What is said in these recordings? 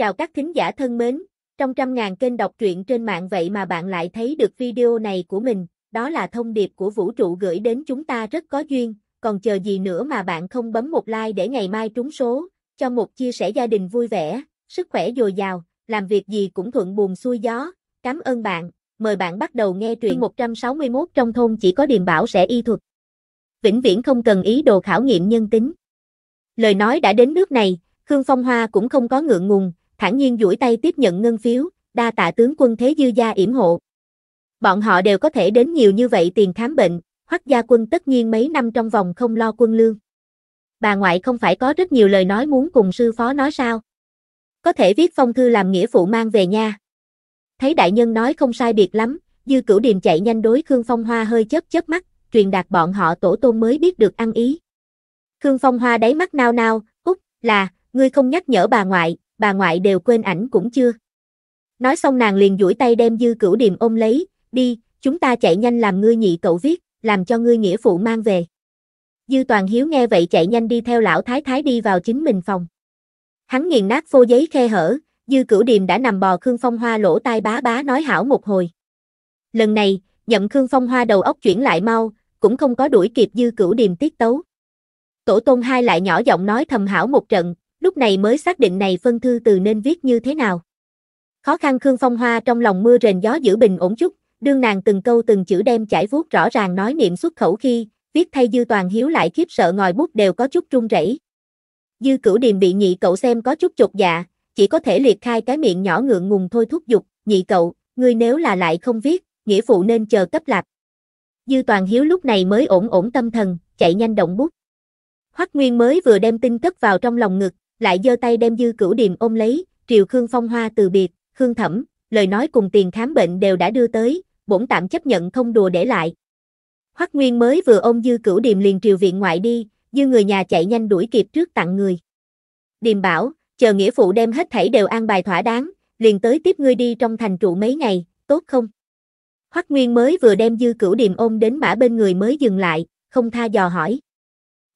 Chào các thính giả thân mến, trong trăm ngàn kênh đọc truyện trên mạng vậy mà bạn lại thấy được video này của mình, đó là thông điệp của vũ trụ gửi đến chúng ta rất có duyên, còn chờ gì nữa mà bạn không bấm một like để ngày mai trúng số, cho một chia sẻ gia đình vui vẻ, sức khỏe dồi dào, làm việc gì cũng thuận buồm xuôi gió. Cảm ơn bạn, mời bạn bắt đầu nghe truyện 161 trong thôn chỉ có điềm bảo sẽ y thuật. Vĩnh viễn không cần ý đồ khảo nghiệm nhân tính. Lời nói đã đến nước này, Khương Phong Hoa cũng không có ngượng ngùng, thản nhiên duỗi tay tiếp nhận ngân phiếu, đa tạ tướng quân thế dư gia yểm hộ. Bọn họ đều có thể đến nhiều như vậy tiền khám bệnh, hoắc gia quân tất nhiên mấy năm trong vòng không lo quân lương. Bà ngoại không phải có rất nhiều lời nói muốn cùng sư phó nói sao? Có thể viết phong thư làm nghĩa phụ mang về nha. Thấy đại nhân nói không sai biệt lắm, dư cửu điềm chạy nhanh đối Khương Phong Hoa hơi chớp chớp mắt, truyền đạt bọn họ tổ tôn mới biết được ăn ý. Khương Phong Hoa đáy mắt nao nao, út, là, ngươi không nhắc nhở bà ngoại, bà ngoại đều quên ảnh cũng chưa. Nói xong nàng liền duỗi tay đem dư cửu điềm ôm lấy, đi, chúng ta chạy nhanh làm ngươi nhị cậu viết, làm cho ngươi nghĩa phụ mang về. Dư Toàn Hiếu nghe vậy chạy nhanh đi theo lão thái thái đi vào chính mình phòng. Hắn nghiền nát phô giấy khe hở, dư cửu điềm đã nằm bò Khương Phong Hoa lỗ tai bá bá nói hảo một hồi. Lần này, nhậm Khương Phong Hoa đầu óc chuyển lại mau, cũng không có đuổi kịp dư cửu điềm tiết tấu. Tổ tôn hai lại nhỏ giọng nói thầm hảo một trận, lúc này mới xác định này phân thư từ nên viết như thế nào. Khó khăn Khương Phong Hoa trong lòng mưa rền gió giữ bình ổn chút, đương nàng từng câu từng chữ đem chải vuốt rõ ràng nói niệm xuất khẩu khi, viết thay dư toàn hiếu lại khiếp sợ ngòi bút đều có chút run rẩy. Dư cửu điềm bị nhị cậu xem có chút chột dạ, chỉ có thể liệt khai cái miệng nhỏ ngượng ngùng thôi thúc giục, nhị cậu, ngươi nếu là lại không viết, nghĩa phụ nên chờ cấp lạp. Dư toàn hiếu lúc này mới ổn ổn tâm thần, chạy nhanh động bút. Hoắc Nguyên mới vừa đem tin cất vào trong lòng ngực, lại giơ tay đem dư cửu điềm ôm lấy, triều Khương Phong Hoa từ biệt, Khương Thẩm, lời nói cùng tiền khám bệnh đều đã đưa tới, bổn tạm chấp nhận không đùa để lại. Hoắc Nguyên mới vừa ôm dư cửu điềm liền triều viện ngoại đi, dư người nhà chạy nhanh đuổi kịp trước tặng người. Điềm bảo, chờ nghĩa phụ đem hết thảy đều an bài thỏa đáng, liền tới tiếp ngươi đi trong thành trụ mấy ngày, tốt không? Hoắc Nguyên mới vừa đem dư cửu điềm ôm đến mã bên người mới dừng lại, không tha dò hỏi.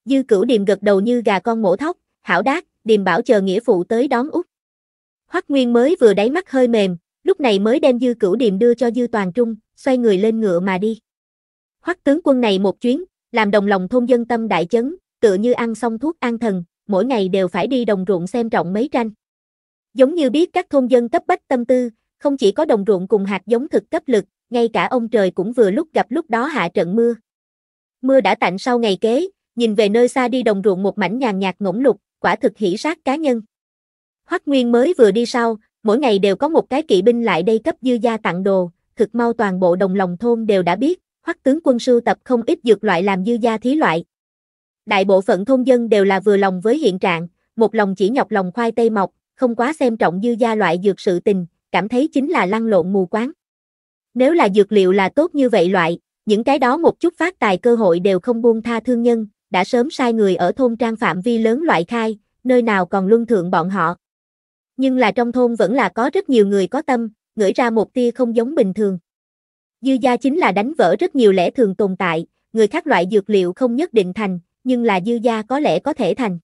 Dư cửu điềm gật đầu như gà con mổ thóc, hảo đát, điềm bảo chờ nghĩa phụ tới đón út. Hoắc Nguyên mới vừa đáy mắt hơi mềm, lúc này mới đem dư cửu điềm đưa cho dư toàn trung, xoay người lên ngựa mà đi. Hoắc tướng quân này một chuyến, làm đồng lòng thôn dân tâm đại chấn, tựa như ăn xong thuốc an thần, mỗi ngày đều phải đi đồng ruộng xem trọng mấy tranh. Giống như biết các thôn dân cấp bách tâm tư, không chỉ có đồng ruộng cùng hạt giống thực cấp lực, ngay cả ông trời cũng vừa lúc gặp lúc đó hạ trận mưa. Mưa đã tạnh sau ngày kế, nhìn về nơi xa đi đồng ruộng một mảnh nhàn nhạt ngỗng lục, quả thực hỉ sát cá nhân. Hoắc Nguyên mới vừa đi sau, mỗi ngày đều có một cái kỵ binh lại đây cấp dư gia tặng đồ, thực mau toàn bộ đồng lòng thôn đều đã biết, Hoắc tướng quân sưu tập không ít dược loại làm dư gia thí loại. Đại bộ phận thôn dân đều là vừa lòng với hiện trạng, một lòng chỉ nhọc lòng khoai tây mọc, không quá xem trọng dư gia loại dược sự tình, cảm thấy chính là lăn lộn mù quáng. Nếu là dược liệu là tốt như vậy loại, những cái đó một chút phát tài cơ hội đều không buông tha thương nhân, đã sớm sai người ở thôn trang phạm vi lớn loại khai, nơi nào còn luân thượng bọn họ. Nhưng là trong thôn vẫn là có rất nhiều người có tâm, ngửi ra một tia không giống bình thường. Dư gia chính là đánh vỡ rất nhiều lẽ thường tồn tại, người khác loại dược liệu không nhất định thành, nhưng là dư gia có lẽ có thể thành.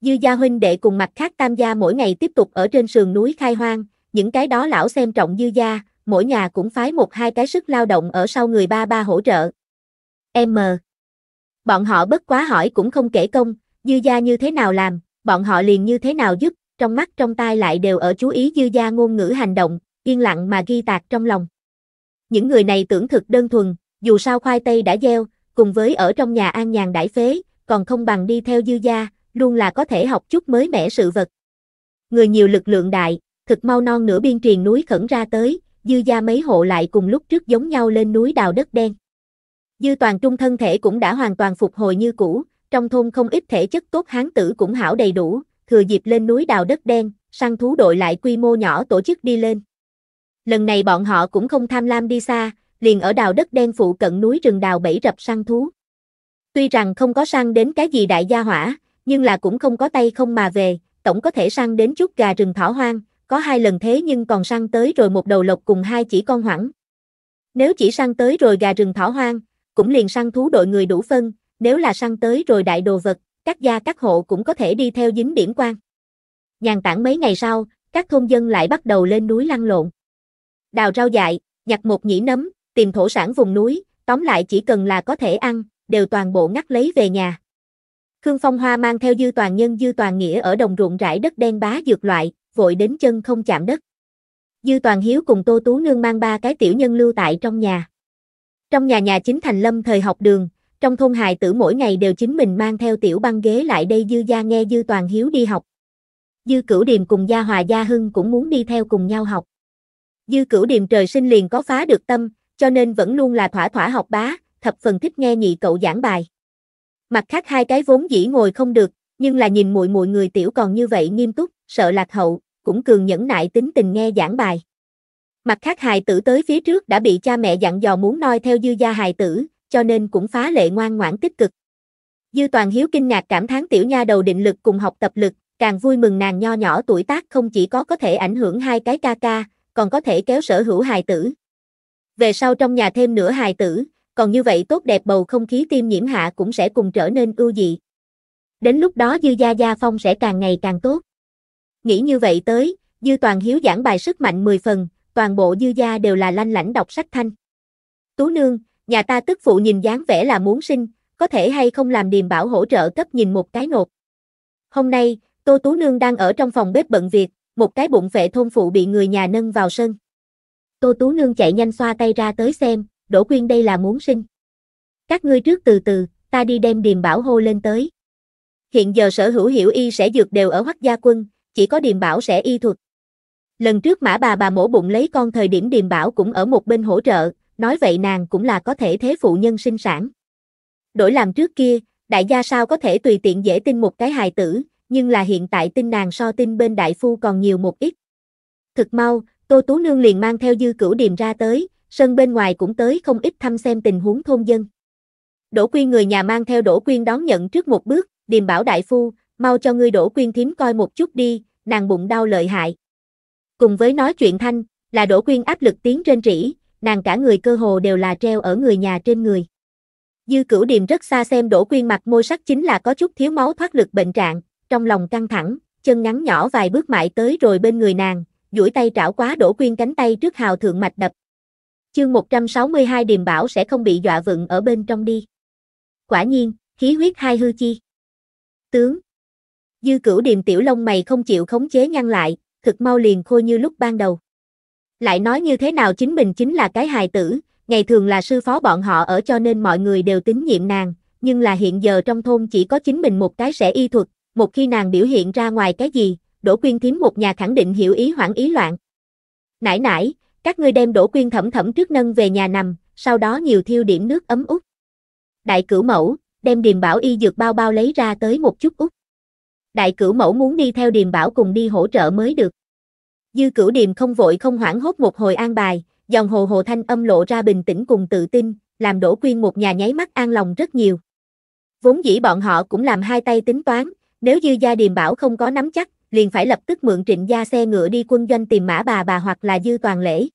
Dư gia huynh đệ cùng mặt khác tam gia mỗi ngày tiếp tục ở trên sườn núi khai hoang, những cái đó lão xem trọng dư gia, mỗi nhà cũng phái một hai cái sức lao động ở sau người ba ba hỗ trợ. M. Bọn họ bất quá hỏi cũng không kể công, dư gia như thế nào làm, bọn họ liền như thế nào giúp, trong mắt trong tai lại đều ở chú ý dư gia ngôn ngữ hành động, yên lặng mà ghi tạc trong lòng. Những người này tưởng thực đơn thuần, dù sao khoai tây đã gieo, cùng với ở trong nhà an nhàn đãi phế, còn không bằng đi theo dư gia, luôn là có thể học chút mới mẻ sự vật. Người nhiều lực lượng đại, thực mau non nửa biên triền núi khẩn ra tới, dư gia mấy hộ lại cùng lúc trước giống nhau lên núi đào đất đen. Dư toàn trung thân thể cũng đã hoàn toàn phục hồi như cũ, trong thôn không ít thể chất tốt hán tử cũng hảo đầy đủ, thừa dịp lên núi đào đất đen, săn thú đội lại quy mô nhỏ tổ chức đi lên. Lần này bọn họ cũng không tham lam đi xa, liền ở đào đất đen phụ cận núi rừng đào bẫy rập săn thú. Tuy rằng không có săn đến cái gì đại gia hỏa, nhưng là cũng không có tay không mà về, tổng có thể săn đến chút gà rừng thỏ hoang, có hai lần thế nhưng còn săn tới rồi một đầu lộc cùng hai chỉ con hoảng. Nếu chỉ săn tới rồi gà rừng thỏ hoang, cũng liền săn thú đội người đủ phân, nếu là săn tới rồi đại đồ vật, các gia các hộ cũng có thể đi theo dính điểm quan. Nhàn tản mấy ngày sau, các thôn dân lại bắt đầu lên núi lăn lộn. Đào rau dại, nhặt một nhĩ nấm, tìm thổ sản vùng núi, tóm lại chỉ cần là có thể ăn, đều toàn bộ ngắt lấy về nhà. Khương Phong Hoa mang theo dư toàn nhân dư toàn nghĩa ở đồng ruộng rải đất đen bá dược loại, vội đến chân không chạm đất. Dư toàn hiếu cùng Tô Tú Nương mang ba cái tiểu nhân lưu tại trong nhà. Trong nhà nhà chính thành lâm thời học đường, trong thôn hài tử mỗi ngày đều chính mình mang theo tiểu băng ghế lại đây dư gia nghe dư toàn hiếu đi học. Dư cửu điềm cùng gia hòa gia hưng cũng muốn đi theo cùng nhau học. Dư cửu điềm trời sinh liền có phá được tâm, cho nên vẫn luôn là thỏa thỏa học bá, thập phần thích nghe nhị cậu giảng bài. Mặt khác hai cái vốn dĩ ngồi không được, nhưng là nhìn muội muội người tiểu còn như vậy nghiêm túc, sợ lạc hậu, cũng cường nhẫn nại tính tình nghe giảng bài. Mặt khác hài tử tới phía trước đã bị cha mẹ dặn dò muốn noi theo dư gia hài tử, cho nên cũng phá lệ ngoan ngoãn tích cực. Dư Toàn Hiếu kinh ngạc cảm thán tiểu nha đầu định lực cùng học tập lực, càng vui mừng nàng nho nhỏ tuổi tác không chỉ có có thể ảnh hưởng hai cái ca ca, còn có thể kéo sở hữu hài tử. Về sau trong nhà thêm nửa hài tử, còn như vậy tốt đẹp bầu không khí tiêm nhiễm hạ cũng sẽ cùng trở nên ưu dị. Đến lúc đó Dư Gia Gia Phong sẽ càng ngày càng tốt. Nghĩ như vậy tới, Dư Toàn Hiếu giảng bài sức mạnh 10 phần, toàn bộ Dư Gia đều là lanh lãnh đọc sách thanh. Tú Nương, nhà ta tức phụ nhìn dáng vẻ là muốn sinh, có thể hay không làm điềm bảo hỗ trợ cấp nhìn một cái nột. Hôm nay, Tô Tú Nương đang ở trong phòng bếp bận việc, một cái bụng vệ thôn phụ bị người nhà nâng vào sân. Tô Tú Nương chạy nhanh xoa tay ra tới xem, Đỗ Quyên đây là muốn sinh. Các ngươi trước từ từ, ta đi đem điềm bảo hô lên tới. Hiện giờ sở hữu hiểu y sẽ dược đều ở hoắc gia quân, chỉ có điềm bảo sẽ y thuật. Lần trước mã bà bà mổ bụng lấy con thời điểm điềm bảo cũng ở một bên hỗ trợ, nói vậy nàng cũng là có thể thế phụ nhân sinh sản. Đổi làm trước kia, đại gia sao có thể tùy tiện dễ tin một cái hài tử, nhưng là hiện tại tin nàng so tin bên đại phu còn nhiều một ít. Thực mau, Tô Tú Nương liền mang theo dư cửu điềm ra tới, sân bên ngoài cũng tới không ít thăm xem tình huống thôn dân. Đỗ Quyên người nhà mang theo Đỗ Quyên đón nhận trước một bước, điềm bảo đại phu, mau cho ngươi Đỗ Quyên thím coi một chút đi, nàng bụng đau lợi hại. Cùng với nói chuyện thanh, là Đỗ Quyên áp lực tiếng trên rỉ, nàng cả người cơ hồ đều là treo ở người nhà trên người. Dư cửu điềm rất xa xem Đỗ Quyên mặt môi sắc chính là có chút thiếu máu thoát lực bệnh trạng, trong lòng căng thẳng, chân ngắn nhỏ vài bước mại tới rồi bên người nàng, duỗi tay trảo quá Đỗ Quyên cánh tay trước hào thượng mạch đập. Chương 162 điềm bảo sẽ không bị dọa vựng ở bên trong đi. Quả nhiên, khí huyết hai hư chi. Tướng. Dư cửu điềm tiểu lông mày không chịu khống chế ngăn lại, thực mau liền khôi như lúc ban đầu. Lại nói như thế nào chính mình chính là cái hài tử, ngày thường là sư phó bọn họ ở cho nên mọi người đều tín nhiệm nàng, nhưng là hiện giờ trong thôn chỉ có chính mình một cái sẽ y thuật, một khi nàng biểu hiện ra ngoài cái gì, Đỗ Quyên thím một nhà khẳng định hiểu ý hoảng ý loạn. Nãy nãy, các ngươi đem Đỗ Quyên thẩm thẩm trước nâng về nhà nằm, sau đó nhiều thiêu điểm nước ấm út. Đại cửu mẫu, đem điềm bảo y dược bao bao lấy ra tới một chút út. Đại cửu mẫu muốn đi theo điềm bảo cùng đi hỗ trợ mới được. Dư cửu điềm không vội không hoảng hốt một hồi an bài, dòng hồ hồ thanh âm lộ ra bình tĩnh cùng tự tin, làm Đỗ Quyên một nhà nháy mắt an lòng rất nhiều. Vốn dĩ bọn họ cũng làm hai tay tính toán, nếu dư gia điềm bảo không có nắm chắc, liền phải lập tức mượn trịnh gia xe ngựa đi quân doanh tìm mã bà bà hoặc là dư toàn lễ.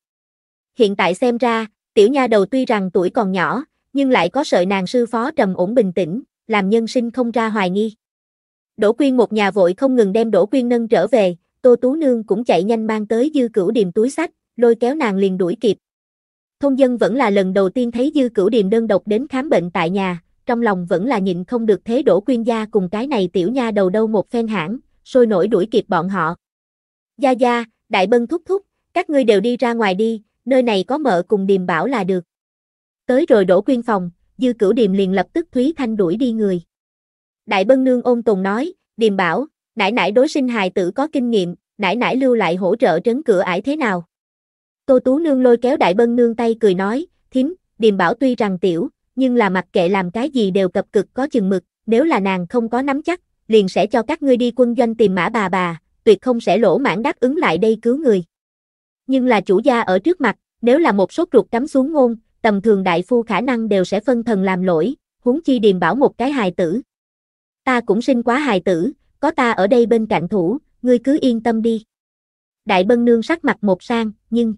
Hiện tại xem ra, tiểu nha đầu tuy rằng tuổi còn nhỏ, nhưng lại có sợi nàng sư phó trầm ổn bình tĩnh, làm nhân sinh không ra hoài nghi. Đỗ Quyên một nhà vội không ngừng đem Đỗ Quyên nâng trở về, Tô Tú Nương cũng chạy nhanh mang tới dư cửu điềm túi sách, lôi kéo nàng liền đuổi kịp. Thôn dân vẫn là lần đầu tiên thấy dư cửu điềm đơn độc đến khám bệnh tại nhà, trong lòng vẫn là nhịn không được thế Đỗ Quyên gia cùng cái này tiểu nha đầu đâu một phen hãng, sôi nổi đuổi kịp bọn họ. Gia Gia, Đại Bân thúc thúc, các ngươi đều đi ra ngoài đi, nơi này có mợ cùng điềm bảo là được. Tới rồi Đỗ quyên phòng, dư cửu điềm liền lập tức Thúy Thanh đuổi đi người. Đại Bân Nương ôn tồn nói, điềm bảo, nãy nãy đối sinh hài tử có kinh nghiệm, nãy nãy lưu lại hỗ trợ trấn cửa ải thế nào. Tô Tú Nương lôi kéo Đại Bân Nương tay cười nói, thím, điềm bảo tuy rằng tiểu, nhưng là mặc kệ làm cái gì đều cập cực có chừng mực, nếu là nàng không có nắm chắc, liền sẽ cho các ngươi đi quân doanh tìm mã bà bà, tuyệt không sẽ lỗ mãn đáp ứng lại đây cứu người. Nhưng là chủ gia ở trước mặt, nếu là một sốt ruột cắm xuống ngôn, tầm thường đại phu khả năng đều sẽ phân thần làm lỗi, huống chi điềm bảo một cái hài tử. Ta cũng sinh quá hài tử, có ta ở đây bên cạnh thủ, ngươi cứ yên tâm đi. Đại bân nương sắc mặt một sang, nhưng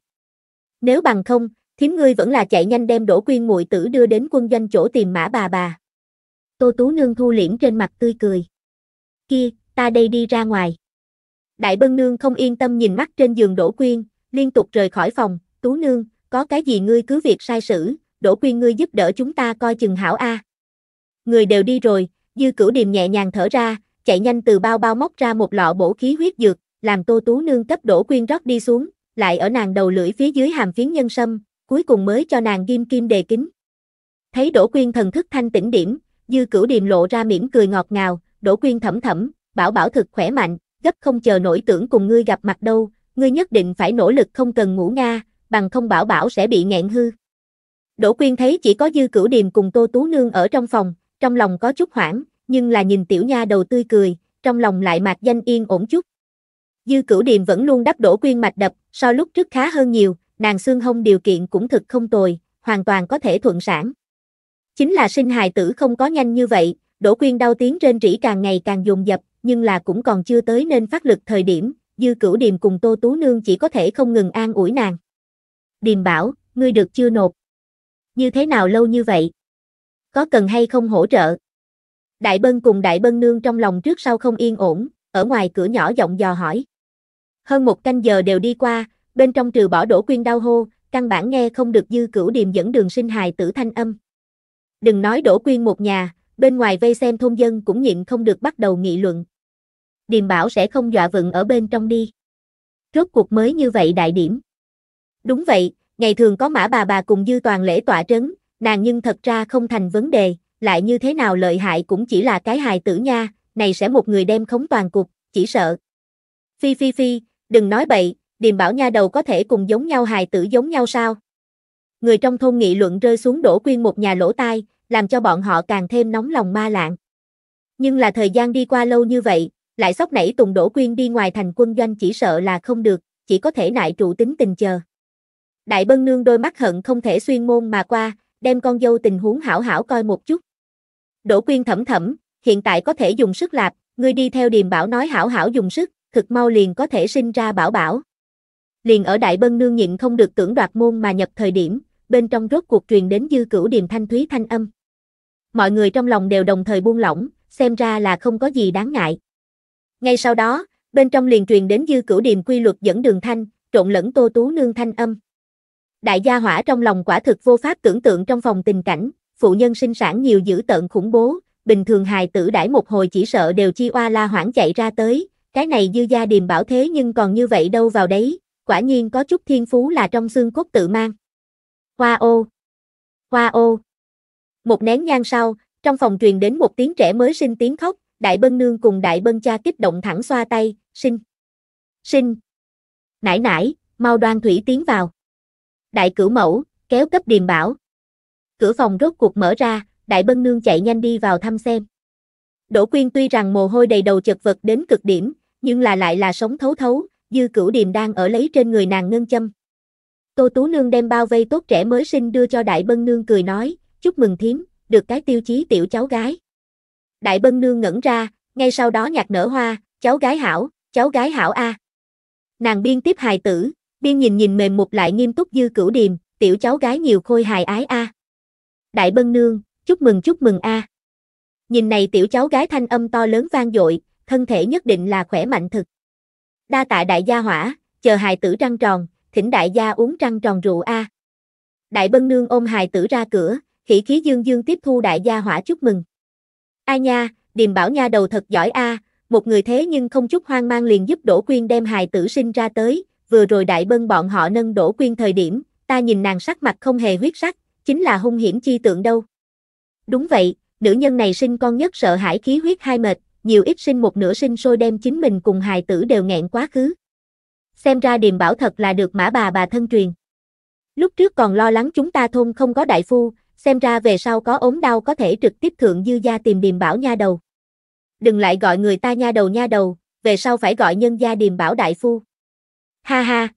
nếu bằng không, thím ngươi vẫn là chạy nhanh đem đổ quyên muội tử đưa đến quân doanh chỗ tìm mã bà bà. Tô Tú nương thu liễm trên mặt tươi cười kia, ta đây đi ra ngoài. Đại Bân Nương không yên tâm nhìn mắt trên giường đổ Quyên, liên tục rời khỏi phòng, Tú Nương, có cái gì ngươi cứ việc sai sử, đổ Quyên ngươi giúp đỡ chúng ta coi chừng hảo a. Người đều đi rồi, Dư Cửu Điềm nhẹ nhàng thở ra, chạy nhanh từ bao bao móc ra một lọ bổ khí huyết dược, làm Tô Tú Nương cấp đổ Quyên rót đi xuống, lại ở nàng đầu lưỡi phía dưới hàm phiến nhân sâm, cuối cùng mới cho nàng ghim kim đề kính. Thấy đổ Quyên thần thức thanh tĩnh điểm, Dư Cửu Điềm lộ ra mỉm cười ngọt ngào, Đổ Quyên thẩm thẩm, bảo bảo thực khỏe mạnh, gấp không chờ nổi tưởng cùng ngươi gặp mặt đâu, ngươi nhất định phải nỗ lực không cần ngủ nga, bằng không bảo bảo sẽ bị nghẹn hư. Đỗ Quyên thấy chỉ có Dư Cửu Điềm cùng Tô Tú Nương ở trong phòng, trong lòng có chút hoảng, nhưng là nhìn tiểu nha đầu tươi cười, trong lòng lại mạc danh yên ổn chút. Dư Cửu Điềm vẫn luôn đắp đổ Quyên mạch đập, so lúc trước khá hơn nhiều, nàng xương hông điều kiện cũng thực không tồi, hoàn toàn có thể thuận sản. Chính là sinh hài tử không có nhanh như vậy, đổ Quyên đau tiếng trên rỉ càng ngày càng dồn dập, nhưng là cũng còn chưa tới nên phát lực thời điểm, Dư Cửu Điềm cùng Tô Tú Nương chỉ có thể không ngừng an ủi nàng. Điềm bảo, ngươi được chưa nộp? Như thế nào lâu như vậy? Có cần hay không hỗ trợ? Đại Bân cùng Đại Bân Nương trong lòng trước sau không yên ổn, ở ngoài cửa nhỏ giọng dò hỏi. Hơn một canh giờ đều đi qua, bên trong trừ bỏ đổ quyên đau hô, căn bản nghe không được dư cửu điềm dẫn đường sinh hài tử thanh âm. Đừng nói đổ quyên một nhà, bên ngoài vây xem thôn dân cũng nhịn không được bắt đầu nghị luận. Điềm bảo sẽ không dọa vựng ở bên trong đi. Rốt cuộc mới như vậy đại điểm. Đúng vậy, ngày thường có mã bà bà cùng dư toàn lễ tọa trấn, nàng nhưng thật ra không thành vấn đề, lại như thế nào lợi hại cũng chỉ là cái hài tử nha, này sẽ một người đem khống toàn cục, chỉ sợ. Phi phi phi, đừng nói bậy, điềm bảo nha đầu có thể cùng giống nhau hài tử giống nhau sao? Người trong thôn nghị luận rơi xuống đổ quyên một nhà lỗ tai, làm cho bọn họ càng thêm nóng lòng ma lạng. Nhưng là thời gian đi qua lâu như vậy, lại sốc nảy tùng đổ quyên đi ngoài thành quân doanh chỉ sợ là không được, chỉ có thể nại trụ tính tình chờ. Đại bân nương đôi mắt hận không thể xuyên môn mà qua, đem con dâu tình huống hảo hảo coi một chút. Đỗ quyên thẩm thẩm, hiện tại có thể dùng sức lạp, ngươi đi theo điềm bảo nói hảo hảo dùng sức, thực mau liền có thể sinh ra bảo bảo. Liền ở Đại Bân Nương nhịn không được tưởng đoạt môn mà nhập thời điểm, bên trong rốt cuộc truyền đến dư cửu điềm thanh thúy thanh âm. Mọi người trong lòng đều đồng thời buông lỏng, xem ra là không có gì đáng ngại. Ngay sau đó, bên trong liền truyền đến dư cửu điềm quy luật dẫn đường thanh, trộn lẫn tô tú nương thanh âm. Đại gia hỏa trong lòng quả thực vô pháp tưởng tượng trong phòng tình cảnh, phụ nhân sinh sản nhiều dữ tợn khủng bố, bình thường hài tử đãi một hồi chỉ sợ đều chi oa la hoảng chạy ra tới, cái này dư gia điềm bảo thế nhưng còn như vậy đâu vào đấy, quả nhiên có chút thiên phú là trong xương cốt tự mang. Hoa ô! Hoa ô! Một nén nhang sau, trong phòng truyền đến một tiếng trẻ mới sinh tiếng khóc, đại bân nương cùng đại bân cha kích động thẳng xoa tay, sinh! Sinh! nãi nãi mau đoan thủy tiến vào. Đại cửu mẫu, kéo cấp điềm bảo. Cửa phòng rốt cuộc mở ra, đại bân nương chạy nhanh đi vào thăm xem. Đỗ Quyên tuy rằng mồ hôi đầy đầu chật vật đến cực điểm, nhưng là lại là sống thấu thấu, dư cửu điềm đang ở lấy trên người nàng ngân châm. Tô Tú Nương đem bao vây tốt trẻ mới sinh đưa cho Đại Bân Nương cười nói, chúc mừng thím, được cái tiêu chí tiểu cháu gái. Đại Bân Nương ngẩn ra, ngay sau đó nhạc nở hoa, cháu gái hảo, cháu gái hảo a. Nàng biên tiếp hài tử, biên nhìn nhìn mềm một lại nghiêm túc dư cửu điềm, tiểu cháu gái nhiều khôi hài ái a. Đại Bân Nương, chúc mừng chúc mừng a. Nhìn này tiểu cháu gái thanh âm to lớn vang dội, thân thể nhất định là khỏe mạnh thực. Đa tạ đại gia hỏa, chờ hài tử trăng tròn, thỉnh đại gia uống trăng tròn rượu a. Đại Bân Nương ôm hài tử ra cửa, khỉ khí dương dương tiếp thu đại gia hỏa chúc mừng. Ai nha, Điềm Bảo nha đầu thật giỏi a, một người thế nhưng không chút hoang mang liền giúp Đỗ Quyên đem hài tử sinh ra tới, vừa rồi Đại Bân bọn họ nâng đổ Quyên thời điểm, ta nhìn nàng sắc mặt không hề huyết sắc, chính là hung hiểm chi tượng đâu. Đúng vậy, nữ nhân này sinh con nhất sợ hãi khí huyết hai mệt, nhiều ít sinh một nửa sinh sôi đem chính mình cùng hài tử đều nghẹn quá khứ. Xem ra điềm bảo thật là được mã bà bà thân truyền. Lúc trước còn lo lắng chúng ta thôn không có đại phu, xem ra về sau có ốm đau có thể trực tiếp thượng dư gia tìm điềm bảo nha đầu. Đừng lại gọi người ta nha đầu nha đầu, về sau phải gọi nhân gia điềm bảo đại phu. Ha ha.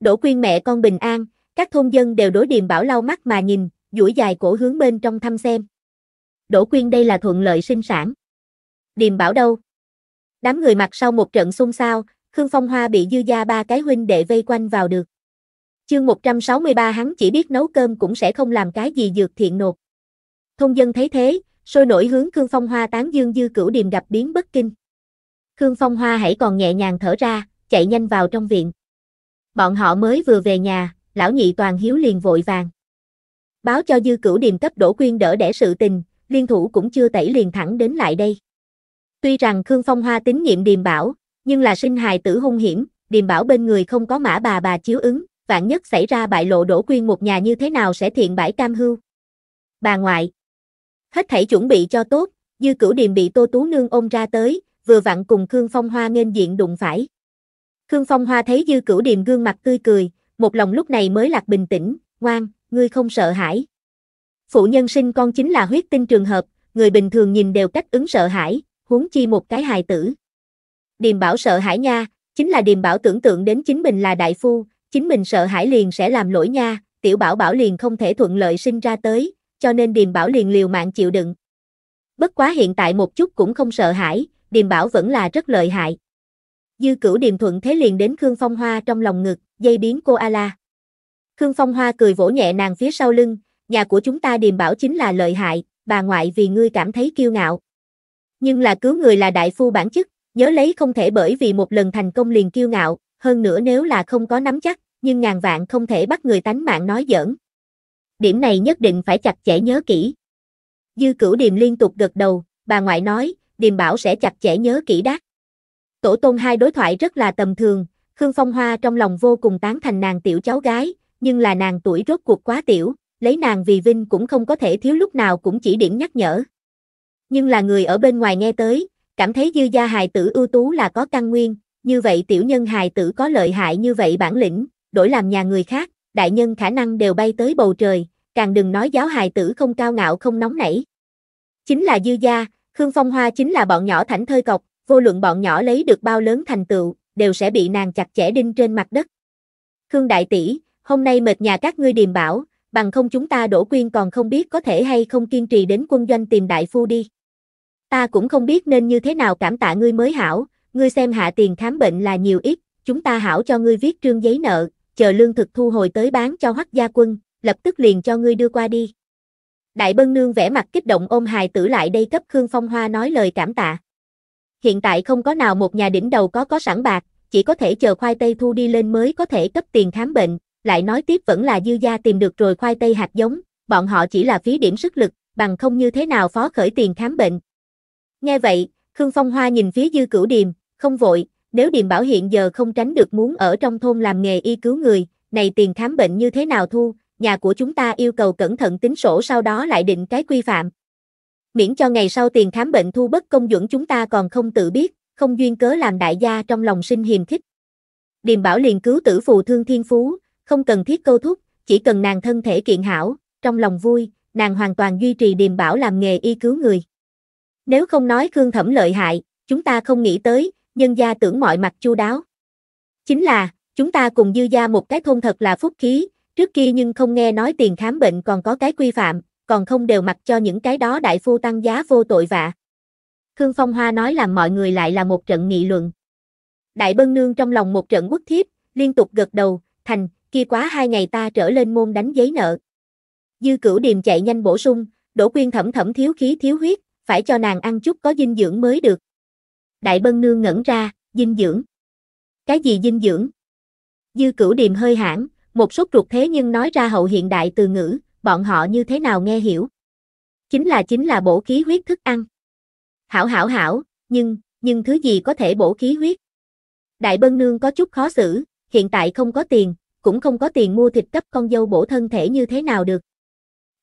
Đỗ quyên mẹ con bình an, các thôn dân đều đối điềm bảo lau mắt mà nhìn, duỗi dài cổ hướng bên trong thăm xem. Đỗ quyên đây là thuận lợi sinh sản. Điềm bảo đâu? Đám người mặt sau một trận xung xao, Khương Phong Hoa bị dư gia ba cái huynh đệ vây quanh vào được. Chương 163 hắn chỉ biết nấu cơm cũng sẽ không làm cái gì dược thiện nộp. Thôn dân thấy thế, sôi nổi hướng Khương Phong Hoa tán dương dư cửu điềm gặp biến bất kinh. Khương Phong Hoa hãy còn nhẹ nhàng thở ra, chạy nhanh vào trong viện. Bọn họ mới vừa về nhà, lão nhị toàn hiếu liền vội vàng. Báo cho dư cửu điềm cấp đổ quyên đỡ đẻ sự tình, liên thủ cũng chưa tẩy liền thẳng đến lại đây. Tuy rằng Khương Phong Hoa tín nhiệm điềm bảo, nhưng là sinh hài tử hung hiểm, điềm bảo bên người không có mã bà bà chiếu ứng, vạn nhất xảy ra bại lộ đổ quyên một nhà như thế nào sẽ thiện bãi cam hưu. Bà ngoại. Hết thảy chuẩn bị cho tốt, dư cửu điềm bị Tô Tú Nương ôm ra tới, vừa vặn cùng Khương Phong Hoa nghênh diện đụng phải. Khương Phong Hoa thấy dư cửu điềm gương mặt tươi cười, một lòng lúc này mới lạc bình tĩnh, ngoan, ngươi không sợ hãi. Phụ nhân sinh con chính là huyết tinh trường hợp, người bình thường nhìn đều cách ứng sợ hãi, huống chi một cái hài tử. Điềm bảo sợ hãi nha, chính là điềm bảo tưởng tượng đến chính mình là đại phu, chính mình sợ hãi liền sẽ làm lỗi nha, tiểu bảo bảo liền không thể thuận lợi sinh ra tới, cho nên điềm bảo liền liều mạng chịu đựng. Bất quá hiện tại một chút cũng không sợ hãi, điềm bảo vẫn là rất lợi hại. Dư cửu điềm thuận thế liền đến Khương Phong Hoa trong lòng ngực, dây biến cô A-la. Khương Phong Hoa cười vỗ nhẹ nàng phía sau lưng, nhà của chúng ta điềm bảo chính là lợi hại, bà ngoại vì ngươi cảm thấy kiêu ngạo. Nhưng là cứu người là đại phu bản chức, nhớ lấy không thể bởi vì một lần thành công liền kiêu ngạo, hơn nữa nếu là không có nắm chắc, nhưng ngàn vạn không thể bắt người tánh mạng nói giỡn. Điểm này nhất định phải chặt chẽ nhớ kỹ. Dư cửu điềm liên tục gật đầu, bà ngoại nói, điềm bảo sẽ chặt chẽ nhớ kỹ đát. Tổ tôn hai đối thoại rất là tầm thường, Khương Phong Hoa trong lòng vô cùng tán thành nàng tiểu cháu gái, nhưng là nàng tuổi rốt cuộc quá tiểu, lấy nàng vì vinh cũng không có thể thiếu lúc nào cũng chỉ điểm nhắc nhở. Nhưng là người ở bên ngoài nghe tới, cảm thấy dư gia hài tử ưu tú là có căn nguyên, như vậy tiểu nhân hài tử có lợi hại như vậy bản lĩnh, đổi làm nhà người khác, đại nhân khả năng đều bay tới bầu trời, càng đừng nói giáo hài tử không cao ngạo không nóng nảy. Chính là dư gia, Khương Phong Hoa chính là bọn nhỏ thảnh thơi cọc, vô luận bọn nhỏ lấy được bao lớn thành tựu, đều sẽ bị nàng chặt chẽ đinh trên mặt đất. Khương Đại tỷ, hôm nay mệt nhà các ngươi điềm bảo, bằng không chúng ta đổ quyên còn không biết có thể hay không kiên trì đến quân doanh tìm đại phu đi. Ta cũng không biết nên như thế nào cảm tạ ngươi mới hảo, ngươi xem hạ tiền khám bệnh là nhiều ít, chúng ta hảo cho ngươi viết trương giấy nợ, chờ lương thực thu hồi tới bán cho hoắc gia quân, lập tức liền cho ngươi đưa qua đi. Đại Bân Nương vẽ mặt kích động ôm hài tử lại đây cấp Khương Phong Hoa nói lời cảm tạ. Hiện tại không có nào một nhà đỉnh đầu có có sẵn bạc, chỉ có thể chờ khoai tây thu đi lên mới có thể cấp tiền khám bệnh, lại nói tiếp vẫn là dư gia tìm được rồi khoai tây hạt giống, bọn họ chỉ là phí điểm sức lực, bằng không như thế nào phó khởi tiền khám bệnh. Nghe vậy, Khương Phong Hoa nhìn phía dư cửu điềm, không vội, nếu điềm bảo hiện giờ không tránh được muốn ở trong thôn làm nghề y cứu người, này tiền khám bệnh như thế nào thu, nhà của chúng ta yêu cầu cẩn thận tính sổ sau đó lại định cái quy phạm. Miễn cho ngày sau tiền khám bệnh thu bất công dưỡng chúng ta còn không tự biết, không duyên cớ làm đại gia trong lòng sinh hiềm khích. Điềm bảo liền cứu tử phù thương thiên phú, không cần thiết câu thúc, chỉ cần nàng thân thể kiện hảo, trong lòng vui, nàng hoàn toàn duy trì điềm bảo làm nghề y cứu người. Nếu không nói Khương Thẩm lợi hại, chúng ta không nghĩ tới, nhân gia tưởng mọi mặt chu đáo. Chính là, chúng ta cùng dư gia một cái thôn thật là phúc khí, trước kia nhưng không nghe nói tiền khám bệnh còn có cái quy phạm, còn không đều mặc cho những cái đó đại phu tăng giá vô tội vạ. Khương Phong Hoa nói làm mọi người lại là một trận nghị luận. Đại Bân Nương trong lòng một trận quốc thiếp, liên tục gật đầu, thành, kia quá hai ngày ta trở lên môn đánh giấy nợ. Dư cửu điềm chạy nhanh bổ sung, đổ quyên thẩm thẩm thiếu khí thiếu huyết, phải cho nàng ăn chút có dinh dưỡng mới được. Đại Bân Nương ngẩn ra, dinh dưỡng. Cái gì dinh dưỡng? Dư cửu điềm hơi hãn, một sốt ruột thế nhưng nói ra hậu hiện đại từ ngữ, bọn họ như thế nào nghe hiểu? Chính là chính là bổ khí huyết thức ăn. Hảo hảo hảo, nhưng, nhưng thứ gì có thể bổ khí huyết? Đại Bân Nương có chút khó xử, hiện tại không có tiền, cũng không có tiền mua thịt cấp con dâu bổ thân thể như thế nào được.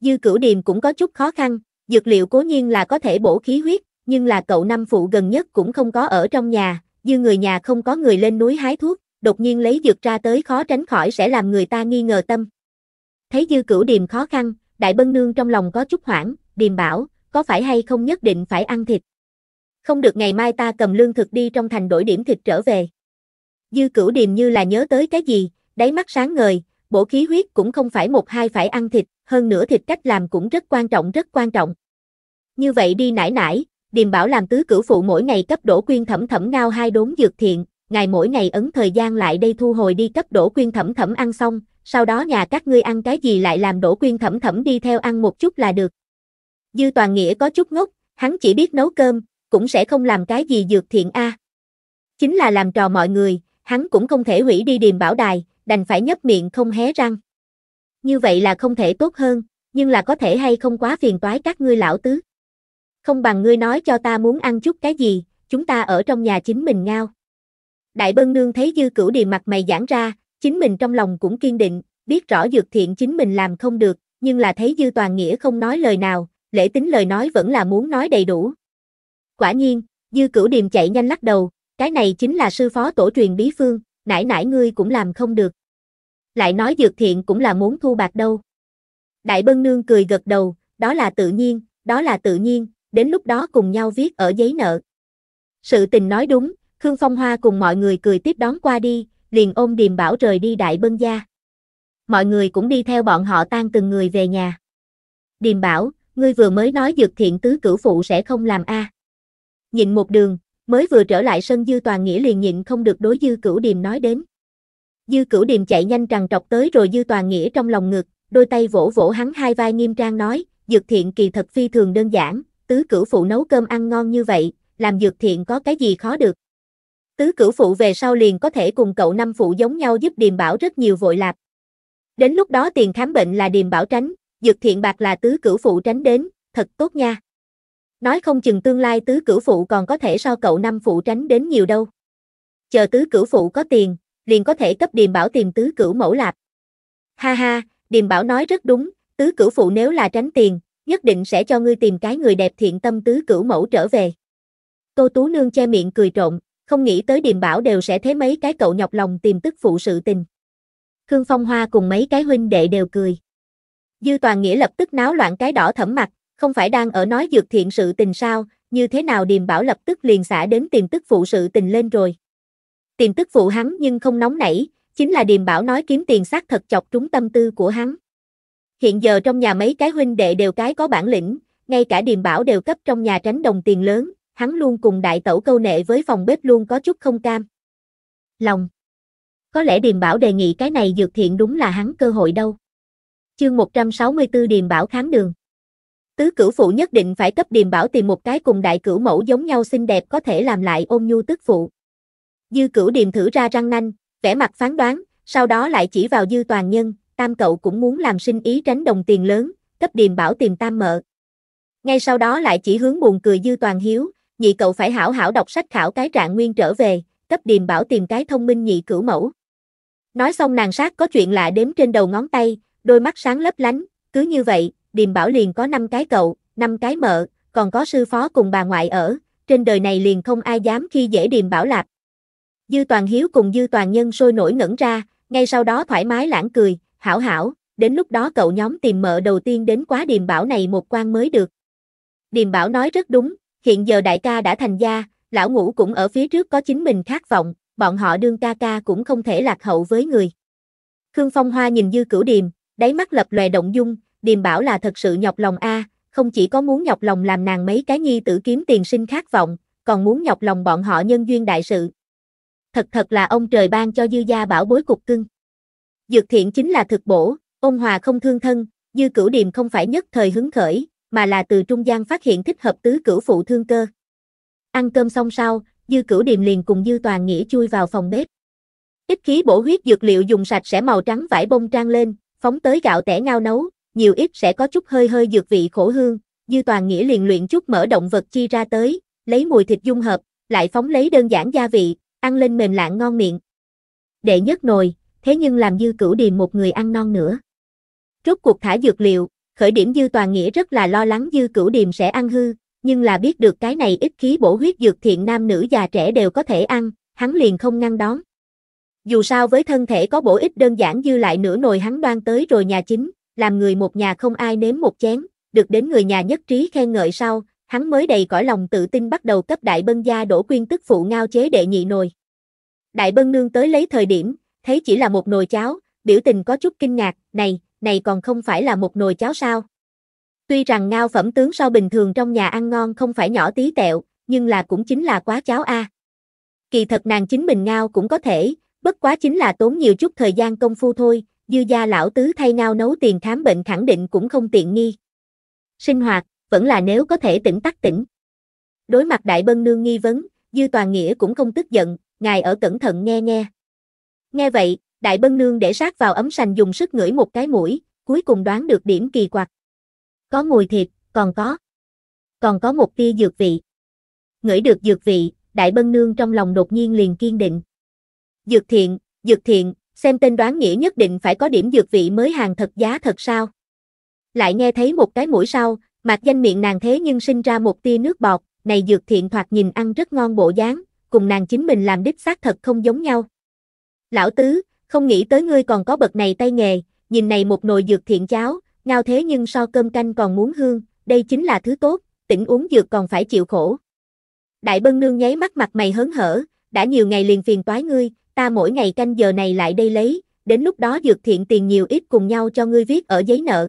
Dư cửu điềm cũng có chút khó khăn, dược liệu cố nhiên là có thể bổ khí huyết, nhưng là cậu năm phụ gần nhất cũng không có ở trong nhà, dư người nhà không có người lên núi hái thuốc, đột nhiên lấy dược ra tới khó tránh khỏi sẽ làm người ta nghi ngờ tâm. Thấy dư cửu điềm khó khăn, đại bân nương trong lòng có chút hoảng, điềm bảo, có phải hay không nhất định phải ăn thịt. Không được ngày mai ta cầm lương thực đi trong thành đổi điểm thịt trở về. Dư cửu điềm như là nhớ tới cái gì, đáy mắt sáng ngời, bổ khí huyết cũng không phải một hai phải ăn thịt, hơn nữa thịt cách làm cũng rất quan trọng rất quan trọng. Như vậy đi nải nải, Điềm Bảo làm tứ cửu phụ mỗi ngày cấp đổ quyên thẩm thẩm ngao hai đốn dược thiện, ngày mỗi ngày ấn thời gian lại đây thu hồi đi cấp đổ quyên thẩm thẩm ăn xong, sau đó nhà các ngươi ăn cái gì lại làm đổ quyên thẩm thẩm đi theo ăn một chút là được. Dư Toàn Nghĩa có chút ngốc, hắn chỉ biết nấu cơm, cũng sẽ không làm cái gì dược thiện a. Chính là làm trò mọi người, hắn cũng không thể hủy đi điềm bảo đài, đành phải nhấp miệng không hé răng. Như vậy là không thể tốt hơn, nhưng là có thể hay không quá phiền toái các ngươi lão tứ. Không bằng ngươi nói cho ta muốn ăn chút cái gì, chúng ta ở trong nhà chính mình ngao. Đại bân nương thấy dư cửu điềm mặt mày giãn ra, chính mình trong lòng cũng kiên định, biết rõ dược thiện chính mình làm không được, nhưng là thấy dư toàn nghĩa không nói lời nào, lễ tính lời nói vẫn là muốn nói đầy đủ. Quả nhiên, dư cửu điềm chạy nhanh lắc đầu, cái này chính là sư phó tổ truyền bí phương, nãy nãy ngươi cũng làm không được. Lại nói dược thiện cũng là muốn thu bạc đâu. Đại bân nương cười gật đầu, đó là tự nhiên, đó là tự nhiên, đến lúc đó cùng nhau viết ở giấy nợ. Sự tình nói đúng, Khương Phong Hoa cùng mọi người cười tiếp đón qua đi, liền ôm Điềm Bảo rời đi Đại Bân gia. Mọi người cũng đi theo bọn họ tan từng người về nhà. Điềm Bảo, ngươi vừa mới nói dược thiện tứ cửu phụ sẽ không làm a. Nhịn một đường, mới vừa trở lại sân Dư Toàn Nghĩa liền nhịn không được đối Dư Cửu Điềm nói đến. Dư Cửu Điềm chạy nhanh trằn trọc tới rồi Dư Toàn Nghĩa trong lòng ngực, đôi tay vỗ vỗ hắn hai vai nghiêm trang nói, dược thiện kỳ thật phi thường đơn giản, tứ cửu phụ nấu cơm ăn ngon như vậy, làm dược thiện có cái gì khó được. Tứ cửu phụ về sau liền có thể cùng cậu năm phụ giống nhau giúp Điềm Bảo rất nhiều vội lạp. Đến lúc đó tiền khám bệnh là Điềm Bảo tránh, dược thiện bạc là tứ cửu phụ tránh đến, thật tốt nha. Nói không chừng tương lai tứ cửu phụ còn có thể so cậu năm phụ tránh đến nhiều đâu. Chờ tứ cửu phụ có tiền, liền có thể cấp Điềm Bảo tìm tứ cửu mẫu lạp. Ha ha, Điềm Bảo nói rất đúng, tứ cửu phụ nếu là tránh tiền, nhất định sẽ cho ngươi tìm cái người đẹp thiện tâm tứ cửu mẫu trở về. Tô Tú Nương che miệng cười trộn, không nghĩ tới Điềm Bảo đều sẽ thế mấy cái cậu nhọc lòng tìm tức phụ sự tình. Khương Phong Hoa cùng mấy cái huynh đệ đều cười. Dư Toàn Nghĩa lập tức náo loạn cái đỏ thẫm mặt, không phải đang ở nói dược thiện sự tình sao, như thế nào Điềm Bảo lập tức liền xả đến tìm tức phụ sự tình lên rồi. Tìm tức phụ hắn nhưng không nóng nảy, chính là Điềm Bảo nói kiếm tiền xác thật chọc trúng tâm tư của hắn. Hiện giờ trong nhà mấy cái huynh đệ đều cái có bản lĩnh, ngay cả Điềm Bảo đều cấp trong nhà tránh đồng tiền lớn, hắn luôn cùng đại tẩu câu nệ với phòng bếp luôn có chút không cam. Lòng. Có lẽ Điềm Bảo đề nghị cái này dược thiện đúng là hắn cơ hội đâu. Chương 164 Điềm Bảo kháng đường. Tứ cửu phụ nhất định phải cấp Điềm Bảo tìm một cái cùng đại cửu mẫu giống nhau xinh đẹp có thể làm lại ôn nhu tức phụ. Dư cửu Điềm thử ra răng nanh, vẻ mặt phán đoán, sau đó lại chỉ vào dư toàn nhân, tam cậu cũng muốn làm sinh ý tránh đồng tiền lớn, cấp Điềm Bảo tìm tam mợ. Ngay sau đó lại chỉ hướng buồn cười dư toàn hiếu, nhị cậu phải hảo hảo đọc sách khảo cái trạng nguyên trở về, cấp Điềm Bảo tìm cái thông minh nhị cửu mẫu. Nói xong nàng sát có chuyện lạ đếm trên đầu ngón tay, đôi mắt sáng lấp lánh, cứ như vậy, Điềm Bảo liền có năm cái cậu, năm cái mợ, còn có sư phó cùng bà ngoại ở, trên đời này liền không ai dám khi dễ Điềm Bảo lạp. Dư Toàn Hiếu cùng Dư Toàn Nhân sôi nổi ngẩn ra, ngay sau đó thoải mái lãng cười, hảo hảo, đến lúc đó cậu nhóm tìm mợ đầu tiên đến quá Điềm Bảo này một quan mới được. Điềm Bảo nói rất đúng, hiện giờ đại ca đã thành gia, lão ngũ cũng ở phía trước có chính mình khát vọng, bọn họ đương ca ca cũng không thể lạc hậu với người. Khương Phong Hoa nhìn Dư Cửu Điềm, đáy mắt lập lòe động dung, Điềm bảo là thật sự nhọc lòng a, không chỉ có muốn nhọc lòng làm nàng mấy cái nhi tử kiếm tiền sinh khát vọng, còn muốn nhọc lòng bọn họ nhân duyên đại sự. Thật thật là ông trời ban cho Dư gia bảo bối cục cưng. Dược thiện chính là thực bổ, ôn hòa không thương thân, Dư Cửu Điềm không phải nhất thời hứng khởi, mà là từ trung gian phát hiện thích hợp tứ cửu phụ thương cơ. Ăn cơm xong sau, Dư Cửu Điềm liền cùng Dư Toàn Nghĩa chui vào phòng bếp. Ít khí bổ huyết dược liệu dùng sạch sẽ màu trắng vải bông trang lên, phóng tới gạo tẻ ngao nấu, nhiều ít sẽ có chút hơi hơi dược vị khổ hương, Dư Toàn Nghĩa liền luyện chút mỡ động vật chi ra tới, lấy mùi thịt dung hợp, lại phóng lấy đơn giản gia vị, ăn lên mềm lạng ngon miệng. Đệ nhất nồi, thế nhưng làm Dư Cửu Điềm một người ăn non nữa. Rốt cuộc thả dược liệu, khởi điểm Dư Toàn Nghĩa rất là lo lắng Dư Cửu Điềm sẽ ăn hư, nhưng là biết được cái này ít khí bổ huyết dược thiện nam nữ già trẻ đều có thể ăn, hắn liền không ngăn đón. Dù sao với thân thể có bổ ích đơn giản dư lại nửa nồi hắn đoan tới rồi nhà chính, làm người một nhà không ai nếm một chén, được đến người nhà nhất trí khen ngợi sau, hắn mới đầy cõi lòng tự tin bắt đầu cấp đại bân gia đổ quyên tức phụ ngao chế đệ nhị nồi. Đại bân nương tới lấy thời điểm, thấy chỉ là một nồi cháo, biểu tình có chút kinh ngạc, này, này còn không phải là một nồi cháo sao? Tuy rằng ngao phẩm tướng so bình thường trong nhà ăn ngon không phải nhỏ tí tẹo, nhưng là cũng chính là quá cháo a. Kỳ thật nàng chính mình ngao cũng có thể, bất quá chính là tốn nhiều chút thời gian công phu thôi, dư gia lão tứ thay ngao nấu tiền khám bệnh khẳng định cũng không tiện nghi. Sinh hoạt, vẫn là nếu có thể tỉnh tắc tỉnh. Đối mặt đại bân nương nghi vấn, dư toàn nghĩa cũng không tức giận, ngài ở cẩn thận nghe nghe. Nghe vậy, đại bân nương để sát vào ấm sành dùng sức ngửi một cái mũi, cuối cùng đoán được điểm kỳ quặc. Có mùi thịt, còn có. Còn có một tia dược vị. Ngửi được dược vị, đại bân nương trong lòng đột nhiên liền kiên định. Dược thiện, dược thiện, xem tên đoán nghĩa nhất định phải có điểm dược vị mới hàng thật giá thật sao. Lại nghe thấy một cái mũi sau, mặt danh miệng nàng thế nhưng sinh ra một tia nước bọt, này dược thiện thoạt nhìn ăn rất ngon bộ dáng, cùng nàng chính mình làm đích xác thật không giống nhau. Lão tứ, không nghĩ tới ngươi còn có bậc này tay nghề, nhìn này một nồi dược thiện cháo, ngao thế nhưng so cơm canh còn muốn hương, đây chính là thứ tốt, tỉnh uống dược còn phải chịu khổ. Đại bân nương nháy mắt mặt mày hớn hở, đã nhiều ngày liền phiền toái ngươi, ta mỗi ngày canh giờ này lại đây lấy, đến lúc đó dược thiện tiền nhiều ít cùng nhau cho ngươi viết ở giấy nợ.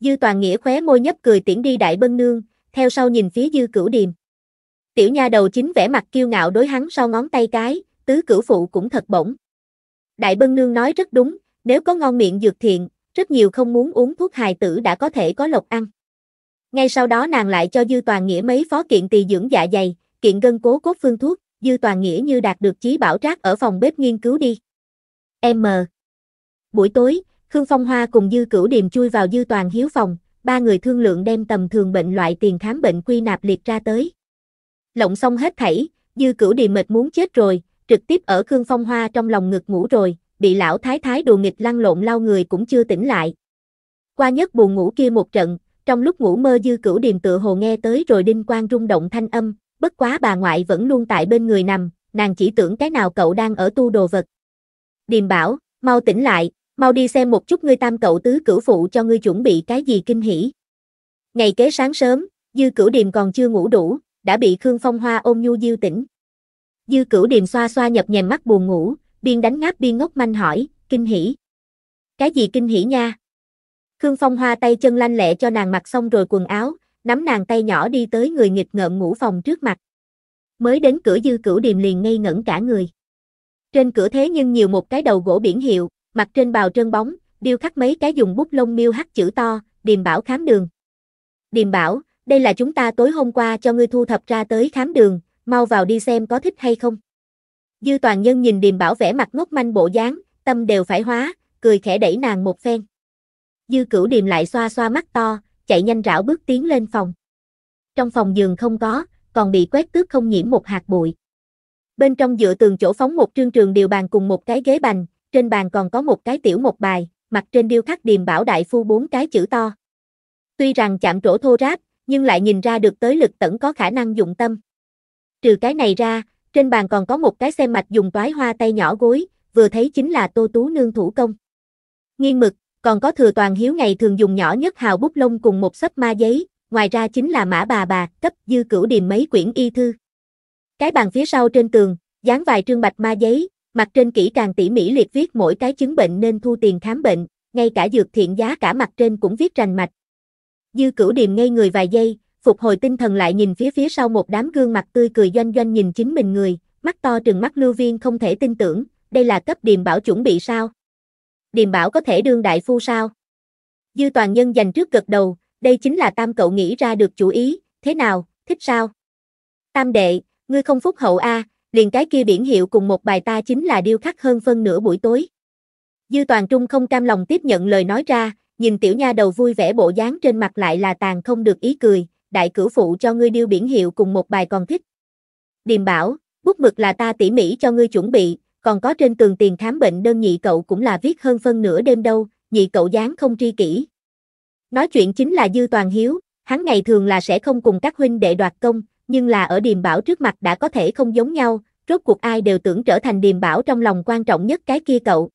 Dư Toàn Nghĩa khóe môi nhấp cười tiễn đi đại bân nương, theo sau nhìn phía Dư Cửu Điềm. Tiểu nha đầu chính vẻ mặt kiêu ngạo đối hắn sau ngón tay cái, tứ cửu phụ cũng thật bổng. Đại bân nương nói rất đúng, nếu có ngon miệng dược thiện, rất nhiều không muốn uống thuốc hài tử đã có thể có lộc ăn. Ngay sau đó nàng lại cho Dư Toàn Nghĩa mấy phó kiện tỳ dưỡng dạ dày, kiện gân cố cốt phương thuốc, Dư Toàn Nghĩa như đạt được chí bảo trác ở phòng bếp nghiên cứu đi. M. Buổi tối, Khương Phong Hoa cùng Dư Cửu Điềm chui vào Dư Toàn Hiếu phòng, ba người thương lượng đem tầm thường bệnh loại tiền khám bệnh quy nạp liệt ra tới. Lộng xong hết thảy, Dư Cửu Điềm mệt muốn chết rồi, trực tiếp ở Khương Phong Hoa trong lòng ngực ngủ rồi, bị lão thái thái đùa nghịch lăn lộn lau người cũng chưa tỉnh lại. Qua nhất buồn ngủ kia một trận, trong lúc ngủ mơ Dư Cửu Điềm tựa hồ nghe tới rồi đinh quang rung động thanh âm, bất quá bà ngoại vẫn luôn tại bên người nằm, nàng chỉ tưởng cái nào cậu đang ở tu đồ vật. Điềm bảo, mau tỉnh lại, mau đi xem một chút ngươi tam cậu tứ cửu phụ cho ngươi chuẩn bị cái gì kinh hỉ. Ngày kế sáng sớm, Dư Cửu Điềm còn chưa ngủ đủ, đã bị Khương Phong Hoa ôm nhu diêu tỉnh. Dư Cửu Điềm xoa xoa nhập nhèm mắt buồn ngủ, biên đánh ngáp biên ngốc manh hỏi, kinh hỉ. Cái gì kinh hỉ nha? Khương Phong Hoa tay chân lanh lẹ cho nàng mặc xong rồi quần áo, nắm nàng tay nhỏ đi tới người nghịch ngợm ngủ phòng trước mặt. Mới đến cửa Dư Cửu Điềm liền ngây ngẩn cả người. Trên cửa thế nhưng nhiều một cái đầu gỗ biển hiệu, mặt trên bào trơn bóng, điêu khắc mấy cái dùng bút lông miêu hắt chữ to, Điềm Bảo khám đường. Điềm Bảo, đây là chúng ta tối hôm qua cho ngươi thu thập ra tới khám đường, mau vào đi xem có thích hay không. Dư toàn nhân nhìn Điềm Bảo vẻ mặt ngốc manh bộ dáng, tâm đều phải hóa, cười khẽ đẩy nàng một phen. Dư cửu Điềm lại xoa xoa mắt to, chạy nhanh rảo bước tiến lên phòng. Trong phòng giường không có, còn bị quét tước không nhiễm một hạt bụi. Bên trong dựa tường chỗ phóng một trương trường điều bàn cùng một cái ghế bành, trên bàn còn có một cái tiểu một bài, mặt trên điêu khắc điềm bảo đại phu bốn cái chữ to. Tuy rằng chạm trổ thô ráp, nhưng lại nhìn ra được tới lực tẩn có khả năng dụng tâm. Trừ cái này ra, trên bàn còn có một cái xem mạch dùng toái hoa tay nhỏ gối, vừa thấy chính là tô tú nương thủ công. Nghiên mực, còn có thừa toàn hiếu ngày thường dùng nhỏ nhất hào bút lông cùng một sấp ma giấy, ngoài ra chính là mã bà bà, cấp dư cửu điềm mấy quyển y thư. Cái bàn phía sau trên tường, dán vài trương bạch ma giấy, mặt trên kỹ càng tỉ mỉ liệt viết mỗi cái chứng bệnh nên thu tiền khám bệnh, ngay cả dược thiện giá cả mặt trên cũng viết rành mạch. Dư cửu điềm ngây người vài giây, phục hồi tinh thần lại nhìn phía phía sau một đám gương mặt tươi cười doanh doanh nhìn chính mình người, mắt to trừng mắt lưu viên không thể tin tưởng, đây là cấp điềm bảo chuẩn bị sao? Điềm bảo có thể đương đại phu sao? Dư toàn nhân dành trước gật đầu, đây chính là tam cậu nghĩ ra được chủ ý, thế nào, thích sao? Tam đệ, ngươi không phúc hậu a, liền cái kia biển hiệu cùng một bài ta chính là điêu khắc hơn phân nửa buổi tối. Dư toàn trung không cam lòng tiếp nhận lời nói ra, nhìn tiểu nha đầu vui vẻ bộ dáng trên mặt lại là tàn không được ý cười, đại cửu phụ cho ngươi điêu biển hiệu cùng một bài còn thích. Điềm bảo, bút mực là ta tỉ mỉ cho ngươi chuẩn bị, còn có trên tường tiền khám bệnh đơn nhị cậu cũng là viết hơn phân nửa đêm đâu, nhị cậu dáng không tri kỷ. Nói chuyện chính là Dư Toàn Hiếu, hắn ngày thường là sẽ không cùng các huynh đệ đoạt công, nhưng là ở Điềm Bảo trước mặt đã có thể không giống nhau, rốt cuộc ai đều tưởng trở thành Điềm Bảo trong lòng quan trọng nhất cái kia cậu.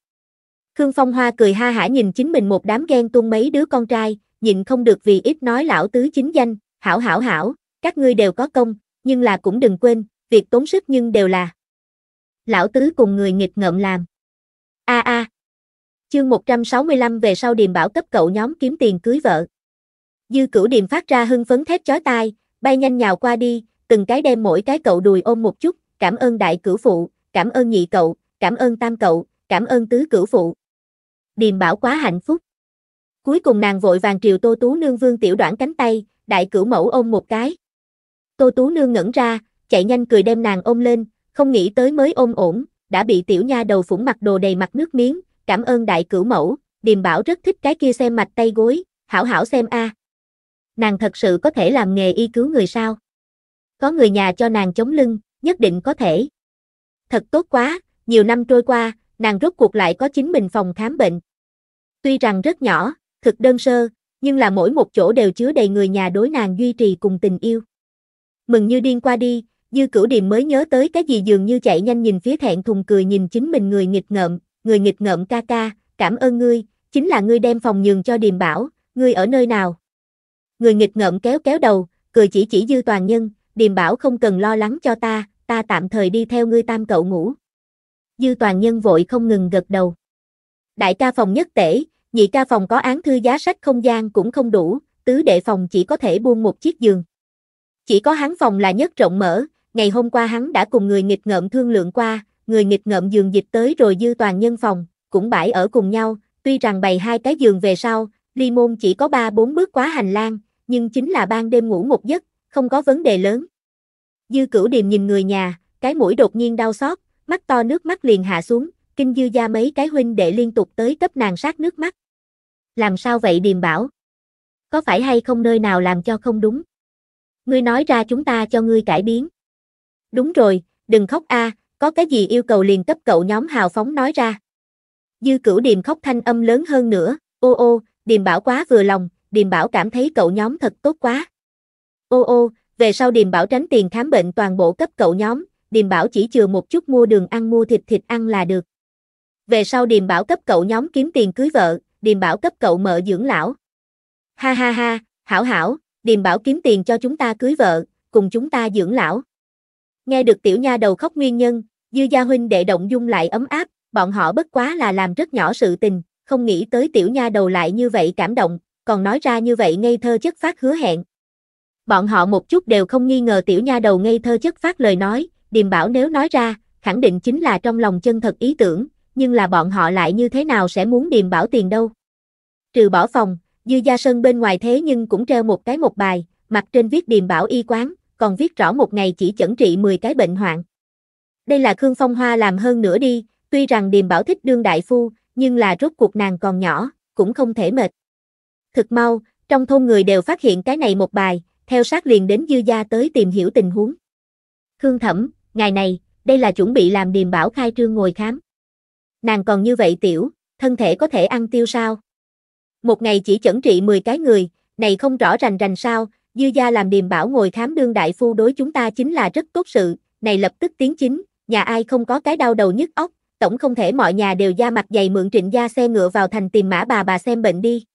Khương Phong Hoa cười ha hả nhìn chính mình một đám ghen tuông mấy đứa con trai, nhịn không được vì ít nói lão tứ chính danh, hảo hảo hảo, các ngươi đều có công, nhưng là cũng đừng quên, việc tốn sức nhưng đều là. Lão tứ cùng người nghịch ngợm làm. A a. Chương 165 về sau Điềm Bảo cấp cậu nhóm kiếm tiền cưới vợ. Dư Cửu Điềm phát ra hưng phấn thét chói tai, bay nhanh nhào qua đi, từng cái đem mỗi cái cậu đùi ôm một chút, cảm ơn đại cửu phụ, cảm ơn nhị cậu, cảm ơn tam cậu, cảm ơn tứ cửu phụ. Điềm Bảo quá hạnh phúc. Cuối cùng nàng vội vàng triều Tô Tú Nương vương tiểu đoạn cánh tay, đại cửu mẫu ôm một cái. Tô Tú Nương ngẩn ra, chạy nhanh cười đem nàng ôm lên, không nghĩ tới mới ôm ổn, đã bị tiểu nha đầu phủng mặt đồ đầy mặt nước miếng, cảm ơn đại cửu mẫu, điềm bảo rất thích cái kia xem mạch tay gối, hảo hảo xem a. Nàng thật sự có thể làm nghề y cứu người sao? Có người nhà cho nàng chống lưng, nhất định có thể. Thật tốt quá, nhiều năm trôi qua, nàng rốt cuộc lại có chính mình phòng khám bệnh. Tuy rằng rất nhỏ, thực đơn sơ, nhưng là mỗi một chỗ đều chứa đầy người nhà đối nàng duy trì cùng tình yêu. Mừng như điên qua đi, Dư Cửu Điềm mới nhớ tới cái gì dường như chạy nhanh nhìn phía thẹn thùng cười nhìn chính mình người nghịch ngợm, người nghịch ngợm ca ca, cảm ơn ngươi, chính là ngươi đem phòng nhường cho Điềm Bảo, ngươi ở nơi nào? Người nghịch ngợm kéo kéo đầu, cười chỉ chỉ Dư Toàn Nhân, Điềm Bảo không cần lo lắng cho ta, ta tạm thời đi theo ngươi tam cậu ngủ. Dư Toàn Nhân vội không ngừng gật đầu. Đại ca phòng nhất tể, nhị ca phòng có án thư giá sách không gian cũng không đủ, tứ đệ phòng chỉ có thể buông một chiếc giường. Chỉ có hắn phòng là nhất rộng mở, ngày hôm qua hắn đã cùng người nghịch ngợm thương lượng qua, người nghịch ngợm giường dịch tới rồi dư toàn nhân phòng, cũng bãi ở cùng nhau, tuy rằng bày hai cái giường về sau, ly môn chỉ có ba bốn bước quá hành lang, nhưng chính là ban đêm ngủ một giấc, không có vấn đề lớn. Dư cửu điềm nhìn người nhà, cái mũi đột nhiên đau xót, mắt to nước mắt liền hạ xuống, kinh dư gia mấy cái huynh đệ liên tục tới cấp nàng sát nước mắt. Làm sao vậy điềm bảo? Có phải hay không nơi nào làm cho không đúng? Ngươi nói ra chúng ta cho ngươi cải biến. Đúng rồi, đừng khóc a, có cái gì yêu cầu liền cấp cậu nhóm hào phóng nói ra. Dư cửu điềm khóc thanh âm lớn hơn nữa, ô ô, điềm bảo quá vừa lòng, điềm bảo cảm thấy cậu nhóm thật tốt quá. Ô ô, về sau điềm bảo tránh tiền khám bệnh toàn bộ cấp cậu nhóm, điềm bảo chỉ chừa một chút mua đường ăn mua thịt thịt ăn là được. Về sau điềm bảo cấp cậu nhóm kiếm tiền cưới vợ, điềm bảo cấp cậu mợ dưỡng lão. Ha ha ha, hảo hảo, điềm bảo kiếm tiền cho chúng ta cưới vợ, cùng chúng ta dưỡng lão. Nghe được tiểu nha đầu khóc nguyên nhân, dư gia huynh đệ động dung lại ấm áp, bọn họ bất quá là làm rất nhỏ sự tình, không nghĩ tới tiểu nha đầu lại như vậy cảm động, còn nói ra như vậy ngây thơ chất phát hứa hẹn. Bọn họ một chút đều không nghi ngờ tiểu nha đầu ngây thơ chất phát lời nói, điềm bảo nếu nói ra, khẳng định chính là trong lòng chân thật ý tưởng, nhưng là bọn họ lại như thế nào sẽ muốn điềm bảo tiền đâu. Trừ bỏ phòng, dư gia sơn bên ngoài thế nhưng cũng treo một cái một bài, mặt trên viết điềm bảo y quán, còn viết rõ một ngày chỉ chẩn trị 10 cái bệnh hoạn. Đây là Khương Phong Hoa làm hơn nữa đi, tuy rằng Điềm Bảo thích đương đại phu, nhưng là rốt cuộc nàng còn nhỏ, cũng không thể mệt. Thực mau, trong thôn người đều phát hiện cái này một bài, theo sát liền đến dư gia tới tìm hiểu tình huống. Khương Thẩm, ngày này, đây là chuẩn bị làm Điềm Bảo khai trương ngồi khám. Nàng còn như vậy tiểu, thân thể có thể ăn tiêu sao? Một ngày chỉ chẩn trị 10 cái người, này không rõ rành rành sao, Dư gia làm điềm bảo ngồi khám đương đại phu đối chúng ta chính là rất tốt sự, này lập tức tiến chính, nhà ai không có cái đau đầu nhức óc, tổng không thể mọi nhà đều da mặt dày mượn trịnh gia xe ngựa vào thành tìm mã bà bà xem bệnh đi.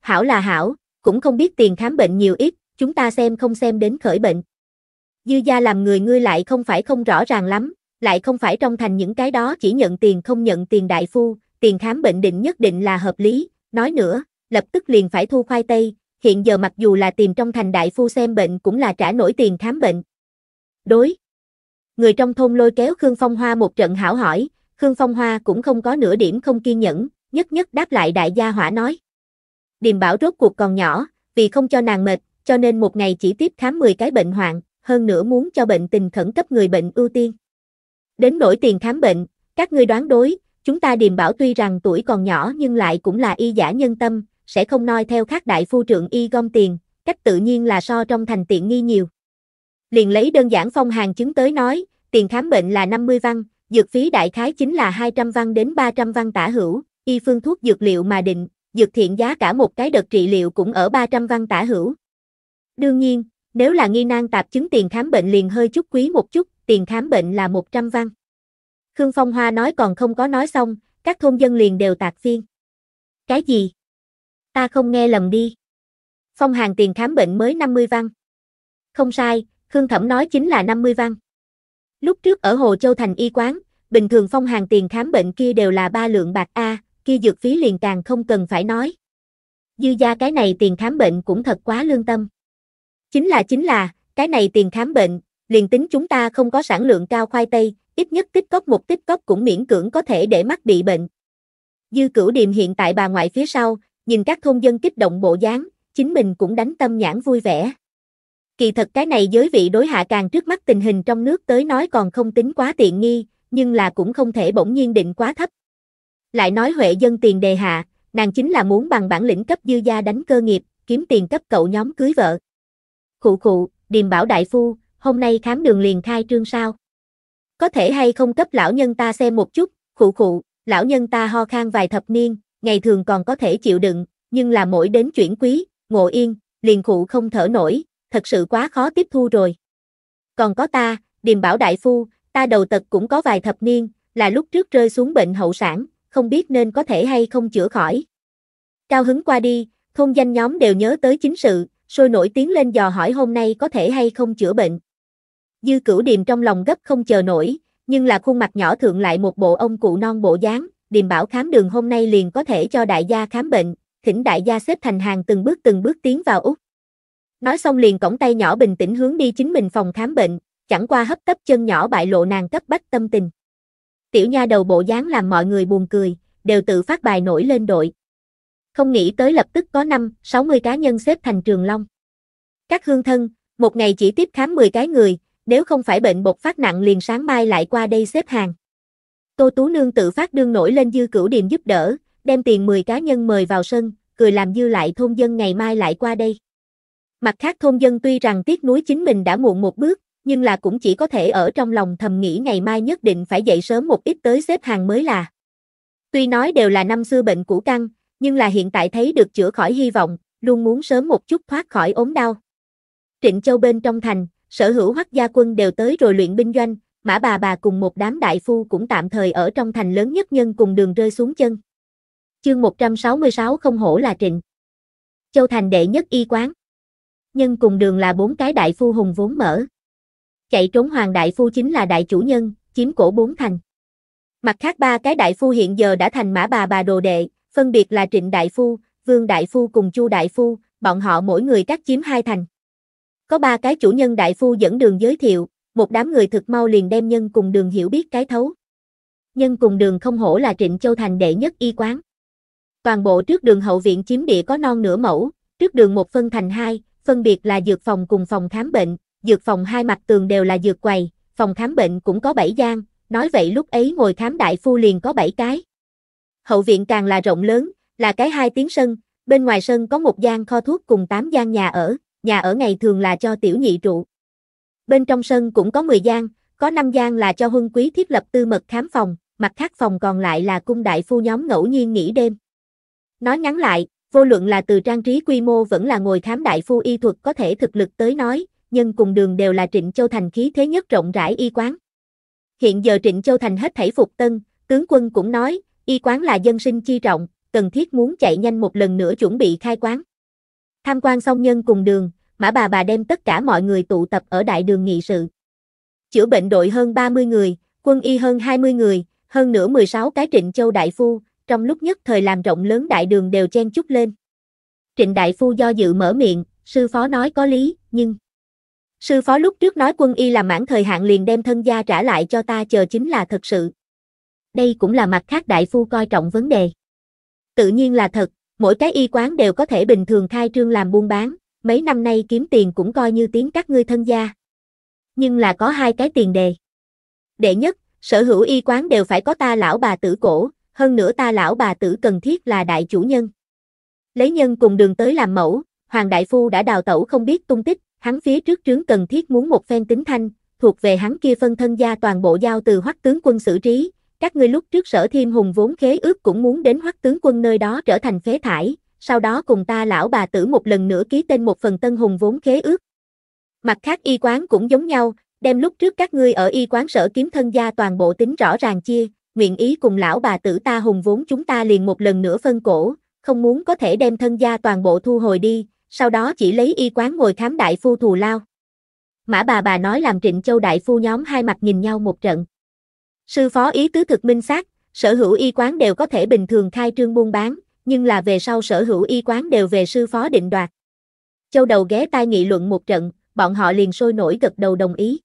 Hảo là hảo, cũng không biết tiền khám bệnh nhiều ít, chúng ta xem không xem đến khởi bệnh. Dư gia làm người ngươi lại không phải không rõ ràng lắm, lại không phải trong thành những cái đó chỉ nhận tiền không nhận tiền đại phu, tiền khám bệnh định nhất định là hợp lý, nói nữa, lập tức liền phải thu khoai tây, hiện giờ mặc dù là tìm trong thành đại phu xem bệnh cũng là trả nổi tiền khám bệnh. Đối. Người trong thôn lôi kéo Khương Phong Hoa một trận hảo hỏi, Khương Phong Hoa cũng không có nửa điểm không kiên nhẫn, nhất nhất đáp lại đại gia hỏa nói. Điềm bảo rốt cuộc còn nhỏ, vì không cho nàng mệt, cho nên một ngày chỉ tiếp khám 10 cái bệnh hoạn, hơn nữa muốn cho bệnh tình khẩn cấp người bệnh ưu tiên. Đến nỗi tiền khám bệnh, các ngươi đoán đối, chúng ta điềm bảo tuy rằng tuổi còn nhỏ nhưng lại cũng là y giả nhân tâm, sẽ không noi theo khác đại phu trượng y gom tiền, cách tự nhiên là so trong thành tiện nghi nhiều. Liền lấy đơn giản phong hàng chứng tới nói, tiền khám bệnh là 50 văn, dược phí đại khái chính là 200 văn đến 300 văn tả hữu, y phương thuốc dược liệu mà định, dược thiện giá cả một cái đợt trị liệu cũng ở 300 văn tả hữu. Đương nhiên, nếu là nghi nan tạp chứng tiền khám bệnh liền hơi chút quý một chút, tiền khám bệnh là 100 văn. Khương Phong Hoa nói còn không có nói xong, các thôn dân liền đều tạc phiên. Cái gì? Ta không nghe lầm đi. Phong hàng tiền khám bệnh mới 50 văn. Không sai, Khương Thẩm nói chính là 50 văn. Lúc trước ở Hồ Châu Thành y quán, bình thường phong hàng tiền khám bệnh kia đều là ba lượng bạc A, kia dược phí liền càng không cần phải nói. Dư gia cái này tiền khám bệnh cũng thật quá lương tâm. Chính là chính là, cái này tiền khám bệnh, liền tính chúng ta không có sản lượng cao khoai tây, ít nhất tích cóp một tích cóp cũng miễn cưỡng có thể để mắc bị bệnh. Dư cửu điềm hiện tại bà ngoại phía sau, nhìn các thôn dân kích động bộ dáng, chính mình cũng đánh tâm nhãn vui vẻ. Kỳ thật cái này giới vị đối hạ càng trước mắt tình hình trong nước tới nói còn không tính quá tiện nghi, nhưng là cũng không thể bỗng nhiên định quá thấp. Lại nói Huệ dân tiền đề hạ, nàng chính là muốn bằng bản lĩnh cấp dư gia đánh cơ nghiệp, kiếm tiền cấp cậu nhóm cưới vợ. Khụ khụ, điềm bảo đại phu, hôm nay khám đường liền khai trương sao? Có thể hay không cấp lão nhân ta xem một chút, khụ khụ, lão nhân ta ho khan vài thập niên, ngày thường còn có thể chịu đựng, nhưng là mỗi đến chuyển quý, ngộ yên, liền khụ không thở nổi, thật sự quá khó tiếp thu rồi. Còn có ta, điềm bảo đại phu, ta đầu tật cũng có vài thập niên, là lúc trước rơi xuống bệnh hậu sản, không biết nên có thể hay không chữa khỏi. Cao hứng qua đi, thôn danh nhóm đều nhớ tới chính sự, sôi nổi tiếng lên dò hỏi hôm nay có thể hay không chữa bệnh. Dư cửu điềm trong lòng gấp không chờ nổi, nhưng là khuôn mặt nhỏ thượng lại một bộ ông cụ non bộ dáng, điềm bảo khám đường hôm nay liền có thể cho đại gia khám bệnh, thỉnh đại gia xếp thành hàng từng bước từng bước tiến vào Úc. Nói xong liền cổng tay nhỏ bình tĩnh hướng đi chính mình phòng khám bệnh, chẳng qua hấp tấp chân nhỏ bại lộ nàng cấp bách tâm tình. Tiểu nha đầu bộ dáng làm mọi người buồn cười, đều tự phát bài nổi lên đội. Không nghĩ tới lập tức có 5, 60 cá nhân xếp thành trường long. Các hương thân, một ngày chỉ tiếp khám 10 cái người, nếu không phải bệnh bột phát nặng liền sáng mai lại qua đây xếp hàng. Tô Tú Nương tự phát đương nổi lên dư cửu điềm giúp đỡ, đem tiền 10 cá nhân mời vào sân, cười làm dư lại thôn dân ngày mai lại qua đây. Mặt khác thôn dân tuy rằng tiếc núi chính mình đã muộn một bước, nhưng là cũng chỉ có thể ở trong lòng thầm nghĩ ngày mai nhất định phải dậy sớm một ít tới xếp hàng mới là. Tuy nói đều là năm xưa bệnh cũ căng, nhưng là hiện tại thấy được chữa khỏi hy vọng, luôn muốn sớm một chút thoát khỏi ốm đau. Trịnh Châu bên trong thành, sở hữu hoắc gia quân đều tới rồi luyện binh doanh, mã bà bà cùng một đám đại phu cũng tạm thời ở trong thành lớn nhất nhân cùng đường rơi xuống chân. Chương 166 không hổ là trịnh. Châu thành đệ nhất y quán. Nhân cùng đường là bốn cái đại phu hùng vốn mở. Chạy trốn hoàng đại phu chính là đại chủ nhân, chiếm cổ bốn thành. Mặt khác ba cái đại phu hiện giờ đã thành mã bà bà đồ đệ, phân biệt là Trịnh Đại Phu, Vương Đại Phu cùng Chu Đại Phu, bọn họ mỗi người cắt chiếm hai thành. Có ba cái chủ nhân Đại Phu dẫn đường giới thiệu, một đám người thực mau liền đem nhân cùng đường hiểu biết cái thấu. Nhân cùng đường không hổ là Trịnh Châu Thành đệ nhất y quán. Toàn bộ trước đường hậu viện chiếm địa có non nửa mẫu, trước đường một phân thành hai, phân biệt là dược phòng cùng phòng khám bệnh, dược phòng hai mặt tường đều là dược quầy, phòng khám bệnh cũng có bảy gian, nói vậy lúc ấy ngồi khám đại phu liền có bảy cái. Hậu viện càng là rộng lớn, là cái hai tiếng sân, bên ngoài sân có một gian kho thuốc cùng tám gian nhà ở, nhà ở ngày thường là cho tiểu nhị trụ. Bên trong sân cũng có 10 gian, có 5 gian là cho huân quý thiết lập tư mật khám phòng, mặt khác phòng còn lại là cung đại phu nhóm ngẫu nhiên nghỉ đêm. Nói ngắn lại, vô luận là từ trang trí quy mô vẫn là ngồi khám đại phu y thuật có thể thực lực tới nói, nhưng cùng đường đều là Trịnh Châu Thành khí thế nhất rộng rãi y quán. Hiện giờ Trịnh Châu Thành hết thảy phục tân, tướng quân cũng nói, y quán là dân sinh chi trọng, cần thiết muốn chạy nhanh một lần nữa chuẩn bị khai quán. Tham quan xong nhân cùng đường, mã bà bà đem tất cả mọi người tụ tập ở đại đường nghị sự. Chữa bệnh đội hơn 30 người, quân y hơn 20 người, hơn nữa 16 cái trịnh châu đại phu, trong lúc nhất thời làm rộng lớn đại đường đều chen chúc lên. Trịnh đại phu do dự mở miệng, sư phó nói có lý, nhưng... Sư phó lúc trước nói quân y làm mãn thời hạn liền đem thân gia trả lại cho ta chờ chính là thật sự. Đây cũng là mặt khác đại phu coi trọng vấn đề. Tự nhiên là thật, mỗi cái y quán đều có thể bình thường khai trương làm buôn bán, mấy năm nay kiếm tiền cũng coi như tiếng các ngươi thân gia. Nhưng là có hai cái tiền đề. Đệ nhất, sở hữu y quán đều phải có ta lão bà tử cổ, hơn nữa ta lão bà tử cần thiết là đại chủ nhân. Lấy nhân cùng đường tới làm mẫu, Hoàng Đại Phu đã đào tẩu không biết tung tích, hắn phía trước trướng cần thiết muốn một phen tính thanh, thuộc về hắn kia phân thân gia toàn bộ giao từ hoắc tướng quân xử trí, các ngươi lúc trước sở thiên hùng vốn khế ước cũng muốn đến hoắc tướng quân nơi đó trở thành phế thải, sau đó cùng ta lão bà tử một lần nữa ký tên một phần tân hùng vốn khế ước. Mặt khác y quán cũng giống nhau, đem lúc trước các ngươi ở y quán sở kiếm thân gia toàn bộ tính rõ ràng chia, nguyện ý cùng lão bà tử ta hùng vốn chúng ta liền một lần nữa phân cổ, không muốn có thể đem thân gia toàn bộ thu hồi đi, sau đó chỉ lấy y quán ngồi khám đại phu thù lao. Mã bà bà nói làm trịnh châu đại phu nhóm hai mặt nhìn nhau một trận. Sư phó ý tứ thực minh xác, sở hữu y quán đều có thể bình thường khai trương buôn bán, nhưng là về sau sở hữu y quán đều về sư phó định đoạt. Châu đầu ghé tai nghị luận một trận, bọn họ liền sôi nổi gật đầu đồng ý.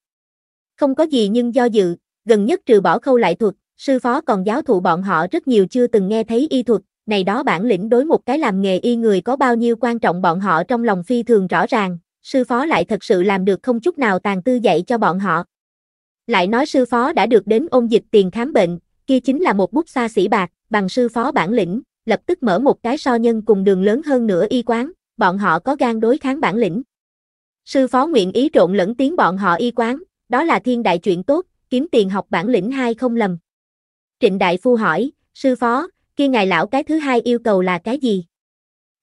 Không có gì nhưng do dự, gần nhất trừ bỏ khâu lại thuật, sư phó còn giáo thụ bọn họ rất nhiều chưa từng nghe thấy y thuật, này đó bản lĩnh đối một cái làm nghề y người có bao nhiêu quan trọng bọn họ trong lòng phi thường rõ ràng, sư phó lại thật sự làm được không chút nào tàn tư dạy cho bọn họ. Lại nói sư phó đã được đến ôn dịch tiền khám bệnh, kia chính là một bút xa xỉ bạc, bằng sư phó bản lĩnh, lập tức mở một cái so nhân cùng đường lớn hơn nữa y quán, bọn họ có gan đối kháng bản lĩnh. Sư phó nguyện ý trộn lẫn tiếng bọn họ y quán, đó là thiên đại chuyện tốt, kiếm tiền học bản lĩnh hai không lầm. Trịnh Đại Phu hỏi, sư phó, kia ngài lão cái thứ hai yêu cầu là cái gì?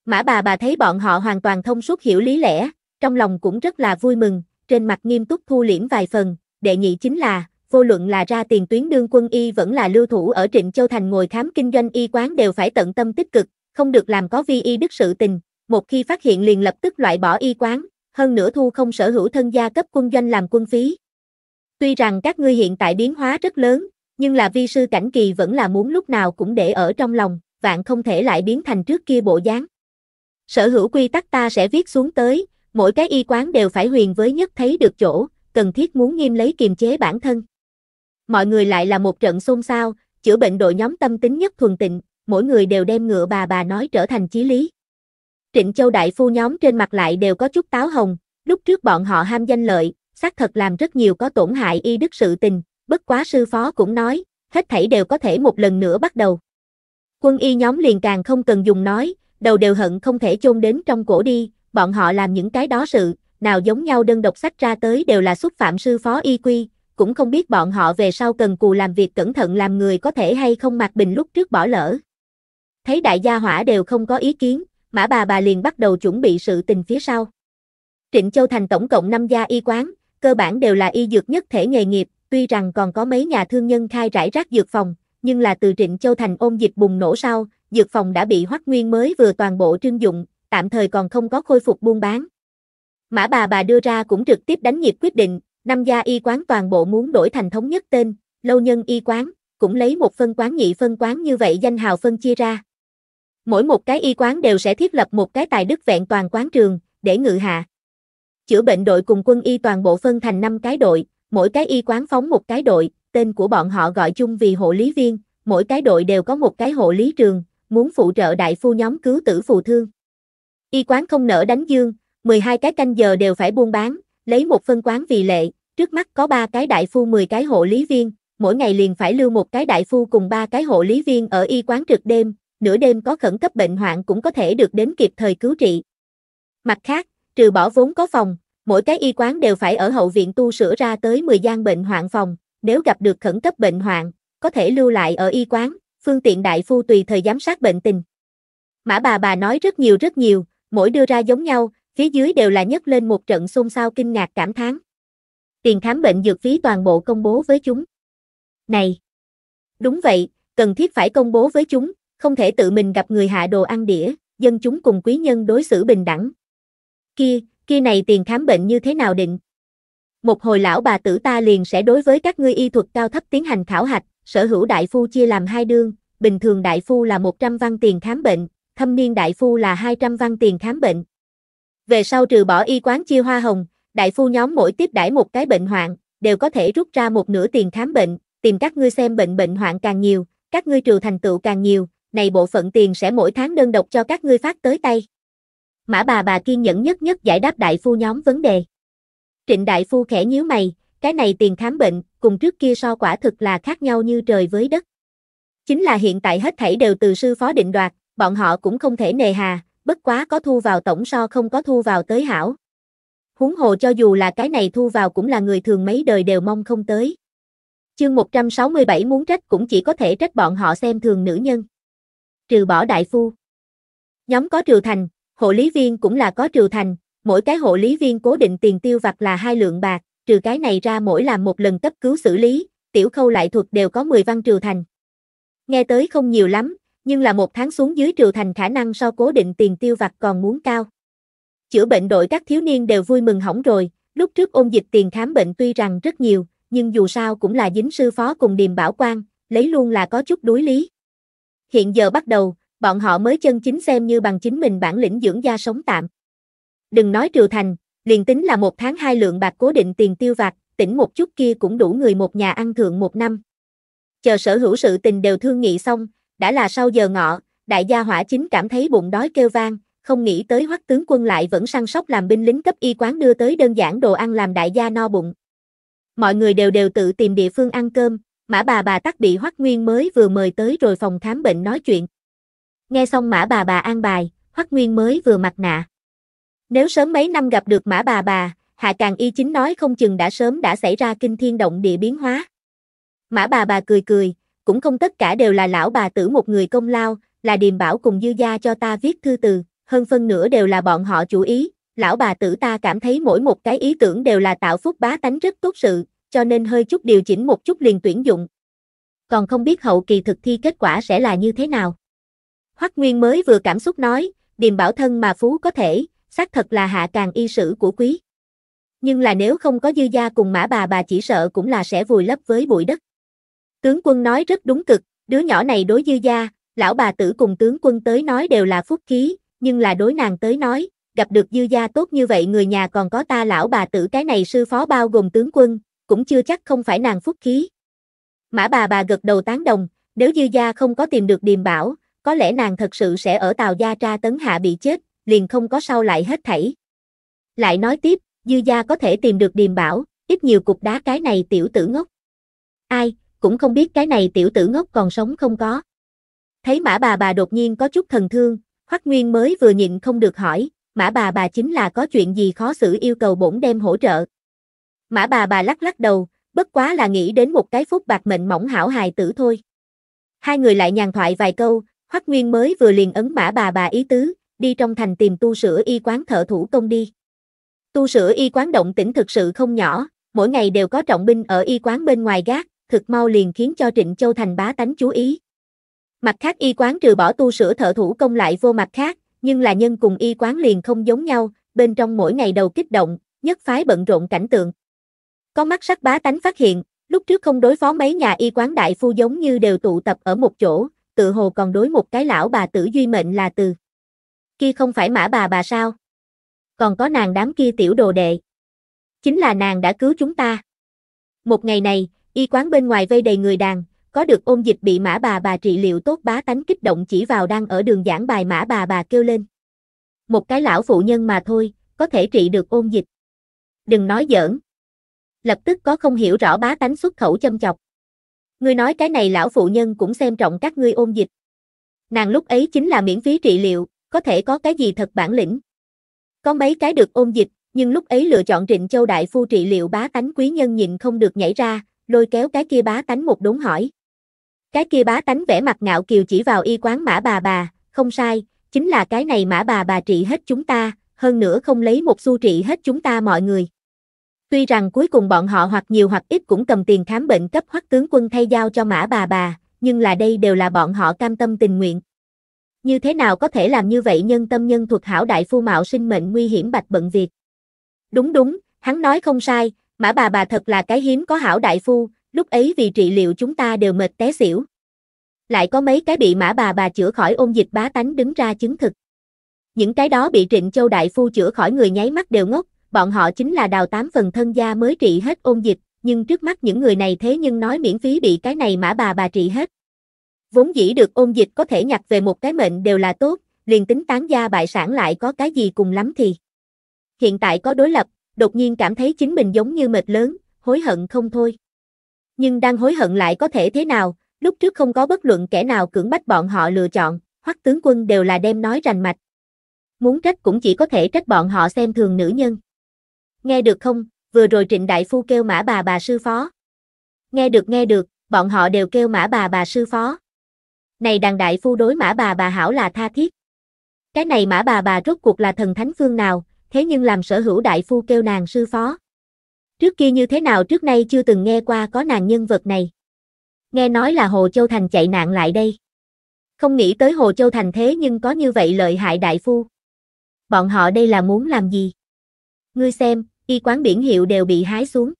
Mã bà bà thấy bọn họ hoàn toàn thông suốt hiểu lý lẽ, trong lòng cũng rất là vui mừng, trên mặt nghiêm túc thu liễm vài phần, đệ nhị chính là, vô luận là ra tiền tuyến đương quân y vẫn là lưu thủ ở Trịnh Châu Thành ngồi khám kinh doanh y quán đều phải tận tâm tích cực, không được làm có vi y đức sự tình, một khi phát hiện liền lập tức loại bỏ y quán, hơn nữa thu không sở hữu thân gia cấp quân doanh làm quân phí. Tuy rằng các ngươi hiện tại biến hóa rất lớn, nhưng là vi sư cảnh kỳ vẫn là muốn lúc nào cũng để ở trong lòng, vạn không thể lại biến thành trước kia bộ dáng. Sở hữu quy tắc ta sẽ viết xuống tới, mỗi cái y quán đều phải huyền với nhất thấy được chỗ, cần thiết muốn nghiêm lấy kiềm chế bản thân. Mọi người lại là một trận xôn xao, chữa bệnh đội nhóm tâm tính nhất thuần tịnh, mỗi người đều đem ngựa bà bà nói trở thành chí lý. Trịnh Châu đại phu nhóm trên mặt lại đều có chút táo hồng, lúc trước bọn họ ham danh lợi, xác thật làm rất nhiều có tổn hại y đức sự tình, bất quá sư phó cũng nói, hết thảy đều có thể một lần nữa bắt đầu. Quân y nhóm liền càng không cần dùng nói, đầu đều hận không thể chôn đến trong cổ đi, bọn họ làm những cái đó sự, nào giống nhau đơn độc sách ra tới đều là xúc phạm sư phó y quy, cũng không biết bọn họ về sau cần cù làm việc cẩn thận làm người có thể hay không mặc bình lúc trước bỏ lỡ. Thấy đại gia hỏa đều không có ý kiến, mã bà bà liền bắt đầu chuẩn bị sự tình phía sau. Trịnh Châu Thành tổng cộng 5 gia y quán, cơ bản đều là y dược nhất thể nghề nghiệp, tuy rằng còn có mấy nhà thương nhân khai rải rác dược phòng, nhưng là từ Trịnh Châu Thành ôn dịch bùng nổ sau, dược phòng đã bị Hoắc Nguyên mới vừa toàn bộ trưng dụng, tạm thời còn không có khôi phục buôn bán. Mã bà bà đưa ra cũng trực tiếp đánh nhịp quyết định, năm gia y quán toàn bộ muốn đổi thành thống nhất tên, lâu nhân y quán, cũng lấy một phân quán nhị phân quán như vậy danh hào phân chia ra. Mỗi một cái y quán đều sẽ thiết lập một cái tài đức vẹn toàn quán trường, để ngự hạ. Chữa bệnh đội cùng quân y toàn bộ phân thành 5 cái đội, mỗi cái y quán phóng một cái đội, tên của bọn họ gọi chung vì hộ lý viên, mỗi cái đội đều có một cái hộ lý trường, muốn phụ trợ đại phu nhóm cứu tử phù thương. Y quán không nở đánh dương, 12 cái canh giờ đều phải buôn bán, lấy một phân quán vì lệ, trước mắt có 3 cái đại phu 10 cái hộ lý viên, mỗi ngày liền phải lưu một cái đại phu cùng 3 cái hộ lý viên ở y quán trực đêm, nửa đêm có khẩn cấp bệnh hoạn cũng có thể được đến kịp thời cứu trị. Mặt khác, trừ bỏ vốn có phòng, mỗi cái y quán đều phải ở hậu viện tu sửa ra tới 10 gian bệnh hoạn phòng, nếu gặp được khẩn cấp bệnh hoạn, có thể lưu lại ở y quán, phương tiện đại phu tùy thời giám sát bệnh tình. Mã bà bà nói rất nhiều rất nhiều, mỗi đưa ra giống nhau, phía dưới đều là nhấc lên một trận xôn xao kinh ngạc cảm thán. Tiền khám bệnh dược phí toàn bộ công bố với chúng. Này! Đúng vậy, cần thiết phải công bố với chúng, không thể tự mình gặp người hạ đồ ăn đĩa, dân chúng cùng quý nhân đối xử bình đẳng. Kia, kia này tiền khám bệnh như thế nào định? Một hồi lão bà tử ta liền sẽ đối với các ngươi y thuật cao thấp tiến hành khảo hạch, sở hữu đại phu chia làm hai đương, bình thường đại phu là 100 văn tiền khám bệnh, thâm niên đại phu là 200 văn tiền khám bệnh. Về sau trừ bỏ y quán chia hoa hồng, đại phu nhóm mỗi tiếp đãi một cái bệnh hoạn, đều có thể rút ra một nửa tiền khám bệnh, tìm các ngươi xem bệnh bệnh hoạn càng nhiều, các ngươi trừ thành tựu càng nhiều, này bộ phận tiền sẽ mỗi tháng đơn độc cho các ngươi phát tới tay. Mã bà bà kiên nhẫn nhất nhất giải đáp đại phu nhóm vấn đề. Trịnh đại phu khẽ nhíu mày, cái này tiền khám bệnh, cùng trước kia so quả thực là khác nhau như trời với đất. Chính là hiện tại hết thảy đều từ sư phó định đoạt, bọn họ cũng không thể nề hà, bất quá có thu vào tổng so không có thu vào tới hảo. Huống hồ cho dù là cái này thu vào cũng là người thường mấy đời đều mong không tới. Chương 167 muốn trách cũng chỉ có thể trách bọn họ xem thường nữ nhân. Trừ bỏ đại phu. Nhóm có triều thành, hộ lý viên cũng là có triều thành, mỗi cái hộ lý viên cố định tiền tiêu vặt là hai lượng bạc, trừ cái này ra mỗi làm một lần cấp cứu xử lý, tiểu khâu lại thuật đều có 10 văn triều thành. Nghe tới không nhiều lắm, nhưng là một tháng xuống dưới triều thành khả năng so cố định tiền tiêu vặt còn muốn cao. Chữa bệnh đội các thiếu niên đều vui mừng hỏng rồi, lúc trước ôn dịch tiền khám bệnh tuy rằng rất nhiều, nhưng dù sao cũng là dính sư phó cùng điềm bảo quan, lấy luôn là có chút đối lý. Hiện giờ bắt đầu, bọn họ mới chân chính xem như bằng chính mình bản lĩnh dưỡng gia sống tạm. Đừng nói triều thành, liền tính là một tháng hai lượng bạc cố định tiền tiêu vặt, tỉnh một chút kia cũng đủ người một nhà ăn thượng một năm. Chờ sở hữu sự tình đều thương nghị xong, đã là sau giờ ngọ, đại gia hỏa chính cảm thấy bụng đói kêu vang, không nghĩ tới hoắc tướng quân lại vẫn săn sóc làm binh lính cấp y quán đưa tới đơn giản đồ ăn làm đại gia no bụng. Mọi người đều đều tự tìm địa phương ăn cơm, mã bà bà tắc bị hoắc nguyên mới vừa mời tới rồi phòng khám bệnh nói chuyện. Nghe xong mã bà bà an bài, hoắc nguyên mới vừa mặt nạ. Nếu sớm mấy năm gặp được mã bà bà, hạ càng y chính nói không chừng đã sớm đã xảy ra kinh thiên động địa biến hóa. Mã bà bà cười cười, cũng không tất cả đều là lão bà tử một người công lao, là điềm bảo cùng dư gia cho ta viết thư từ, hơn phân nửa đều là bọn họ chủ ý, lão bà tử ta cảm thấy mỗi một cái ý tưởng đều là tạo phúc bá tánh rất tốt sự, cho nên hơi chút điều chỉnh một chút liền tuyển dụng. Còn không biết hậu kỳ thực thi kết quả sẽ là như thế nào. Hoắc Nguyên mới vừa cảm xúc nói, điềm bảo thân mà phú có thể, xác thật là hạ càng y sử của quý. Nhưng là nếu không có dư gia cùng mã bà bà chỉ sợ cũng là sẽ vùi lấp với bụi đất. Tướng quân nói rất đúng cực, đứa nhỏ này đối dư gia, lão bà tử cùng tướng quân tới nói đều là phúc khí, nhưng là đối nàng tới nói, gặp được dư gia tốt như vậy người nhà còn có ta lão bà tử cái này sư phó bao gồm tướng quân, cũng chưa chắc không phải nàng phúc khí. Mã bà bà gật đầu tán đồng, nếu dư gia không có tìm được điềm bảo, có lẽ nàng thật sự sẽ ở tàu gia tra tấn hạ bị chết, liền không có sau lại hết thảy. Lại nói tiếp, dư gia có thể tìm được điềm bảo, ít nhiều cục đá cái này tiểu tử ngốc. Ai, cũng không biết cái này tiểu tử ngốc còn sống không có. Thấy mã bà bà đột nhiên có chút thần thương, Hoắc Nguyên mới vừa nhịn không được hỏi, mã bà bà chính là có chuyện gì khó xử yêu cầu bổn đem hỗ trợ. Mã bà bà lắc lắc đầu, bất quá là nghĩ đến một cái phút bạc mệnh mỏng hảo hài tử thôi. Hai người lại nhàn thoại vài câu, Hoắc Nguyên mới vừa liền ấn mã bà bà ý tứ, đi trong thành tìm tu sửa y quán thợ thủ công đi. Tu sửa y quán động tĩnh thực sự không nhỏ, mỗi ngày đều có trọng binh ở y quán bên ngoài gác, thực mau liền khiến cho Trịnh Châu Thành bá tánh chú ý. Mặt khác y quán trừ bỏ tu sửa thợ thủ công lại vô mặt khác, nhưng là nhân cùng y quán liền không giống nhau, bên trong mỗi ngày đầu kích động, nhất phái bận rộn cảnh tượng. Có mắt sắc bá tánh phát hiện, lúc trước không đối phó mấy nhà y quán đại phu giống như đều tụ tập ở một chỗ, tự hồ còn đối một cái lão bà tử duy mệnh là từ. Kia không phải mã bà bà sao? Còn có nàng đám kia tiểu đồ đệ. Chính là nàng đã cứu chúng ta. Một ngày này, y quán bên ngoài vây đầy người đàn, có được ôn dịch bị mã bà bà trị liệu tốt bá tánh kích động chỉ vào đang ở đường giảng bài mã bà bà kêu lên. Một cái lão phụ nhân mà thôi, có thể trị được ôn dịch. Đừng nói giỡn. Lập tức có không hiểu rõ bá tánh xuất khẩu châm chọc. Ngươi nói cái này lão phụ nhân cũng xem trọng các ngươi ôn dịch. Nàng lúc ấy chính là miễn phí trị liệu, có thể có cái gì thật bản lĩnh. Có mấy cái được ôn dịch, nhưng lúc ấy lựa chọn Trịnh Châu Đại Phu trị liệu bá tánh quý nhân nhìn không được nhảy ra, lôi kéo cái kia bá tánh một đốn hỏi. Cái kia bá tánh vẻ mặt ngạo kiều chỉ vào y quán mã bà bà, không sai, chính là cái này mã bà bà trị hết chúng ta, hơn nữa không lấy một xu trị hết chúng ta mọi người. Tuy rằng cuối cùng bọn họ hoặc nhiều hoặc ít cũng cầm tiền khám bệnh cấp hoắc tướng quân thay giao cho mã bà bà, nhưng là đây đều là bọn họ cam tâm tình nguyện. Như thế nào có thể làm như vậy nhân tâm nhân thuật hảo đại phu mạo sinh mệnh nguy hiểm bạch bận việc. Đúng đúng, hắn nói không sai, mã bà bà thật là cái hiếm có hảo đại phu, lúc ấy vì trị liệu chúng ta đều mệt té xỉu. Lại có mấy cái bị mã bà bà chữa khỏi ôn dịch bá tánh đứng ra chứng thực. Những cái đó bị Trịnh Châu Đại Phu chữa khỏi người nháy mắt đều ngốc, bọn họ chính là đào tám phần thân gia mới trị hết ôn dịch, nhưng trước mắt những người này thế nhưng nói miễn phí bị cái này mã bà bà trị hết. Vốn dĩ được ôn dịch có thể nhặt về một cái mệnh đều là tốt, liền tính tán gia bại sản lại có cái gì cùng lắm thì. Hiện tại có đối lập, đột nhiên cảm thấy chính mình giống như mệt lớn, hối hận không thôi. Nhưng đang hối hận lại có thể thế nào, lúc trước không có bất luận kẻ nào cưỡng bách bọn họ lựa chọn, hoặc tướng quân đều là đem nói rành mạch. Muốn trách cũng chỉ có thể trách bọn họ xem thường nữ nhân. Nghe được không, vừa rồi trịnh đại phu kêu mã bà bà sư phó. Nghe được nghe được, bọn họ đều kêu mã bà bà sư phó. Này đàn đại phu đối mã bà bà hảo là tha thiết. Cái này mã bà bà rốt cuộc là thần thánh phương nào, thế nhưng làm sở hữu đại phu kêu nàng sư phó. Trước kia như thế nào trước nay chưa từng nghe qua có nàng nhân vật này. Nghe nói là Hồ Châu Thành chạy nạn lại đây. Không nghĩ tới Hồ Châu Thành thế nhưng có như vậy lợi hại đại phu. Bọn họ đây là muốn làm gì? Ngươi xem, y quán biển hiệu đều bị hái xuống.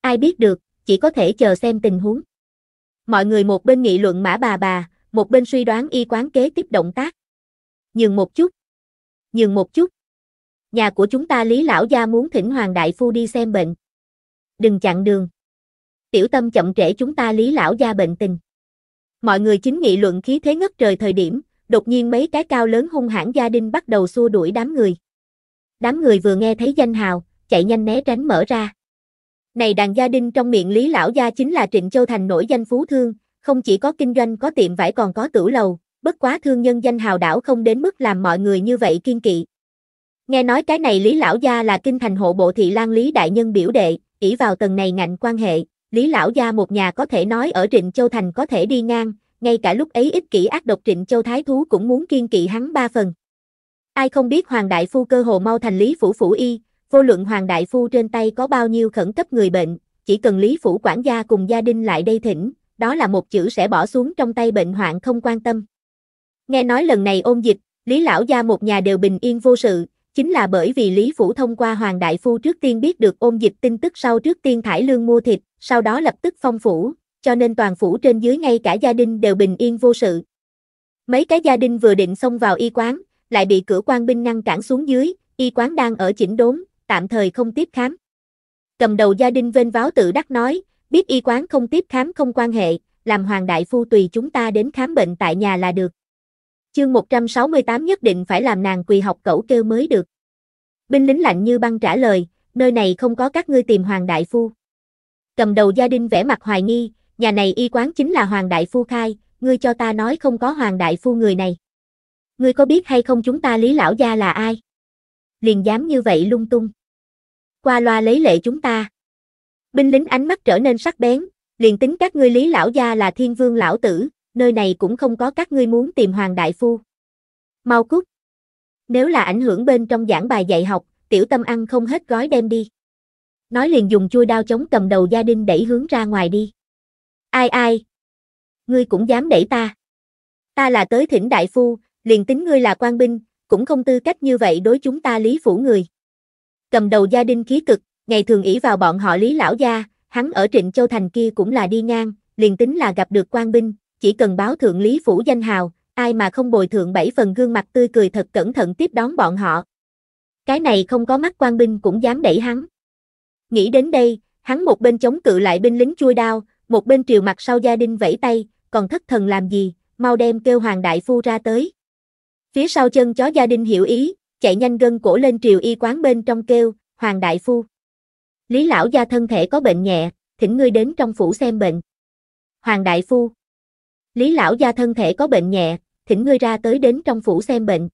Ai biết được, chỉ có thể chờ xem tình huống. Mọi người một bên nghị luận mã bà bà, một bên suy đoán y quán kế tiếp động tác. Nhường một chút. Nhường một chút. Nhà của chúng ta Lý Lão Gia muốn thỉnh Hoàng Đại Phu đi xem bệnh. Đừng chặn đường. Tiểu tâm chậm trễ chúng ta Lý Lão Gia bệnh tình. Mọi người chính nghị luận khí thế ngất trời thời điểm, đột nhiên mấy cái cao lớn hung hãn gia đình bắt đầu xua đuổi đám người. Đám người vừa nghe thấy danh hào, chạy nhanh né tránh mở ra. Này đàn gia đình trong miệng Lý Lão Gia chính là Trịnh Châu Thành nổi danh phú thương, không chỉ có kinh doanh có tiệm vải còn có tửu lầu, bất quá thương nhân danh hào đảo không đến mức làm mọi người như vậy kiên kỵ. Nghe nói cái này Lý Lão Gia là kinh thành hộ bộ thị lang Lý Đại Nhân biểu đệ, ỷ vào tầng này ngạnh quan hệ, Lý Lão Gia một nhà có thể nói ở Trịnh Châu Thành có thể đi ngang, ngay cả lúc ấy ích kỷ ác độc Trịnh Châu Thái Thú cũng muốn kiên kỵ hắn ba phần. Ai không biết Hoàng Đại Phu cơ hồ mau thành Lý Phủ Phủ Y, vô luận Hoàng Đại Phu trên tay có bao nhiêu khẩn cấp người bệnh, chỉ cần Lý Phủ quản gia cùng gia đình lại đây thỉnh, đó là một chữ sẽ bỏ xuống trong tay bệnh hoạn không quan tâm. Nghe nói lần này ôn dịch, Lý Lão Gia một nhà đều bình yên vô sự, chính là bởi vì Lý Phủ thông qua Hoàng Đại Phu trước tiên biết được ôn dịch tin tức sau trước tiên thải lương mua thịt, sau đó lập tức phong phủ, cho nên toàn phủ trên dưới ngay cả gia đình đều bình yên vô sự. Mấy cái gia đình vừa định xông vào y quán, lại bị cửa quan binh ngăn cản xuống dưới, y quán đang ở chỉnh đốn, tạm thời không tiếp khám. Cầm đầu gia đình vênh váo tự đắc nói, biết y quán không tiếp khám không quan hệ, làm hoàng đại phu tùy chúng ta đến khám bệnh tại nhà là được. Chương 168 nhất định phải làm nàng quỳ học cẩu kêu mới được. Binh lính lạnh như băng trả lời, nơi này không có các ngươi tìm hoàng đại phu. Cầm đầu gia đình vẽ mặt hoài nghi, nhà này y quán chính là hoàng đại phu khai, ngươi cho ta nói không có hoàng đại phu người này. Ngươi có biết hay không chúng ta lý lão gia là ai? Liền dám như vậy lung tung. Qua loa lấy lệ chúng ta. Binh lính ánh mắt trở nên sắc bén, liền tính các ngươi lý lão gia là thiên vương lão tử, nơi này cũng không có các ngươi muốn tìm hoàng đại phu. Mau cút. Nếu là ảnh hưởng bên trong giảng bài dạy học, tiểu tâm ăn không hết gói đem đi. Nói liền dùng chui đao chống cầm đầu gia đình đẩy hướng ra ngoài đi. Ai ai? Ngươi cũng dám đẩy ta. Ta là tới thỉnh đại phu, liền tính ngươi là quan binh, cũng không tư cách như vậy đối chúng ta lý phủ người. Cầm đầu gia đình khí cực, ngày thường ỷ vào bọn họ lý lão gia, hắn ở Trịnh Châu Thành kia cũng là đi ngang, liền tính là gặp được quan binh, chỉ cần báo thượng lý phủ danh hào, ai mà không bồi thượng bảy phần gương mặt tươi cười thật cẩn thận tiếp đón bọn họ. Cái này không có mắt quan binh cũng dám đẩy hắn. Nghĩ đến đây, hắn một bên chống cự lại binh lính chui đao, một bên triều mặt sau gia đình vẫy tay, còn thất thần làm gì, mau đem kêu hoàng đại phu ra tới. Phía sau chân chó gia đình hiểu ý, chạy nhanh gân cổ lên triều y quán bên trong kêu, hoàng đại phu. Lý lão gia thân thể có bệnh nhẹ, thỉnh ngươi đến trong phủ xem bệnh. Hoàng đại phu. Lý lão gia thân thể có bệnh nhẹ, thỉnh ngươi ra tới đến trong phủ xem bệnh.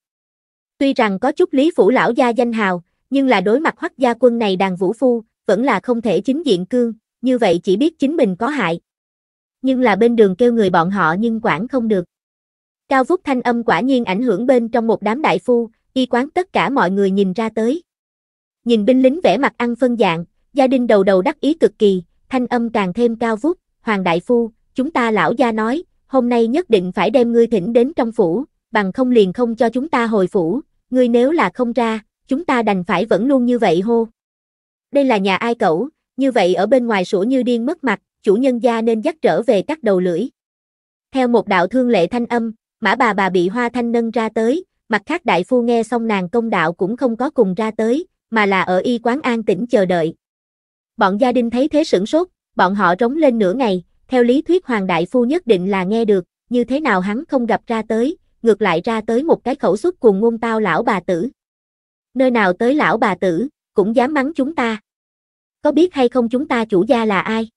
Tuy rằng có chút lý phủ lão gia danh hào, nhưng là đối mặt hoắc gia quân này đàn vũ phu, vẫn là không thể chính diện cương, như vậy chỉ biết chính mình có hại. Nhưng là bên đường kêu người bọn họ nhưng quản không được. Cao vút thanh âm quả nhiên ảnh hưởng bên trong một đám đại phu, y quán tất cả mọi người nhìn ra tới. Nhìn binh lính vẻ mặt ăn phân dạng, gia đình đầu đầu đắc ý cực kỳ, thanh âm càng thêm cao vút, hoàng đại phu, chúng ta lão gia nói, hôm nay nhất định phải đem ngươi thỉnh đến trong phủ, bằng không liền không cho chúng ta hồi phủ, ngươi nếu là không ra, chúng ta đành phải vẫn luôn như vậy hô. Đây là nhà ai cẩu, như vậy ở bên ngoài sủa như điên mất mặt, chủ nhân gia nên dắt trở về cắt đầu lưỡi. Theo một đạo thương lệ thanh âm, mã bà bà bị hoa thanh nâng ra tới, mặt khác đại phu nghe xong nàng công đạo cũng không có cùng ra tới, mà là ở y quán an tĩnh chờ đợi. Bọn gia đình thấy thế sửng sốt, bọn họ trống lên nửa ngày, theo lý thuyết hoàng đại phu nhất định là nghe được, như thế nào hắn không gặp ra tới, ngược lại ra tới một cái khẩu suất cùng ngôn tao lão bà tử. Nơi nào tới lão bà tử, cũng dám mắng chúng ta. Có biết hay không chúng ta chủ gia là ai?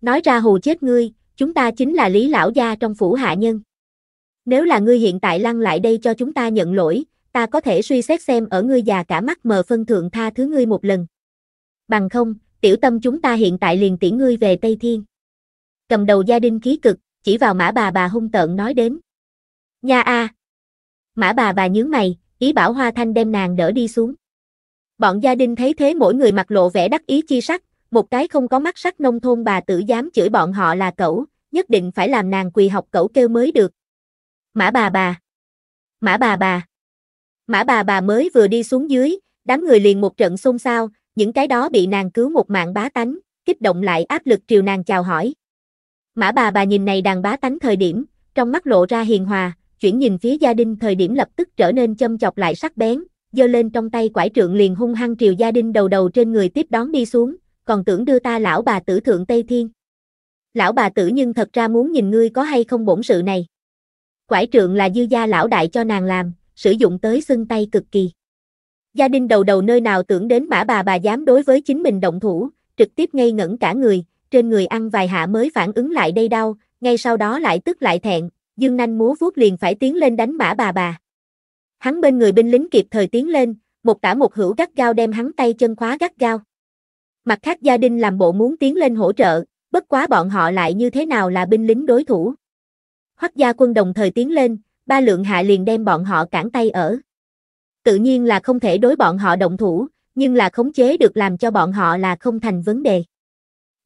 Nói ra hù chết ngươi, chúng ta chính là lý lão gia trong phủ hạ nhân. Nếu là ngươi hiện tại lăn lại đây cho chúng ta nhận lỗi, ta có thể suy xét xem ở ngươi già cả mắt mờ phân thượng tha thứ ngươi một lần. Bằng không, tiểu tâm chúng ta hiện tại liền tiễn ngươi về Tây Thiên. Cầm đầu gia đình khí cực, chỉ vào mã bà bà hung tợn nói đến. Nha a. Mã bà bà nhướng mày, ý bảo Hoa Thanh đem nàng đỡ đi xuống. Bọn gia đình thấy thế mỗi người mặt lộ vẻ đắc ý chi sắc, một cái không có mắt sắc nông thôn bà tử dám chửi bọn họ là cẩu, nhất định phải làm nàng quỳ học cẩu kêu mới được. Mã bà bà. Mã bà bà. Mã bà bà mới vừa đi xuống dưới, đám người liền một trận xôn xao, những cái đó bị nàng cứu một mạng bá tánh, kích động lại áp lực triều nàng chào hỏi. Mã bà bà nhìn này đàn bá tánh thời điểm, trong mắt lộ ra hiền hòa, chuyển nhìn phía gia đình thời điểm lập tức trở nên châm chọc lại sắc bén, giơ lên trong tay quải trượng liền hung hăng triều gia đình đầu đầu trên người tiếp đón đi xuống, còn tưởng đưa ta lão bà tử thượng Tây Thiên. Lão bà tử nhưng thật ra muốn nhìn ngươi có hay không bổn sự này. Quải trượng là dư gia lão đại cho nàng làm, sử dụng tới xưng tay cực kỳ. Gia đình đầu đầu nơi nào tưởng đến mã bà bà dám đối với chính mình động thủ, trực tiếp ngây ngẩn cả người, trên người ăn vài hạ mới phản ứng lại đây đau, ngay sau đó lại tức lại thẹn, dương nanh múa vuốt liền phải tiến lên đánh mã bà bà. Hắn bên người binh lính kịp thời tiến lên, một tả một hữu gắt gao đem hắn tay chân khóa gắt gao. Mặt khác gia đình làm bộ muốn tiến lên hỗ trợ, bất quá bọn họ lại như thế nào là binh lính đối thủ. Hoắc gia quân đồng thời tiến lên, ba lượng hạ liền đem bọn họ cản tay ở. Tự nhiên là không thể đối bọn họ động thủ, nhưng là khống chế được làm cho bọn họ là không thành vấn đề.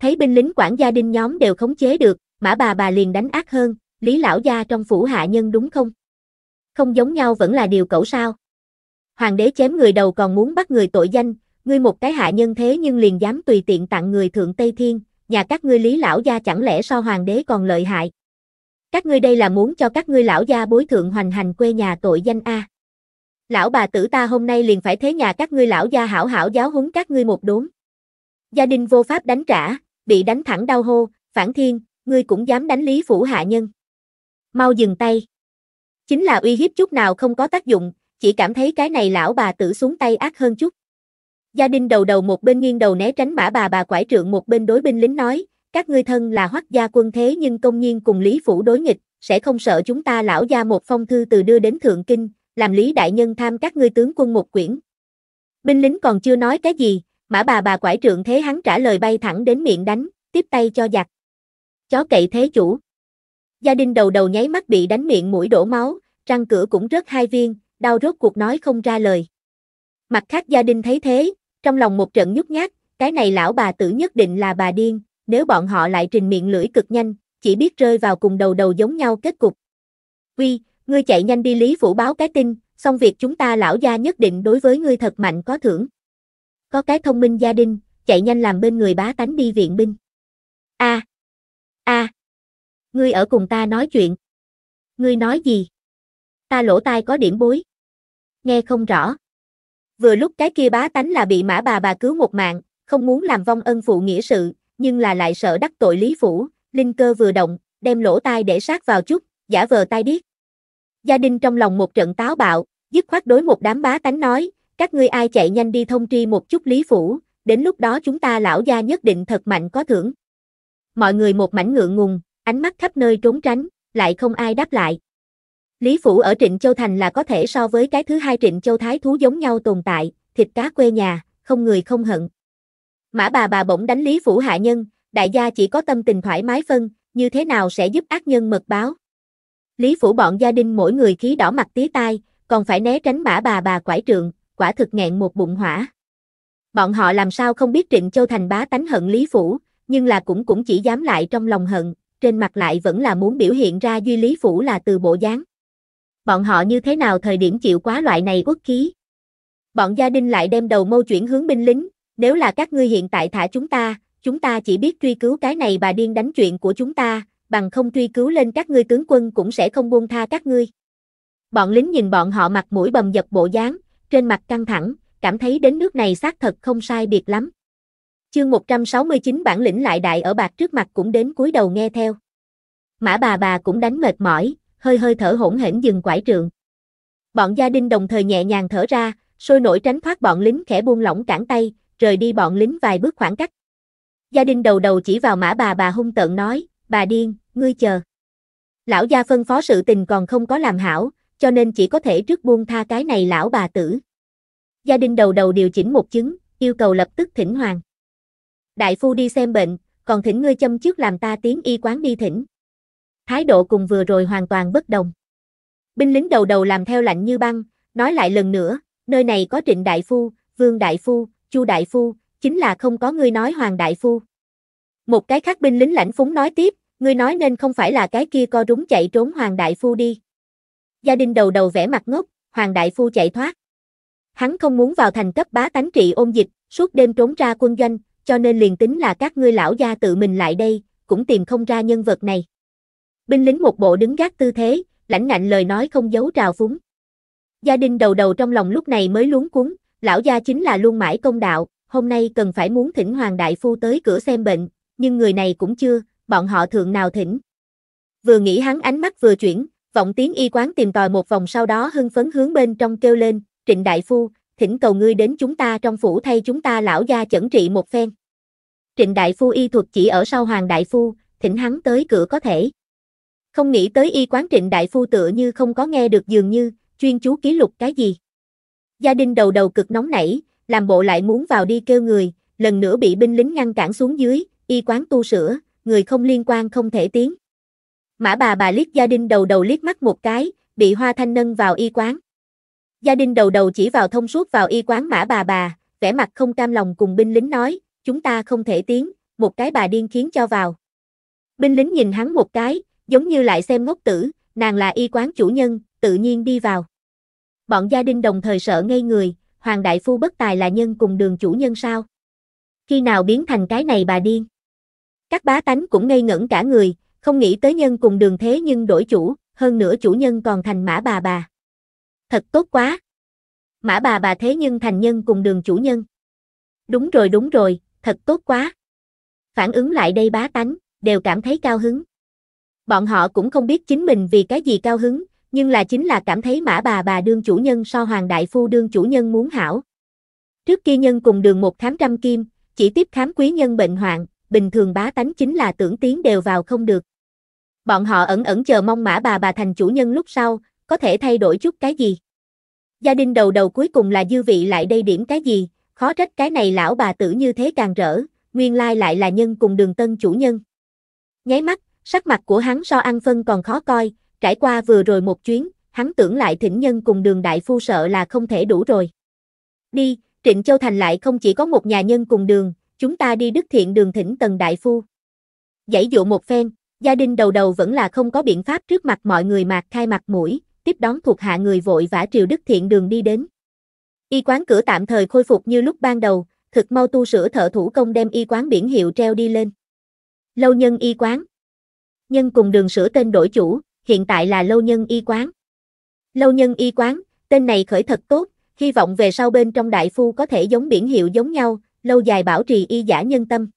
Thấy binh lính quản gia đình nhóm đều khống chế được, mã bà bà liền đánh ác hơn, lý lão gia trong phủ hạ nhân đúng không? Không giống nhau vẫn là điều cẩu sao? Hoàng đế chém người đầu còn muốn bắt người tội danh, ngươi một cái hạ nhân thế nhưng liền dám tùy tiện tặng người thượng Tây Thiên, nhà các ngươi lý lão gia chẳng lẽ so hoàng đế còn lợi hại. Các ngươi đây là muốn cho các ngươi lão gia bối thượng hoành hành quê nhà tội danh A. Lão bà tử ta hôm nay liền phải thế nhà các ngươi lão gia hảo hảo giáo huấn các ngươi một đốn. Gia đình vô pháp đánh trả, bị đánh thẳng đau hô, phản thiên, ngươi cũng dám đánh lý phủ hạ nhân. Mau dừng tay. Chính là uy hiếp chút nào không có tác dụng, chỉ cảm thấy cái này lão bà tử xuống tay ác hơn chút. Gia đình đầu đầu một bên nghiêng đầu né tránh mã bà bà quải trượng một bên đối binh lính nói, các ngươi thân là hoắc gia quân thế nhưng công nhiên cùng Lý Phủ đối nghịch, sẽ không sợ chúng ta lão gia một phong thư từ đưa đến Thượng Kinh, làm Lý Đại Nhân tham các ngươi tướng quân một quyển. Binh lính còn chưa nói cái gì, mã bà bà quải trượng thế hắn trả lời bay thẳng đến miệng đánh, tiếp tay cho giặc. Chó cậy thế chủ. Gia đình đầu đầu nháy mắt bị đánh miệng mũi đổ máu, răng cửa cũng rớt hai viên, đau rốt cuộc nói không ra lời. Mặt khác gia đình thấy thế, trong lòng một trận nhút nhát, cái này lão bà tử nhất định là bà điên, nếu bọn họ lại trình miệng lưỡi cực nhanh, chỉ biết rơi vào cùng đầu đầu giống nhau kết cục. Uy, ngươi chạy nhanh đi Lý Phủ báo cái tin, xong việc chúng ta lão gia nhất định đối với ngươi thật mạnh có thưởng. Có cái thông minh gia đình, chạy nhanh làm bên người bá tánh đi viện binh. A, a, ngươi ở cùng ta nói chuyện. Ngươi nói gì? Ta lỗ tai có điểm bối. Nghe không rõ. Vừa lúc cái kia bá tánh là bị mã bà bà cứu một mạng, không muốn làm vong ân phụ nghĩa sự, nhưng là lại sợ đắc tội Lý Phủ, linh cơ vừa động, đem lỗ tai để sát vào chút, giả vờ tai điếc. Gia đình trong lòng một trận táo bạo, dứt khoát đối một đám bá tánh nói, các ngươi ai chạy nhanh đi thông tri một chút Lý Phủ, đến lúc đó chúng ta lão gia nhất định thật mạnh có thưởng. Mọi người một mảnh ngượng ngùng, ánh mắt khắp nơi trốn tránh, lại không ai đáp lại. Lý Phủ ở Trịnh Châu Thành là có thể so với cái thứ hai Trịnh Châu Thái thú giống nhau tồn tại, thịt cá quê nhà, không người không hận. Mã bà bà bỗng đánh Lý Phủ hạ nhân, đại gia chỉ có tâm tình thoải mái phân, như thế nào sẽ giúp ác nhân mật báo. Lý Phủ bọn gia đình mỗi người khí đỏ mặt tía tai, còn phải né tránh mã bà bà quải trượng, quả thực nghẹn một bụng hỏa. Bọn họ làm sao không biết Trịnh Châu Thành bá tánh hận Lý Phủ, nhưng là cũng cũng chỉ dám lại trong lòng hận, trên mặt lại vẫn là muốn biểu hiện ra duy Lý Phủ là từ bộ dáng. Bọn họ như thế nào thời điểm chịu quá loại này uất khí? Bọn gia đình lại đem đầu mâu chuyển hướng binh lính, nếu là các ngươi hiện tại thả chúng ta, chúng ta chỉ biết truy cứu cái này bà điên đánh chuyện của chúng ta, bằng không truy cứu lên các ngươi tướng quân cũng sẽ không buông tha các ngươi. Bọn lính nhìn bọn họ mặt mũi bầm dập bộ dáng, trên mặt căng thẳng, cảm thấy đến nước này xác thật không sai biệt lắm. Chương 169 bản lĩnh lại đại ở bạc trước mặt cũng đến cúi đầu nghe theo. Mã bà bà cũng đánh mệt mỏi, hơi hơi thở hỗn hển dừng quải trường. Bọn gia đình đồng thời nhẹ nhàng thở ra, sôi nổi tránh thoát bọn lính khẽ buông lỏng cản tay, rời đi bọn lính vài bước khoảng cách. Gia đình đầu đầu chỉ vào mã bà bà hung tợn nói, bà điên, ngươi chờ. Lão gia phân phó sự tình còn không có làm hảo, cho nên chỉ có thể trước buông tha cái này lão bà tử. Gia đình đầu đầu điều chỉnh một chứng, yêu cầu lập tức thỉnh hoàng. Đại phu đi xem bệnh, còn thỉnh ngươi châm trước làm ta tiến y quán đi thỉnh. Thái độ cùng vừa rồi hoàn toàn bất đồng. Binh lính đầu đầu làm theo lạnh như băng, nói lại lần nữa, nơi này có trịnh đại phu, vương đại phu, chu đại phu, chính là không có ngươi nói hoàng đại phu. Một cái khác binh lính lãnh phúng nói tiếp, ngươi nói nên không phải là cái kia co rúng chạy trốn hoàng đại phu đi. Gia đình đầu đầu vẻ mặt ngốc, hoàng đại phu chạy thoát. Hắn không muốn vào thành cấp bá tánh trị ôn dịch, suốt đêm trốn ra quân doanh, cho nên liền tính là các ngươi lão gia tự mình lại đây, cũng tìm không ra nhân vật này. Binh lính một bộ đứng gác tư thế, lãnh ngạnh lời nói không giấu trào phúng. Gia đình đầu đầu trong lòng lúc này mới luống cuống, lão gia chính là luôn mãi công đạo, hôm nay cần phải muốn thỉnh Hoàng Đại Phu tới cửa xem bệnh, nhưng người này cũng chưa, bọn họ thượng nào thỉnh. Vừa nghĩ hắn ánh mắt vừa chuyển, Vọng tiếng y quán tìm tòi một vòng sau đó hưng phấn hướng bên trong kêu lên, trịnh đại phu, thỉnh cầu ngươi đến chúng ta trong phủ thay chúng ta lão gia chẩn trị một phen. Trịnh đại phu y thuật chỉ ở sau hoàng đại phu, thỉnh hắn tới cửa có thể. Không nghĩ tới y quán trịnh đại phu tựa như không có nghe được dường như, chuyên chú ký lục cái gì. Gia đình đầu đầu cực nóng nảy, làm bộ lại muốn vào đi kêu người, lần nữa bị binh lính ngăn cản xuống dưới, y quán tu sửa, người không liên quan không thể tiến. Mã bà bà liếc gia đình đầu đầu liếc mắt một cái, bị hoa thanh nâng vào y quán. Gia đình đầu đầu chỉ vào thông suốt vào y quán mã bà bà, vẻ mặt không cam lòng cùng binh lính nói, chúng ta không thể tiến, một cái bà điên khiến cho vào. Binh lính nhìn hắn một cái, giống như lại xem ngốc tử, nàng là y quán chủ nhân, tự nhiên đi vào. Bọn gia đình đồng thời sợ ngây người, Hoàng Đại Phu bất tài là nhân cùng đường chủ nhân sao? Khi nào biến thành cái này bà điên? Các bá tánh cũng ngây ngẩn cả người, không nghĩ tới nhân cùng đường thế nhưng đổi chủ, hơn nữa chủ nhân còn thành mã bà bà. Thật tốt quá. Mã bà bà thế nhưng thành nhân cùng đường chủ nhân. Đúng rồi đúng rồi, thật tốt quá. Phản ứng lại đây bá tánh, đều cảm thấy cao hứng. Bọn họ cũng không biết chính mình vì cái gì cao hứng, nhưng là chính là cảm thấy mã bà bà đương chủ nhân so hoàng đại phu đương chủ nhân muốn hảo. Trước kia nhân cùng đường một khám trăm kim, chỉ tiếp khám quý nhân bệnh hoạn, bình thường bá tánh chính là tưởng tiến đều vào không được. Bọn họ ẩn ẩn chờ mong mã bà bà thành chủ nhân lúc sau, có thể thay đổi chút cái gì. Gia đình đầu đầu cuối cùng là dư vị lại đây điểm cái gì, khó trách cái này lão bà tử như thế càng rỡ, nguyên lai lại là nhân cùng đường tân chủ nhân. Nháy mắt, sắc mặt của hắn so ăn phân còn khó coi, trải qua vừa rồi một chuyến, hắn tưởng lại thỉnh nhân cùng đường đại phu sợ là không thể đủ rồi. Đi, Trịnh Châu Thành lại không chỉ có một nhà nhân cùng đường, chúng ta đi đức thiện đường thỉnh tần đại phu. Giải dụ một phen, gia đình đầu đầu vẫn là không có biện pháp trước mặt mọi người mạc khai mặt mũi, tiếp đón thuộc hạ người vội vã triều đức thiện đường đi đến. Y quán cửa tạm thời khôi phục như lúc ban đầu, thực mau tu sửa thợ thủ công đem y quán biển hiệu treo đi lên. Lâu nhân y quán. Nhân cùng đường sửa tên đổi chủ, hiện tại là lâu nhân y quán. Lâu nhân y quán, tên này khởi thật tốt, hy vọng về sau bên trong đại phu có thể giống biển hiệu giống nhau, lâu dài bảo trì y giả nhân tâm.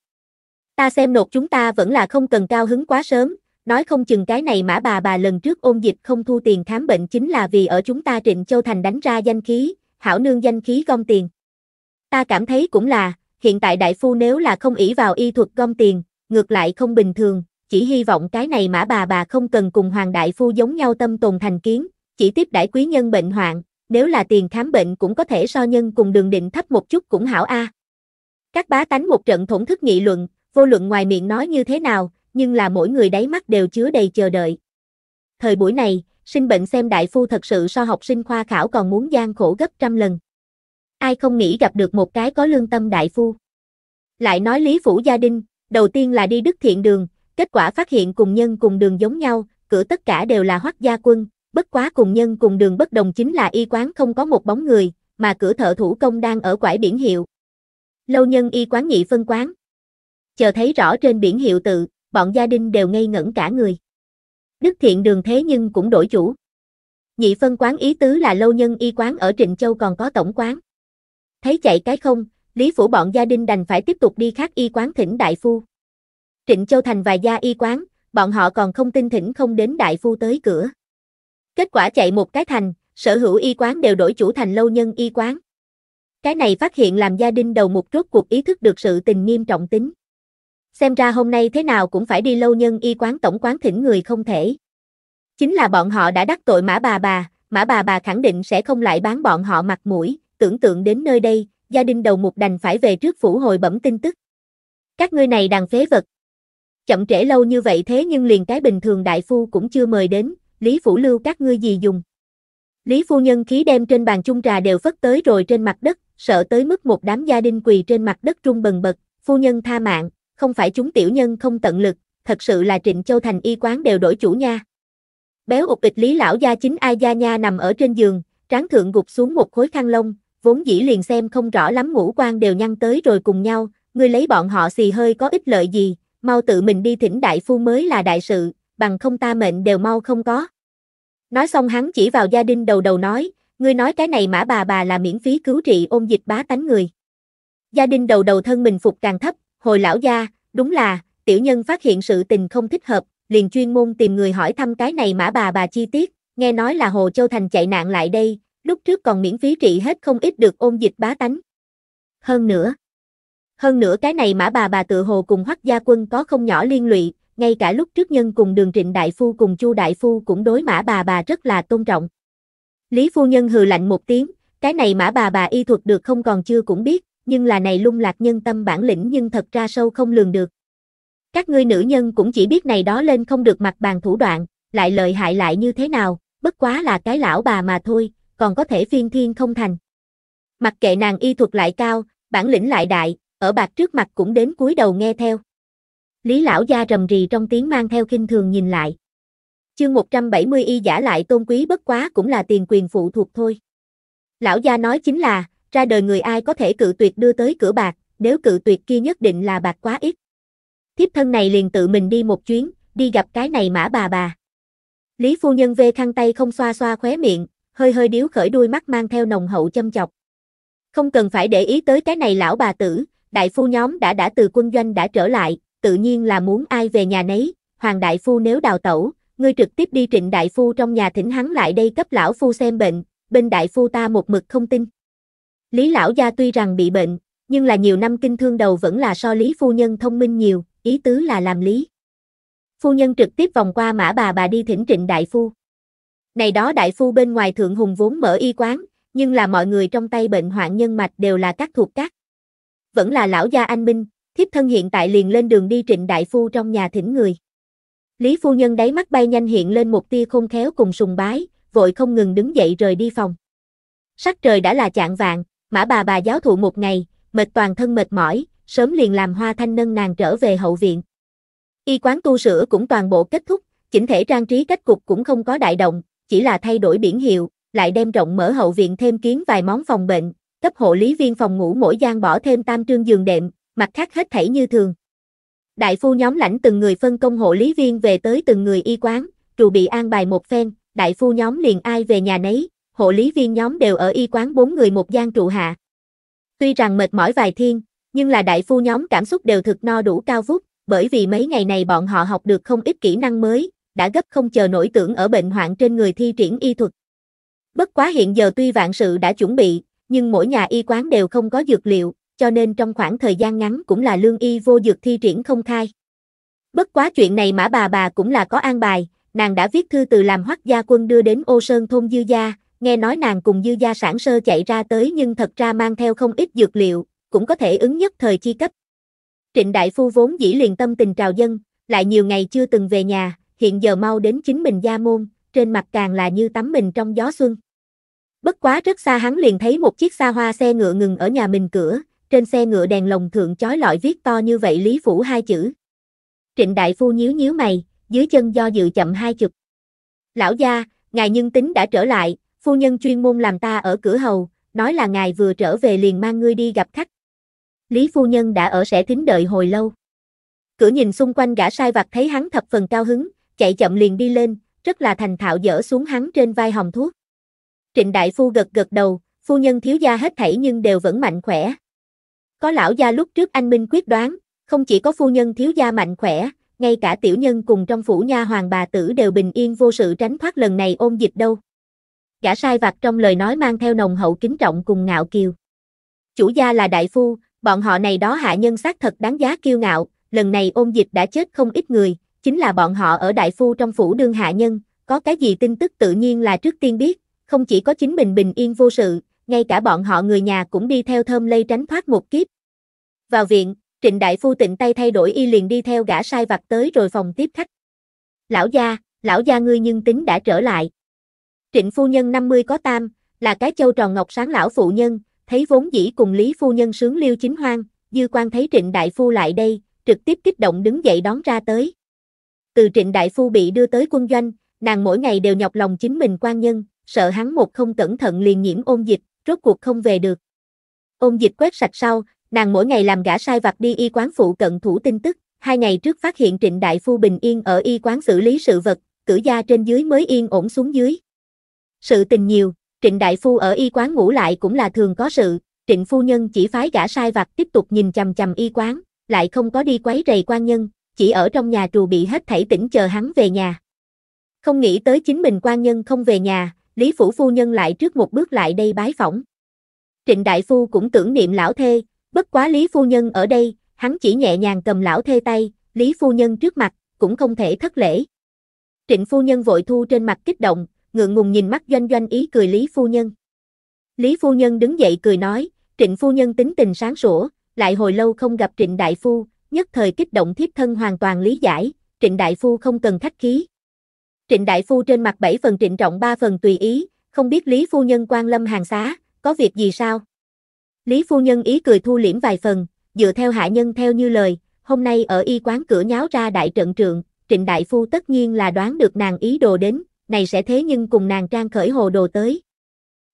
Ta xem nột chúng ta vẫn là không cần cao hứng quá sớm, nói không chừng cái này mã bà bà lần trước ôn dịch không thu tiền khám bệnh chính là vì ở chúng ta Trịnh Châu Thành đánh ra danh khí, hảo nương danh khí gom tiền. Ta cảm thấy cũng là, hiện tại đại phu nếu là không ỷ vào y thuật gom tiền, ngược lại không bình thường, chỉ hy vọng cái này mã bà bà không cần cùng hoàng đại phu giống nhau tâm tồn thành kiến, chỉ tiếp đãi quý nhân bệnh hoạn, nếu là tiền khám bệnh cũng có thể so nhân cùng đường định thấp một chút cũng hảo a. Các bá tánh một trận thổn thức nghị luận, vô luận ngoài miệng nói như thế nào, nhưng là mỗi người đáy mắt đều chứa đầy chờ đợi. Thời buổi này, sinh bệnh xem đại phu thật sự so học sinh khoa khảo còn muốn gian khổ gấp trăm lần. Ai không nghĩ gặp được một cái có lương tâm đại phu. Lại nói Lý Phủ Gia Đinh, đầu tiên là đi đức thiện đường, kết quả phát hiện cùng nhân cùng đường giống nhau, cửa tất cả đều là hoắc gia quân, bất quá cùng nhân cùng đường bất đồng chính là y quán không có một bóng người, mà cửa thợ thủ công đang ở quải biển hiệu. Lâu nhân y quán nhị phân quán. Chờ thấy rõ trên biển hiệu tự, bọn gia đình đều ngây ngẩn cả người. Đức thiện đường thế nhưng cũng đổi chủ. Nhị phân quán ý tứ là lâu nhân y quán ở Trịnh Châu còn có tổng quán. Thấy chạy cái không, Lý Phủ bọn gia đình đành phải tiếp tục đi khác y quán thỉnh đại phu. Trịnh Châu Thành vài gia y quán, bọn họ còn không tin thỉnh không đến đại phu tới cửa. Kết quả chạy một cái thành, sở hữu y quán đều đổi chủ thành lâu nhân y quán. Cái này phát hiện làm gia đình đầu một rốt cuộc ý thức được sự tình nghiêm trọng tính. Xem ra hôm nay thế nào cũng phải đi lâu nhân y quán tổng quán thỉnh người không thể. Chính là bọn họ đã đắc tội mã bà bà, mã bà bà khẳng định sẽ không lại bán bọn họ mặt mũi, tưởng tượng đến nơi đây, gia đình đầu mục đành phải về trước phủ hồi bẩm tin tức. Các ngươi này đàn phế vật. Chậm trễ lâu như vậy thế nhưng liền cái bình thường đại phu cũng chưa mời đến, Lý Phủ lưu các ngươi gì dùng. Lý phu nhân khí đem trên bàn chung trà đều phất tới rồi trên mặt đất, sợ tới mức một đám gia đình quỳ trên mặt đất trung bần bật, phu nhân tha mạng, không phải chúng tiểu nhân không tận lực, thật sự là Trịnh Châu Thành y quán đều đổi chủ nha. Béo ụt ịch Lý lão gia chính ai gia nha nằm ở trên giường, tráng thượng gục xuống một khối khăn lông, vốn dĩ liền xem không rõ lắm ngũ quan đều nhăn tới rồi cùng nhau, ngươi lấy bọn họ xì hơi có ích lợi gì, mau tự mình đi thỉnh đại phu mới là đại sự, bằng không ta mệnh đều mau không có. Nói xong hắn chỉ vào gia đình đầu đầu nói, ngươi nói cái này mã bà bà là miễn phí cứu trị ôn dịch bá tánh người. Gia đình đầu đầu thân mình phục càng thấp, hồi lão gia, đúng là, tiểu nhân phát hiện sự tình không thích hợp, liền chuyên môn tìm người hỏi thăm cái này mã bà bà chi tiết, nghe nói là Hồ Châu Thành chạy nạn lại đây, lúc trước còn miễn phí trị hết không ít được ôn dịch bá tánh. Hơn nữa, hơn nữa cái này mã bà bà tự hồ cùng hoắc gia quân có không nhỏ liên lụy, ngay cả lúc trước nhân cùng đường trịnh đại phu cùng chu đại phu cũng đối mã bà bà rất là tôn trọng. Lý phu nhân hừ lạnh một tiếng, cái này mã bà bà y thuật được không còn chưa cũng biết, nhưng là này lung lạc nhân tâm bản lĩnh nhưng thật ra sâu không lường được. Các ngươi nữ nhân cũng chỉ biết này đó lên không được mặt bàn thủ đoạn, lại lợi hại lại như thế nào, bất quá là cái lão bà mà thôi, còn có thể phiên thiên không thành. Mặc kệ nàng y thuật lại cao, bản lĩnh lại đại, ở bạc trước mặt cũng đến cúi đầu nghe theo. Lý lão gia rầm rì trong tiếng mang theo kinh thường nhìn lại. Chương 170 y giả lại tôn quý bất quá cũng là tiền quyền phụ thuộc thôi. Lão gia nói chính là, ra đời người ai có thể cự tuyệt đưa tới cửa bạc, nếu cự tuyệt kia nhất định là bạc quá ít. Thiếp thân này liền tự mình đi một chuyến, đi gặp cái này mã bà bà. Lý phu nhân vê khăn tay không xoa xoa khóe miệng, hơi hơi điếu khởi đuôi mắt mang theo nồng hậu châm chọc. Không cần phải để ý tới cái này lão bà tử, đại phu nhóm đã đã từ quân doanh đã trở lại, tự nhiên là muốn ai về nhà nấy, hoàng đại phu nếu đào tẩu, ngươi trực tiếp đi trịnh đại phu trong nhà thỉnh hắn lại đây cấp lão phu xem bệnh, bên đại phu ta một mực không tin. Lý lão gia tuy rằng bị bệnh, nhưng là nhiều năm kinh thương đầu vẫn là so lý phu nhân thông minh nhiều, ý tứ là làm lý. Phu nhân trực tiếp vòng qua mã bà bà đi thỉnh trịnh đại phu. Này đó đại phu bên ngoài thượng hùng vốn mở y quán, nhưng là mọi người trong tay bệnh hoạn nhân mạch đều là các thuộc các. Vẫn là lão gia anh minh, thiếp thân hiện tại liền lên đường đi trịnh đại phu trong nhà thỉnh người. Lý phu nhân đáy mắt bay nhanh hiện lên một tia khôn khéo cùng sùng bái, vội không ngừng đứng dậy rời đi phòng. Sắc trời đã là chạng vạn, mã bà bà giáo thụ một ngày, mệt toàn thân mệt mỏi, sớm liền làm hoa thanh nâng nàng trở về hậu viện. Y quán tu sửa cũng toàn bộ kết thúc, chỉnh thể trang trí cách cục cũng không có đại động, chỉ là thay đổi biển hiệu, lại đem rộng mở hậu viện thêm kiến vài món phòng bệnh, cấp hộ lý viên phòng ngủ mỗi gian bỏ thêm tam trương giường đệm, mặt khác hết thảy như thường. Đại phu nhóm lãnh từng người phân công hộ lý viên về tới từng người y quán, trù bị an bài một phen, đại phu nhóm liền ai về nhà nấy, hộ lý viên nhóm đều ở y quán bốn người một gian trụ hạ. Tuy rằng mệt mỏi vài thiên, nhưng là đại phu nhóm cảm xúc đều thực no đủ cao vút, bởi vì mấy ngày này bọn họ học được không ít kỹ năng mới, đã gấp không chờ nổi tưởng ở bệnh hoạn trên người thi triển y thuật. Bất quá hiện giờ tuy vạn sự đã chuẩn bị, nhưng mỗi nhà y quán đều không có dược liệu, cho nên trong khoảng thời gian ngắn cũng là lương y vô dược thi triển không khai. Bất quá chuyện này mã bà bà cũng là có an bài, nàng đã viết thư từ làm hoắc gia quân đưa đến ô sơn thôn dư gia, nghe nói nàng cùng dư gia sản sơ chạy ra tới nhưng thật ra mang theo không ít dược liệu, cũng có thể ứng nhất thời chi cấp. Trịnh Đại Phu vốn dĩ liền tâm tình trào dân, lại nhiều ngày chưa từng về nhà, hiện giờ mau đến chính mình gia môn, trên mặt càng là như tắm mình trong gió xuân. Bất quá rất xa hắn liền thấy một chiếc xa hoa xe ngựa ngừng ở nhà mình cửa, trên xe ngựa đèn lồng thượng chói lọi viết to như vậy Lý Phủ hai chữ. Trịnh Đại Phu nhíu nhíu mày, dưới chân do dự chậm hai chục. Lão gia, ngài nhân tính đã trở lại, phu nhân chuyên môn làm ta ở cửa hầu, nói là ngài vừa trở về liền mang ngươi đi gặp khách. Lý phu nhân đã ở sẽ thính đợi hồi lâu. Cửa nhìn xung quanh gã sai vặt thấy hắn thập phần cao hứng, chạy chậm liền đi lên, rất là thành thạo dỡ xuống hắn trên vai hồng thuốc. Trịnh đại phu gật gật đầu, phu nhân thiếu gia hết thảy nhưng đều vẫn mạnh khỏe. Có lão gia lúc trước anh minh quyết đoán, không chỉ có phu nhân thiếu gia mạnh khỏe, ngay cả tiểu nhân cùng trong phủ nha hoàng bà tử đều bình yên vô sự tránh thoát lần này ôn dịch đâu. Gã sai vặt trong lời nói mang theo nồng hậu kính trọng cùng ngạo kiều. Chủ gia là đại phu, bọn họ này đó hạ nhân xác thật đáng giá kiêu ngạo, lần này ôn dịch đã chết không ít người, chính là bọn họ ở đại phu trong phủ đương hạ nhân, có cái gì tin tức tự nhiên là trước tiên biết, không chỉ có chính mình bình yên vô sự, ngay cả bọn họ người nhà cũng đi theo thơm lây tránh thoát một kiếp. Vào viện, Trịnh Đại Phu tịnh tay thay đổi y liền đi theo gã sai vặt tới rồi phòng tiếp khách. Lão gia, lão gia ngươi nhưng tính đã trở lại. Trịnh phu nhân 50 có tam, là cái châu tròn ngọc sáng lão phụ nhân, thấy vốn dĩ cùng Lý phu nhân sướng liêu chính hoang, dư quan thấy Trịnh Đại Phu lại đây, trực tiếp kích động đứng dậy đón ra tới. Từ Trịnh Đại Phu bị đưa tới quân doanh, nàng mỗi ngày đều nhọc lòng chính mình quan nhân, sợ hắn một không cẩn thận liền nhiễm ôn dịch, rốt cuộc không về được. Ôn dịch quét sạch sau, nàng mỗi ngày làm gã sai vặt đi y quán phụ cận thủ tin tức, hai ngày trước phát hiện Trịnh Đại Phu bình yên ở y quán xử lý sự vật, cử gia trên dưới mới yên ổn xuống dưới. Sự tình nhiều, Trịnh Đại Phu ở y quán ngủ lại cũng là thường có sự, Trịnh Phu Nhân chỉ phái gã sai vặt tiếp tục nhìn chầm chầm y quán, lại không có đi quấy rầy quan nhân, chỉ ở trong nhà trù bị hết thảy tỉnh chờ hắn về nhà. Không nghĩ tới chính mình quan nhân không về nhà, Lý Phủ Phu Nhân lại trước một bước lại đây bái phỏng. Trịnh Đại Phu cũng tưởng niệm lão thê, bất quá Lý Phu Nhân ở đây, hắn chỉ nhẹ nhàng cầm lão thê tay, Lý Phu Nhân trước mặt, cũng không thể thất lễ. Trịnh Phu Nhân vội thu trên mặt kích động, ngượng ngùng nhìn mắt doanh doanh ý cười Lý Phu Nhân. Lý Phu Nhân đứng dậy cười nói, Trịnh Phu Nhân tính tình sáng sủa, lại hồi lâu không gặp Trịnh Đại Phu, nhất thời kích động thiếp thân hoàn toàn lý giải, Trịnh Đại Phu không cần khách khí. Trịnh Đại Phu trên mặt bảy phần trịnh trọng ba phần tùy ý, không biết Lý Phu Nhân quan lâm hàng xá, có việc gì sao? Lý Phu Nhân ý cười thu liễm vài phần, dựa theo hạ nhân theo như lời, hôm nay ở y quán cửa nháo ra đại trận trượng, Trịnh Đại Phu tất nhiên là đoán được nàng ý đồ đến, này sẽ thế nhưng cùng nàng trang khởi hồ đồ tới.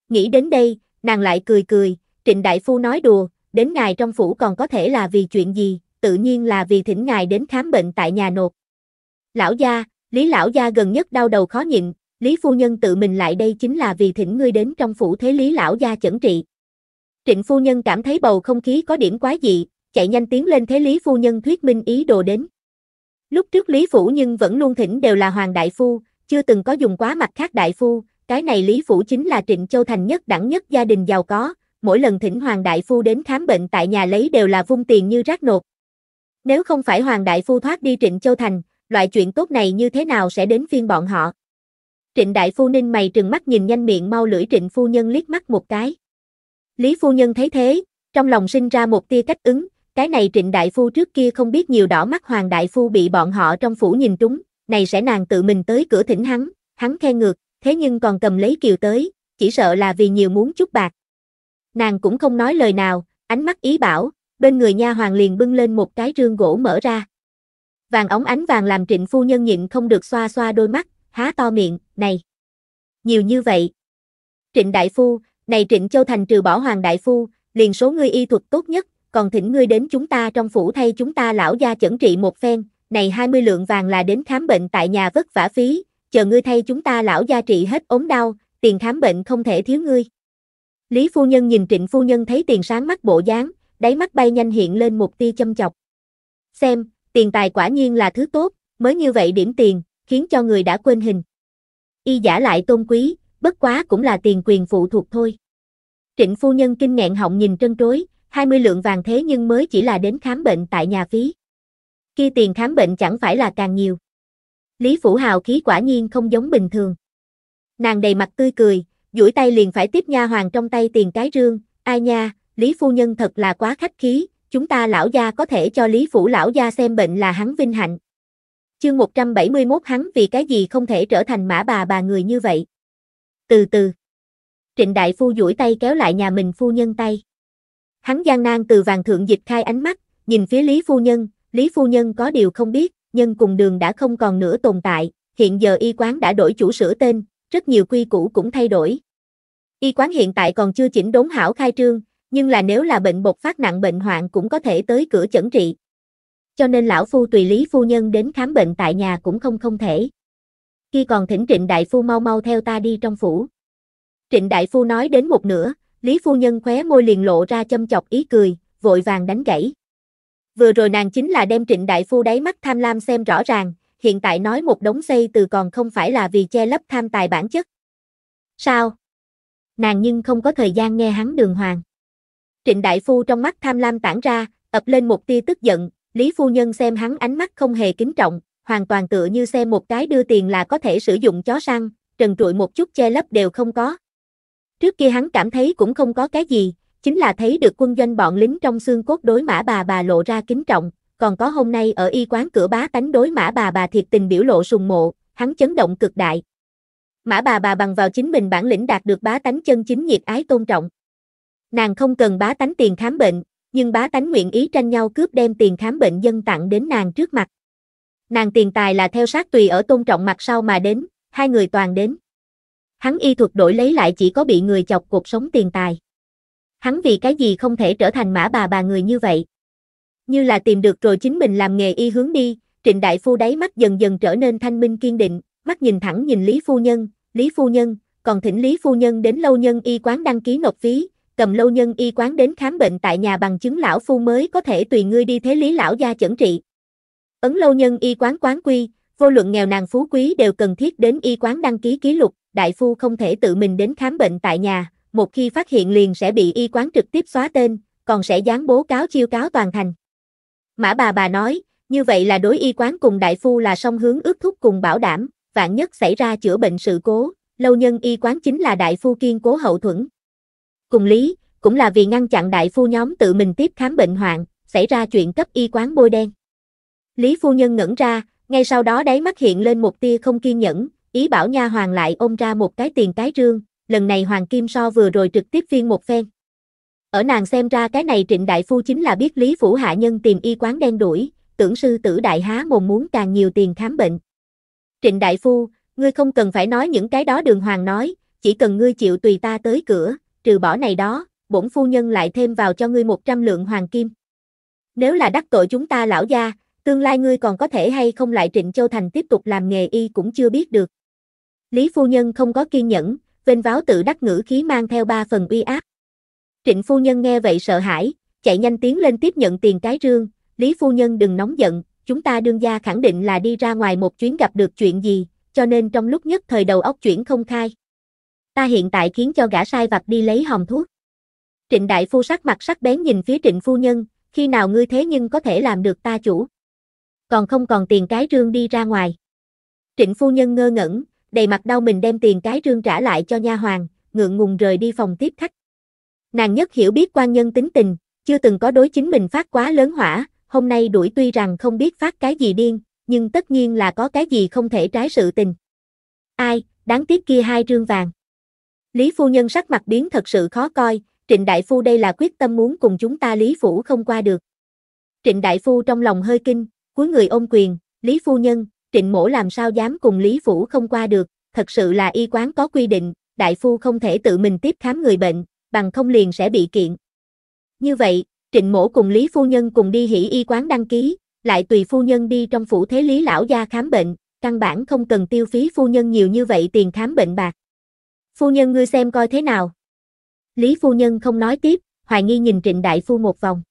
Nghĩ đến đây, nàng lại cười cười, Trịnh Đại Phu nói đùa, đến ngài trong phủ còn có thể là vì chuyện gì, tự nhiên là vì thỉnh ngài đến khám bệnh tại nhà nột. Lão gia, Lý lão gia gần nhất đau đầu khó nhịn, Lý phu nhân tự mình lại đây chính là vì thỉnh ngươi đến trong phủ thế Lý lão gia chẩn trị. Trịnh phu nhân cảm thấy bầu không khí có điểm quá dị, chạy nhanh tiến lên thế Lý phu nhân thuyết minh ý đồ đến. Lúc trước Lý phủ nhưng vẫn luôn thỉnh đều là hoàng đại phu, chưa từng có dùng quá mặt khác đại phu, cái này Lý phủ chính là Trịnh Châu thành nhất đẳng nhất gia đình giàu có, mỗi lần thỉnh hoàng đại phu đến khám bệnh tại nhà lấy đều là vung tiền như rác nộp. Nếu không phải hoàng đại phu thoát đi Trịnh Châu thành, loại chuyện tốt này như thế nào sẽ đến phiên bọn họ? Trịnh đại phu ninh mày trừng mắt nhìn nhanh miệng mau lưỡi trịnh phu nhân liếc mắt một cái. Lý phu nhân thấy thế, trong lòng sinh ra một tia cách ứng, cái này trịnh đại phu trước kia không biết nhiều đỏ mắt hoàng đại phu bị bọn họ trong phủ nhìn trúng, này sẽ nàng tự mình tới cửa thỉnh hắn, hắn khen ngược, thế nhưng còn cầm lấy kiều tới, chỉ sợ là vì nhiều muốn chút bạc. Nàng cũng không nói lời nào, ánh mắt ý bảo, bên người nha hoàng liền bưng lên một cái rương gỗ mở ra. Vàng ống ánh vàng làm trịnh phu nhân nhịn không được xoa xoa đôi mắt, há to miệng, này. Nhiều như vậy. Trịnh đại phu, này trịnh châu thành trừ bỏ hoàng đại phu, liền số ngươi y thuật tốt nhất, còn thỉnh ngươi đến chúng ta trong phủ thay chúng ta lão gia chẩn trị một phen, này 20 lượng vàng là đến khám bệnh tại nhà vất vả phí, chờ ngươi thay chúng ta lão gia trị hết ốm đau, tiền khám bệnh không thể thiếu ngươi. Lý phu nhân nhìn trịnh phu nhân thấy tiền sáng mắt bộ dáng, đáy mắt bay nhanh hiện lên một tia châm chọc. Xem, tiền tài quả nhiên là thứ tốt, mới như vậy điểm tiền, khiến cho người đã quên hình. Y giả lại tôn quý, bất quá cũng là tiền quyền phụ thuộc thôi. Trịnh phu nhân kinh nghẹn họng nhìn trân trối, 20 lượng vàng thế nhưng mới chỉ là đến khám bệnh tại nhà phí. Kia tiền khám bệnh chẳng phải là càng nhiều. Lý Phủ Hào khí quả nhiên không giống bình thường. Nàng đầy mặt tươi cười, duỗi tay liền phải tiếp nha hoàng trong tay tiền cái rương, ai nha, Lý Phu Nhân thật là quá khách khí, chúng ta lão gia có thể cho Lý Phủ lão gia xem bệnh là hắn vinh hạnh. Chương 171 hắn vì cái gì không thể trở thành mã bà bà người như vậy. Từ từ. Trịnh Đại Phu duỗi tay kéo lại nhà mình phu nhân tay. Hắn gian nan từ vàng thượng dịch khai ánh mắt, nhìn phía Lý Phu Nhân, Lý Phu Nhân có điều không biết, nhân cùng đường đã không còn nữa tồn tại, hiện giờ y quán đã đổi chủ sửa tên, rất nhiều quy củ cũng thay đổi. Y quán hiện tại còn chưa chỉnh đốn hảo khai trương, nhưng là nếu là bệnh bột phát nặng bệnh hoạn cũng có thể tới cửa chẩn trị. Cho nên lão phu tùy Lý phu nhân đến khám bệnh tại nhà cũng không không thể. Khi còn thỉnh Trịnh đại phu mau mau theo ta đi trong phủ. Trịnh đại phu nói đến một nửa, Lý phu nhân khóe môi liền lộ ra châm chọc ý cười, vội vàng đánh gãy. Vừa rồi nàng chính là đem Trịnh đại phu đáy mắt tham lam xem rõ ràng, hiện tại nói một đống xây từ còn không phải là vì che lấp tham tài bản chất. Sao? Nàng nhưng không có thời gian nghe hắn đường hoàng. Trịnh Đại Phu trong mắt tham lam tản ra, ập lên một tia tức giận, Lý Phu Nhân xem hắn ánh mắt không hề kính trọng, hoàn toàn tựa như xem một cái đưa tiền là có thể sử dụng chó săn, trần trụi một chút che lấp đều không có. Trước kia hắn cảm thấy cũng không có cái gì, chính là thấy được quân doanh bọn lính trong xương cốt đối mã bà bà lộ ra kính trọng, còn có hôm nay ở y quán cửa bá tánh đối mã bà bà thiệt tình biểu lộ sùng mộ, hắn chấn động cực đại. Mã bà bà bằng vào chính mình bản lĩnh đạt được bá tánh chân chính nhiệt ái tôn trọng. Nàng không cần bá tánh tiền khám bệnh, nhưng bá tánh nguyện ý tranh nhau cướp đem tiền khám bệnh dân tặng đến nàng trước mặt. Nàng tiền tài là theo sát tùy ở tôn trọng mặt sau mà đến, hai người toàn đến. Hắn y thuật đổi lấy lại chỉ có bị người chọc cuộc sống tiền tài. Hắn vì cái gì không thể trở thành mã bà bà người như vậy? Như là tìm được rồi chính mình làm nghề y hướng đi, trịnh đại phu đáy mắt dần dần trở nên thanh minh kiên định, mắt nhìn thẳng nhìn Lý Phu Nhân, Lý Phu Nhân, còn thỉnh Lý Phu Nhân đến lâu nhân y quán đăng ký nộp phí, cầm lâu nhân y quán đến khám bệnh tại nhà bằng chứng lão phu mới có thể tùy ngươi đi thế lý lão gia chẩn trị. Ấn lâu nhân y quán quán quy, vô luận nghèo nàn phú quý đều cần thiết đến y quán đăng ký ký lục, đại phu không thể tự mình đến khám bệnh tại nhà, một khi phát hiện liền sẽ bị y quán trực tiếp xóa tên, còn sẽ dán bố cáo chiêu cáo toàn thành. Mã bà bà nói, như vậy là đối y quán cùng đại phu là song hướng ước thúc cùng bảo đảm, vạn nhất xảy ra chữa bệnh sự cố, lâu nhân y quán chính là đại phu kiên cố hậu thuẫn. Cùng lý, cũng là vì ngăn chặn đại phu nhóm tự mình tiếp khám bệnh hoạn, xảy ra chuyện cấp y quán bôi đen. Lý phu nhân ngẩn ra, ngay sau đó đáy mắt hiện lên một tia không kiên nhẫn, ý bảo nha hoàng lại ôm ra một cái tiền cái rương, lần này hoàng kim so vừa rồi trực tiếp phiên một phen. Ở nàng xem ra cái này trịnh đại phu chính là biết lý phủ hạ nhân tìm y quán đen đuổi, tưởng sư tử đại há mồm muốn càng nhiều tiền khám bệnh. Trịnh đại phu, ngươi không cần phải nói những cái đó đường hoàng nói, chỉ cần ngươi chịu tùy ta tới cửa, trừ bỏ này đó, bổn phu nhân lại thêm vào cho ngươi 100 lượng hoàng kim. Nếu là đắc tội chúng ta lão gia, tương lai ngươi còn có thể hay không lại Trịnh Châu Thành tiếp tục làm nghề y cũng chưa biết được. Lý phu nhân không có kiên nhẫn, vênh váo tự đắc ngữ khí mang theo ba phần uy áp. Trịnh phu nhân nghe vậy sợ hãi, chạy nhanh tiến lên tiếp nhận tiền cái rương, Lý phu nhân đừng nóng giận, chúng ta đương gia khẳng định là đi ra ngoài một chuyến gặp được chuyện gì, cho nên trong lúc nhất thời đầu óc chuyển không khai. Ta hiện tại khiến cho gã sai vặt đi lấy hòm thuốc. Trịnh đại phu sắc mặt sắc bén nhìn phía trịnh phu nhân, khi nào ngươi thế nhưng có thể làm được ta chủ. Còn không còn tiền cái rương đi ra ngoài. Trịnh phu nhân ngơ ngẩn, đầy mặt đau mình đem tiền cái rương trả lại cho nha hoàng, ngượng ngùng rời đi phòng tiếp khách. Nàng nhất hiểu biết quan nhân tính tình, chưa từng có đối chính mình phát quá lớn hỏa, hôm nay đuổi tuy rằng không biết phát cái gì điên, nhưng tất nhiên là có cái gì không thể trái sự tình. Ai, đáng tiếc kia hai rương vàng. Lý phu nhân sắc mặt biến thật sự khó coi, Trịnh Đại Phu đây là quyết tâm muốn cùng chúng ta Lý Phủ không qua được. Trịnh Đại Phu trong lòng hơi kinh, cuối người ôm quyền, Lý Phu Nhân, Trịnh Mổ làm sao dám cùng Lý Phủ không qua được, thật sự là y quán có quy định, Đại Phu không thể tự mình tiếp khám người bệnh, bằng không liền sẽ bị kiện. Như vậy, Trịnh Mổ cùng Lý Phu Nhân cùng đi hỷ y quán đăng ký, lại tùy Phu Nhân đi trong phủ thế Lý Lão gia khám bệnh, căn bản không cần tiêu phí Phu Nhân nhiều như vậy tiền khám bệnh bạc. Phu Nhân ngươi xem coi thế nào. Lý Phu Nhân không nói tiếp, hoài nghi nhìn Trịnh Đại Phu một vòng.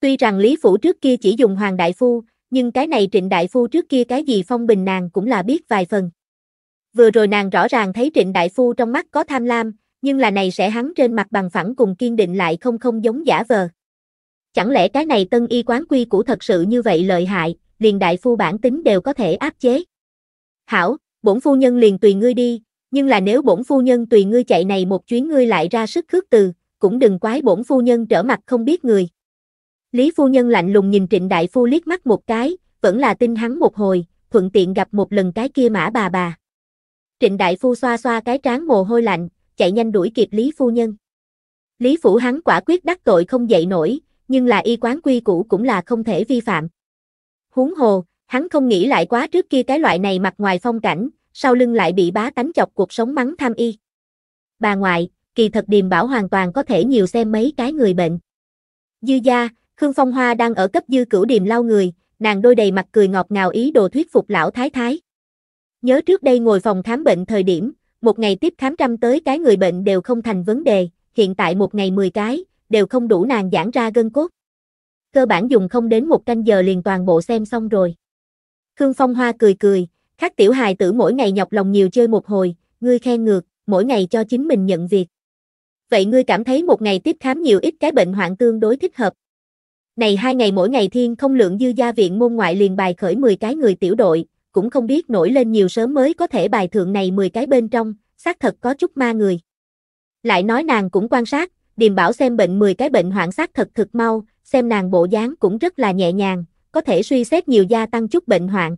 Tuy rằng Lý Phủ trước kia chỉ dùng Hoàng Đại Phu, nhưng cái này Trịnh Đại Phu trước kia cái gì phong bình nàng cũng là biết vài phần. Vừa rồi nàng rõ ràng thấy Trịnh Đại Phu trong mắt có tham lam, nhưng là này sẽ hắn trên mặt bằng phẳng cùng kiên định lại không không giống giả vờ. Chẳng lẽ cái này tân y quán quy của thật sự như vậy lợi hại, liền đại phu bản tính đều có thể áp chế. Hảo, bổn phu nhân liền tùy ngươi đi, nhưng là nếu bổn phu nhân tùy ngươi chạy này một chuyến ngươi lại ra sức khước từ, cũng đừng quái bổn phu nhân trở mặt không biết người. Lý phu nhân lạnh lùng nhìn trịnh đại phu liếc mắt một cái, vẫn là tin hắn một hồi, thuận tiện gặp một lần cái kia mã bà bà. Trịnh đại phu xoa xoa cái trán mồ hôi lạnh, chạy nhanh đuổi kịp Lý phu nhân. Lý phủ hắn quả quyết đắc tội không dậy nổi, nhưng là y quán quy củ cũng là không thể vi phạm. Huống hồ, hắn không nghĩ lại quá trước kia cái loại này mặt ngoài phong cảnh, sau lưng lại bị bá tánh chọc cuộc sống mắng tham y. Bà ngoại, kỳ thật điềm bảo hoàn toàn có thể nhiều xem mấy cái người bệnh. Dư gia, Khương Phong Hoa đang ở cấp dư cửu điềm lau người, nàng đôi đầy mặt cười ngọt ngào ý đồ thuyết phục lão thái thái. Nhớ trước đây ngồi phòng khám bệnh thời điểm, một ngày tiếp khám trăm tới cái người bệnh đều không thành vấn đề, hiện tại một ngày 10 cái, đều không đủ nàng giãn ra gân cốt. Cơ bản dùng không đến một canh giờ liền toàn bộ xem xong rồi. Khương Phong Hoa cười cười, khác tiểu hài tử mỗi ngày nhọc lòng nhiều chơi một hồi, ngươi khen ngược, mỗi ngày cho chính mình nhận việc. Vậy ngươi cảm thấy một ngày tiếp khám nhiều ít cái bệnh hoạn tương đối thích hợp. Này hai ngày mỗi ngày thiên không lượng dư gia viện môn ngoại liền bài khởi 10 cái người tiểu đội, cũng không biết nổi lên nhiều sớm mới có thể bài thượng này 10 cái bên trong, xác thật có chút ma người. Lại nói nàng cũng quan sát, Điềm Bảo xem bệnh 10 cái bệnh hoạn xác thật thực mau, xem nàng bộ dáng cũng rất là nhẹ nhàng, có thể suy xét nhiều gia tăng chút bệnh hoạn.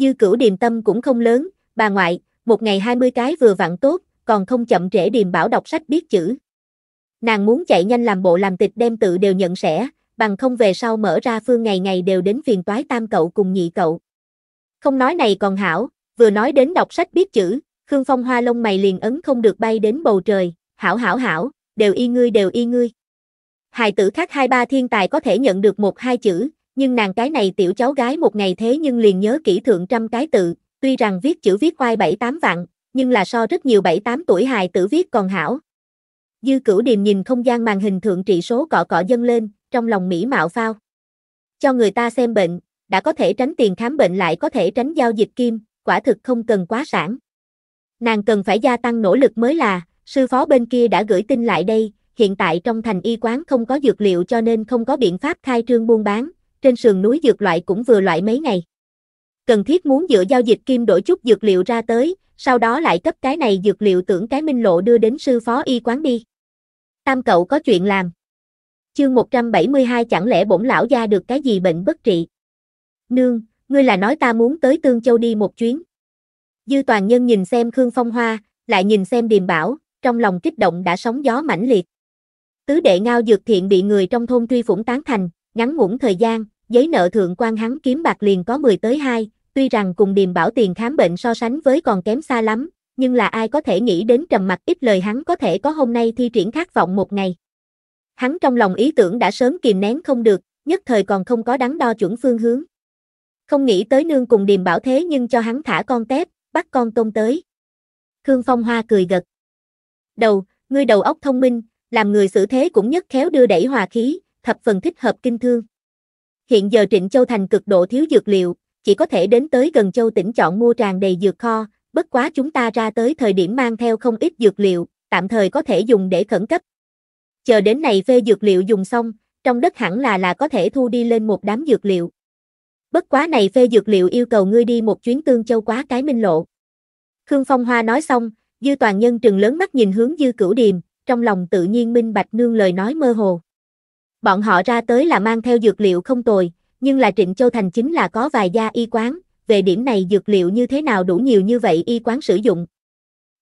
Dư cửu điềm tâm cũng không lớn, bà ngoại, một ngày 20 cái vừa vặn tốt, còn không chậm trễ điềm bảo đọc sách biết chữ. Nàng muốn chạy nhanh làm bộ làm tịch đem tự đều nhận sẻ, bằng không về sau mở ra phương ngày ngày đều đến phiền toái tam cậu cùng nhị cậu. Không nói này còn hảo, vừa nói đến đọc sách biết chữ, Khương Phong hoa lông mày liền ấn không được bay đến bầu trời, hảo hảo hảo, đều y ngươi đều y ngươi. Hài tử khác hai ba thiên tài có thể nhận được một hai chữ, nhưng nàng cái này tiểu cháu gái một ngày thế nhưng liền nhớ kỹ thượng trăm cái tự, tuy rằng viết chữ viết khoai bảy tám vạn, nhưng là so rất nhiều bảy tám tuổi hài tử viết còn hảo. Dư cửu điềm nhìn không gian màn hình thượng trị số cọ cọ dâng lên, trong lòng mỹ mạo phao. Cho người ta xem bệnh, đã có thể tránh tiền khám bệnh lại có thể tránh giao dịch kim, quả thực không cần quá sản. Nàng cần phải gia tăng nỗ lực mới là, sư phó bên kia đã gửi tin lại đây, hiện tại trong thành y quán không có dược liệu cho nên không có biện pháp khai trương buôn bán, trên sườn núi dược loại cũng vừa loại mấy ngày. Cần thiết muốn dựa giao dịch kim đổi chút dược liệu ra tới, sau đó lại cấp cái này dược liệu tưởng cái minh lộ đưa đến sư phó y quán đi. Tam cậu có chuyện làm. Chương 172 chẳng lẽ bổn lão gia được cái gì bệnh bất trị. Nương, ngươi là nói ta muốn tới Tương Châu đi một chuyến. Dư toàn nhân nhìn xem Khương Phong Hoa, lại nhìn xem Điềm Bảo, trong lòng kích động đã sóng gió mãnh liệt. Tứ đệ ngao dược thiện bị người trong thôn truy phủng tán thành, ngắn ngủn thời gian, giấy nợ thượng quan hắn kiếm bạc liền có 10 tới 2, tuy rằng cùng Điềm Bảo tiền khám bệnh so sánh với còn kém xa lắm, nhưng là ai có thể nghĩ đến trầm mặt ít lời hắn có thể có hôm nay thi triển khát vọng một ngày. Hắn trong lòng ý tưởng đã sớm kìm nén không được, nhất thời còn không có đắn đo chuẩn phương hướng. Không nghĩ tới nương cùng Điềm Bảo thế nhưng cho hắn thả con tép, bắt con tôm tới. Khương Phong Hoa cười gật. Đầu, ngươi đầu óc thông minh, làm người xử thế cũng nhất khéo đưa đẩy hòa khí, thập phần thích hợp kinh thương. Hiện giờ Trịnh Châu thành cực độ thiếu dược liệu, chỉ có thể đến tới gần Châu tỉnh chọn mua tràn đầy dược kho, bất quá chúng ta ra tới thời điểm mang theo không ít dược liệu, tạm thời có thể dùng để khẩn cấp. Chờ đến này phê dược liệu dùng xong, trong đất hẳn là là có thể thu đi lên một đám dược liệu. Bất quá này phê dược liệu yêu cầu ngươi đi một chuyến tương châu quá cái minh lộ. Khương Phong Hoa nói xong, Dư Toàn Nhân trừng lớn mắt nhìn hướng Dư Cửu Điềm, trong lòng tự nhiên minh bạch nương lời nói mơ hồ. Bọn họ ra tới là mang theo dược liệu không tồi, nhưng là Trịnh Châu Thành chính là có vài gia y quán, về điểm này dược liệu như thế nào đủ nhiều như vậy y quán sử dụng.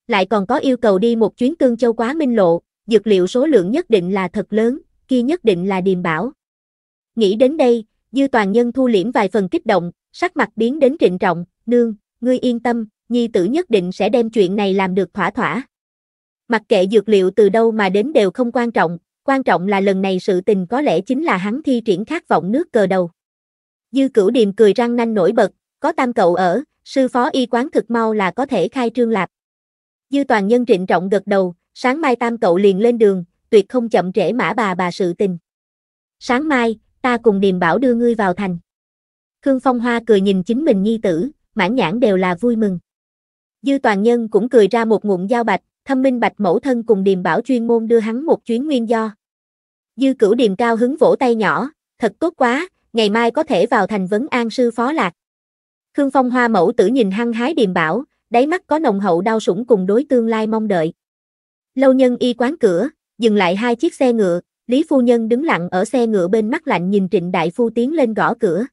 Lại còn có yêu cầu đi một chuyến tương châu quá minh lộ, dược liệu số lượng nhất định là thật lớn, kia nhất định là điềm bảo. Nghĩ đến đây, Dư Toàn Nhân thu liễm vài phần kích động, sắc mặt biến đến trịnh trọng, nương, ngươi yên tâm, nhi tử nhất định sẽ đem chuyện này làm được thỏa thỏa. Mặc kệ dược liệu từ đâu mà đến đều không quan trọng, quan trọng là lần này sự tình có lẽ chính là hắn thi triển khát vọng nước cờ đầu. Dư cửu điềm cười răng nanh nổi bật, có tam cậu ở, sư phó y quán thực mau là có thể khai trương lạp. Dư toàn nhân trịnh trọng gật đầu, sáng mai tam cậu liền lên đường, tuyệt không chậm trễ mã bà bà sự tình. Sáng mai, ta cùng điềm bảo đưa ngươi vào thành. Khương Phong Hoa cười nhìn chính mình nhi tử, mãn nhãn đều là vui mừng. Dư toàn nhân cũng cười ra một ngụm giao bạch, thâm minh bạch mẫu thân cùng điềm bảo chuyên môn đưa hắn một chuyến nguyên do. Dư cửu điềm cao hứng vỗ tay nhỏ, thật tốt quá, ngày mai có thể vào thành vấn an sư phó lạc. Khương Phong Hoa mẫu tử nhìn hăng hái điềm bảo, đáy mắt có nồng hậu đau sủng cùng đối tương lai mong đợi. Lâu nhân y quán cửa, dừng lại hai chiếc xe ngựa, Lý Phu Nhân đứng lặng ở xe ngựa bên mắt lạnh nhìn Trịnh Đại Phu tiến lên gõ cửa.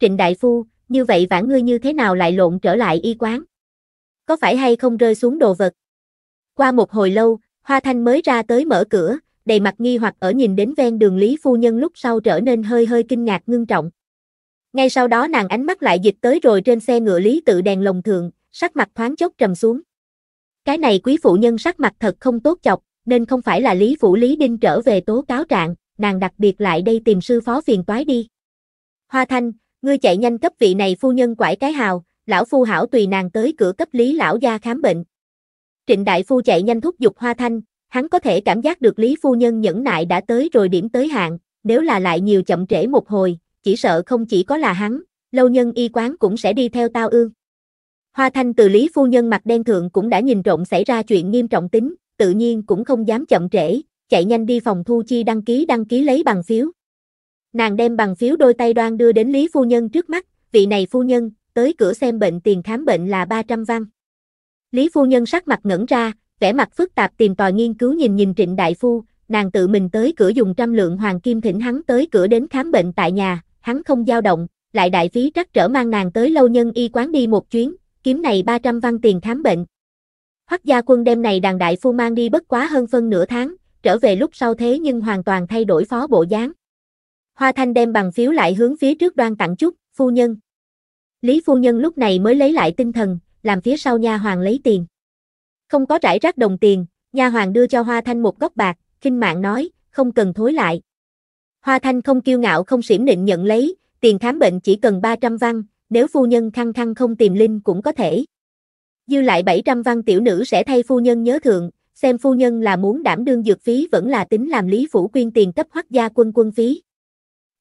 Trịnh Đại Phu, như vậy vãn ngươi như thế nào lại lộn trở lại y quán? Có phải hay không rơi xuống đồ vật? Qua một hồi lâu, Hoa Thanh mới ra tới mở cửa, đầy mặt nghi hoặc ở nhìn đến ven đường Lý Phu Nhân lúc sau trở nên hơi hơi kinh ngạc ngưng trọng. Ngay sau đó nàng ánh mắt lại dịch tới rồi trên xe ngựa Lý tự đèn lồng thượng, sắc mặt thoáng chốc trầm xuống. Cái này quý phụ nhân sắc mặt thật không tốt chọc, nên không phải là Lý Phủ Lý Đinh trở về tố cáo trạng, nàng đặc biệt lại đây tìm sư phó phiền toái đi. Hoa Thanh, ngươi chạy nhanh cấp vị này phu nhân quải cái hào, lão phu hảo tùy nàng tới cửa cấp Lý lão gia khám bệnh. Trịnh Đại Phu chạy nhanh thúc giục Hoa Thanh, hắn có thể cảm giác được Lý Phu Nhân nhẫn nại đã tới rồi điểm tới hạn, nếu là lại nhiều chậm trễ một hồi, chỉ sợ không chỉ có là hắn, lâu nhân y quán cũng sẽ đi theo tao ương. Hoa Thanh từ Lý Phu Nhân mặt đen thượng cũng đã nhìn trộm xảy ra chuyện nghiêm trọng tính, tự nhiên cũng không dám chậm trễ, chạy nhanh đi phòng thu chi đăng ký đăng ký lấy bằng phiếu. Nàng đem bằng phiếu đôi tay đoan đưa đến Lý Phu Nhân trước mắt, vị này Phu Nhân, tới cửa xem bệnh tiền khám bệnh là 300 văn. Lý Phu Nhân sắc mặt ngẩn ra, vẻ mặt phức tạp tìm tòi nghiên cứu nhìn nhìn Trịnh Đại Phu, nàng tự mình tới cửa dùng trăm lượng hoàng kim thỉnh hắn tới cửa đến khám bệnh tại nhà, hắn không dao động, lại đại phí trắc trở mang nàng tới lâu nhân y quán đi một chuyến, kiếm này 300 văn tiền khám bệnh. Hoắc gia quân đem này đàn đại phu mang đi bất quá hơn phân nửa tháng, trở về lúc sau thế nhưng hoàn toàn thay đổi phó bộ dáng. Hoa Thanh đem bằng phiếu lại hướng phía trước đoan tặng chút, phu nhân. Lý phu nhân lúc này mới lấy lại tinh thần, làm phía sau nha hoàng lấy tiền. Không có rải rác đồng tiền, nha hoàng đưa cho Hoa Thanh một góc bạc, khinh mạng nói, không cần thối lại. Hoa Thanh không kiêu ngạo không xỉm nịnh nhận lấy, tiền khám bệnh chỉ cần 300 văn, nếu phu nhân khăng khăng không tìm linh cũng có thể. Dư lại 700 văn tiểu nữ sẽ thay phu nhân nhớ thượng, xem phu nhân là muốn đảm đương dược phí vẫn là tính làm lý phủ quyên tiền cấp hoắc gia quân quân phí.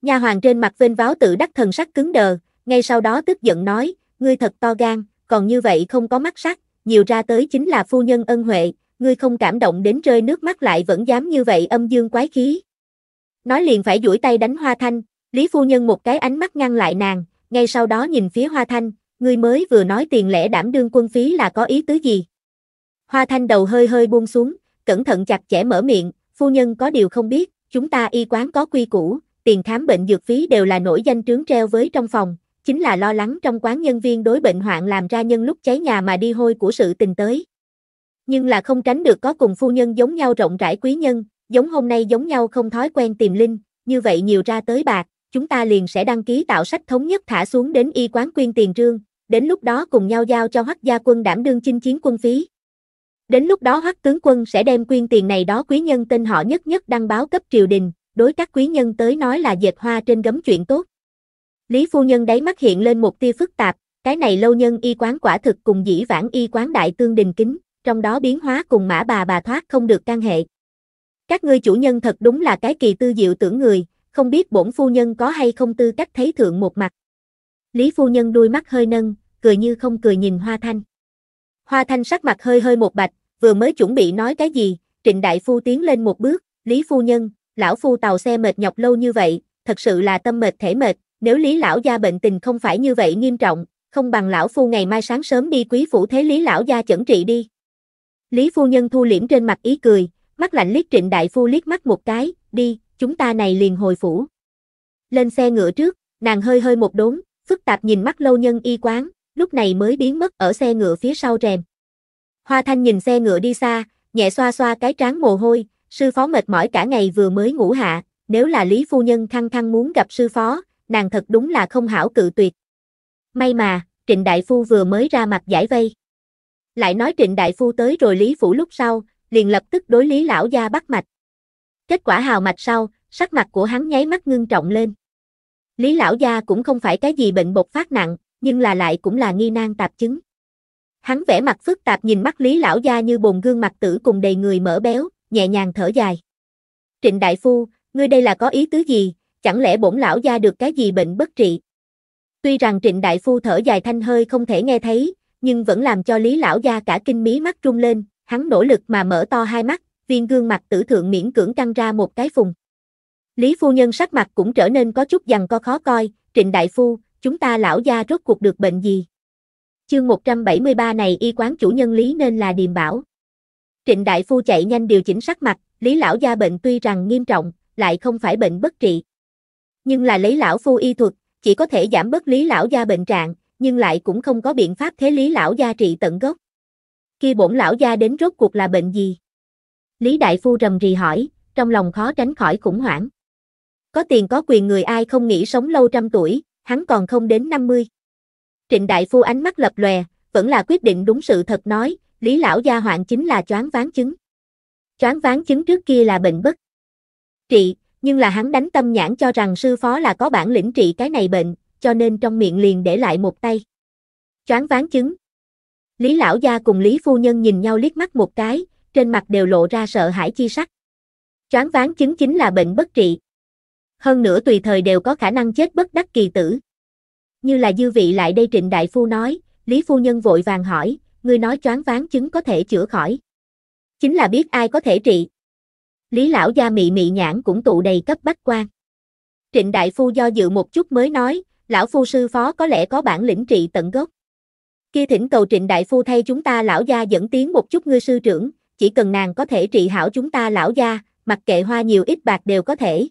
Nha hoàng trên mặt vênh váo tự đắc thần sắc cứng đờ, ngay sau đó tức giận nói, ngươi thật to gan, còn như vậy không có mắt sắc, nhiều ra tới chính là phu nhân ân huệ, ngươi không cảm động đến rơi nước mắt lại vẫn dám như vậy âm dương quái khí. Nói liền phải duỗi tay đánh Hoa Thanh, Lý phu nhân một cái ánh mắt ngăn lại nàng, ngay sau đó nhìn phía Hoa Thanh, ngươi mới vừa nói tiền lẻ đảm đương quân phí là có ý tứ gì? Hoa Thanh đầu hơi hơi buông xuống, cẩn thận chặt chẽ mở miệng, phu nhân có điều không biết, chúng ta y quán có quy củ, tiền khám bệnh dược phí đều là nổi danh trướng treo với trong phòng, chính là lo lắng trong quán nhân viên đối bệnh hoạn làm ra nhân lúc cháy nhà mà đi hôi của sự tình tới. Nhưng là không tránh được có cùng phu nhân giống nhau rộng rãi quý nhân, giống hôm nay giống nhau không thói quen tìm linh, như vậy nhiều ra tới bạc, chúng ta liền sẽ đăng ký tạo sách thống nhất thả xuống đến y quán quyên tiền trương, đến lúc đó cùng nhau giao cho hoắc gia quân đảm đương chinh chiến quân phí. Đến lúc đó hoắc tướng quân sẽ đem quyên tiền này đó quý nhân tên họ nhất nhất đăng báo cấp triều đình, đối các quý nhân tới nói là dệt hoa trên gấm chuyện tốt. Lý phu nhân đáy mắt hiện lên một tia phức tạp, cái này lâu nhân y quán quả thực cùng dĩ vãng y quán đại tương đình kính, trong đó biến hóa cùng mã bà bà thoát không được can hệ. Các ngươi chủ nhân thật đúng là cái kỳ tư diệu tưởng người, không biết bổn phu nhân có hay không tư cách thấy thượng một mặt. Lý phu nhân đuôi mắt hơi nâng, cười như không cười nhìn Hoa Thanh. Hoa Thanh sắc mặt hơi hơi một bạch, vừa mới chuẩn bị nói cái gì, Trịnh Đại Phu tiến lên một bước, Lý Phu Nhân, lão Phu tàu xe mệt nhọc lâu như vậy, thật sự là tâm mệt thể mệt, nếu Lý Lão Gia bệnh tình không phải như vậy nghiêm trọng, không bằng lão Phu ngày mai sáng sớm đi quý phủ thế Lý Lão Gia chẩn trị đi. Lý Phu Nhân thu liễm trên mặt ý cười, mắt lạnh liếc Trịnh Đại Phu liếc mắt một cái, đi, chúng ta này liền hồi phủ. Lên xe ngựa trước, nàng hơi hơi một đốn, phức tạp nhìn mắt lâu nhân y quán, lúc này mới biến mất ở xe ngựa phía sau rèm. Hoa Thanh nhìn xe ngựa đi xa, nhẹ xoa xoa cái trán mồ hôi, sư phó mệt mỏi cả ngày vừa mới ngủ hạ, nếu là Lý Phu Nhân khăng khăng muốn gặp sư phó, nàng thật đúng là không hảo cự tuyệt. May mà, Trịnh Đại Phu vừa mới ra mặt giải vây. Lại nói Trịnh Đại Phu tới rồi Lý Phủ lúc sau, liền lập tức đối Lý Lão Gia bắt mạch. Kết quả hào mạch sau, sắc mặt của hắn nháy mắt ngưng trọng lên. Lý Lão Gia cũng không phải cái gì bệnh bột phát nặng, nhưng là lại cũng là nghi nan tạp chứng. Hắn vẽ mặt phức tạp nhìn mắt Lý lão gia như bồn gương mặt tử cùng đầy người mỡ béo, nhẹ nhàng thở dài. Trịnh đại phu, ngươi đây là có ý tứ gì, chẳng lẽ bổn lão gia được cái gì bệnh bất trị? Tuy rằng Trịnh đại phu thở dài thanh hơi không thể nghe thấy, nhưng vẫn làm cho Lý lão gia cả kinh mí mắt rung lên, hắn nỗ lực mà mở to hai mắt, viên gương mặt tử thượng miễn cưỡng căng ra một cái phùng. Lý phu nhân sắc mặt cũng trở nên có chút dằn co khó coi, Trịnh đại phu, chúng ta lão gia rốt cuộc được bệnh gì? Chương 173 này y quán chủ nhân Lý nên là Điềm Bảo. Trịnh Đại Phu chạy nhanh điều chỉnh sắc mặt, Lý lão gia bệnh tuy rằng nghiêm trọng, lại không phải bệnh bất trị. Nhưng là lấy lão phu y thuật, chỉ có thể giảm bớt Lý lão gia bệnh trạng, nhưng lại cũng không có biện pháp thế Lý lão gia trị tận gốc. Khi bổn lão gia đến rốt cuộc là bệnh gì? Lý Đại Phu rầm rì hỏi, trong lòng khó tránh khỏi khủng hoảng. Có tiền có quyền người ai không nghĩ sống lâu trăm tuổi, hắn còn không đến 50. Trịnh Đại Phu ánh mắt lập lòe, vẫn là quyết định đúng sự thật nói, Lý Lão Gia hoạn chính là choáng ván chứng. Choáng ván chứng trước kia là bệnh bất trị, nhưng là hắn đánh tâm nhãn cho rằng sư phó là có bản lĩnh trị cái này bệnh, cho nên trong miệng liền để lại một tay. Choáng ván chứng. Lý Lão Gia cùng Lý Phu Nhân nhìn nhau liếc mắt một cái, trên mặt đều lộ ra sợ hãi chi sắc. Choáng ván chứng chính là bệnh bất trị. Hơn nữa tùy thời đều có khả năng chết bất đắc kỳ tử. Như là dư vị lại đây trịnh đại phu nói, Lý phu nhân vội vàng hỏi, ngươi nói choáng ván chứng có thể chữa khỏi. Chính là biết ai có thể trị. Lý lão gia mị mị nhãn cũng tụ đầy cấp bách quan. Trịnh đại phu do dự một chút mới nói, lão phu sư phó có lẽ có bản lĩnh trị tận gốc. Kia thỉnh cầu trịnh đại phu thay chúng ta lão gia dẫn tiến một chút ngươi sư trưởng, chỉ cần nàng có thể trị hảo chúng ta lão gia, mặc kệ hoa nhiều ít bạc đều có thể.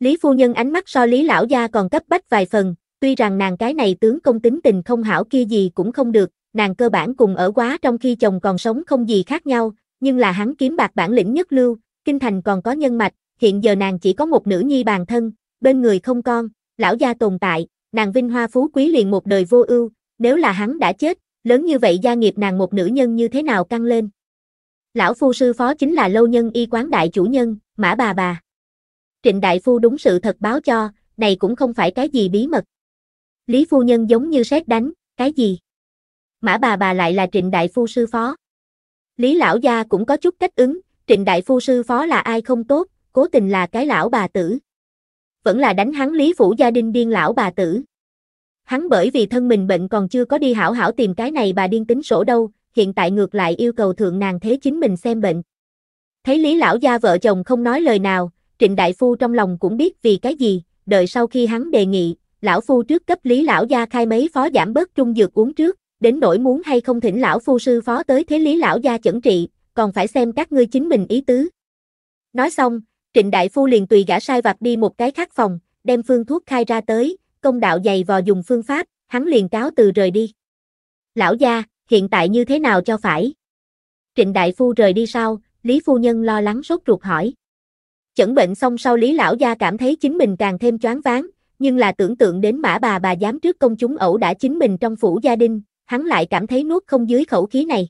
Lý phu nhân ánh mắt so Lý lão gia còn cấp bách vài phần, tuy rằng nàng cái này tướng công tính tình không hảo kia gì cũng không được, nàng cơ bản cùng ở quá trong khi chồng còn sống không gì khác nhau, nhưng là hắn kiếm bạc bản lĩnh nhất lưu, kinh thành còn có nhân mạch, hiện giờ nàng chỉ có một nữ nhi bàn thân, bên người không con, lão gia tồn tại, nàng vinh hoa phú quý liền một đời vô ưu, nếu là hắn đã chết, lớn như vậy gia nghiệp nàng một nữ nhân như thế nào căng lên. Lão phu sư phó chính là lâu nhân y quán đại chủ nhân, mã bà bà. Trịnh đại phu đúng sự thật báo cho, này cũng không phải cái gì bí mật. Lý phu nhân giống như sét đánh, cái gì? Mã bà bà lại là trịnh đại phu sư phó. Lý lão gia cũng có chút cách ứng, trịnh đại phu sư phó là ai không tốt, cố tình là cái lão bà tử. vẫn là đánh hắn Lý Phủ gia đình điên lão bà tử. Hắn bởi vì thân mình bệnh còn chưa có đi hảo hảo tìm cái này bà điên tính sổ đâu, hiện tại ngược lại yêu cầu thượng nàng thế chính mình xem bệnh. Thấy Lý lão gia vợ chồng không nói lời nào, Trịnh Đại Phu trong lòng cũng biết vì cái gì, đợi sau khi hắn đề nghị, lão phu trước cấp Lý lão gia khai mấy phó giảm bớt trung dược uống trước, đến nỗi muốn hay không thỉnh lão phu sư phó tới thế Lý lão gia chẩn trị, còn phải xem các ngươi chính mình ý tứ. Nói xong, Trịnh Đại Phu liền tùy gã sai vặt đi một cái khác phòng, đem phương thuốc khai ra tới, công đạo dày vò dùng phương pháp, hắn liền cáo từ rời đi. Lão gia, hiện tại như thế nào cho phải? Trịnh Đại Phu rời đi sau, Lý Phu Nhân lo lắng sốt ruột hỏi. Chẩn bệnh xong sau Lý Lão Gia cảm thấy chính mình càng thêm choáng váng, nhưng là tưởng tượng đến mã bà bà dám trước công chúng ẩu đã chính mình trong phủ gia đình, hắn lại cảm thấy nuốt không dưới khẩu khí này.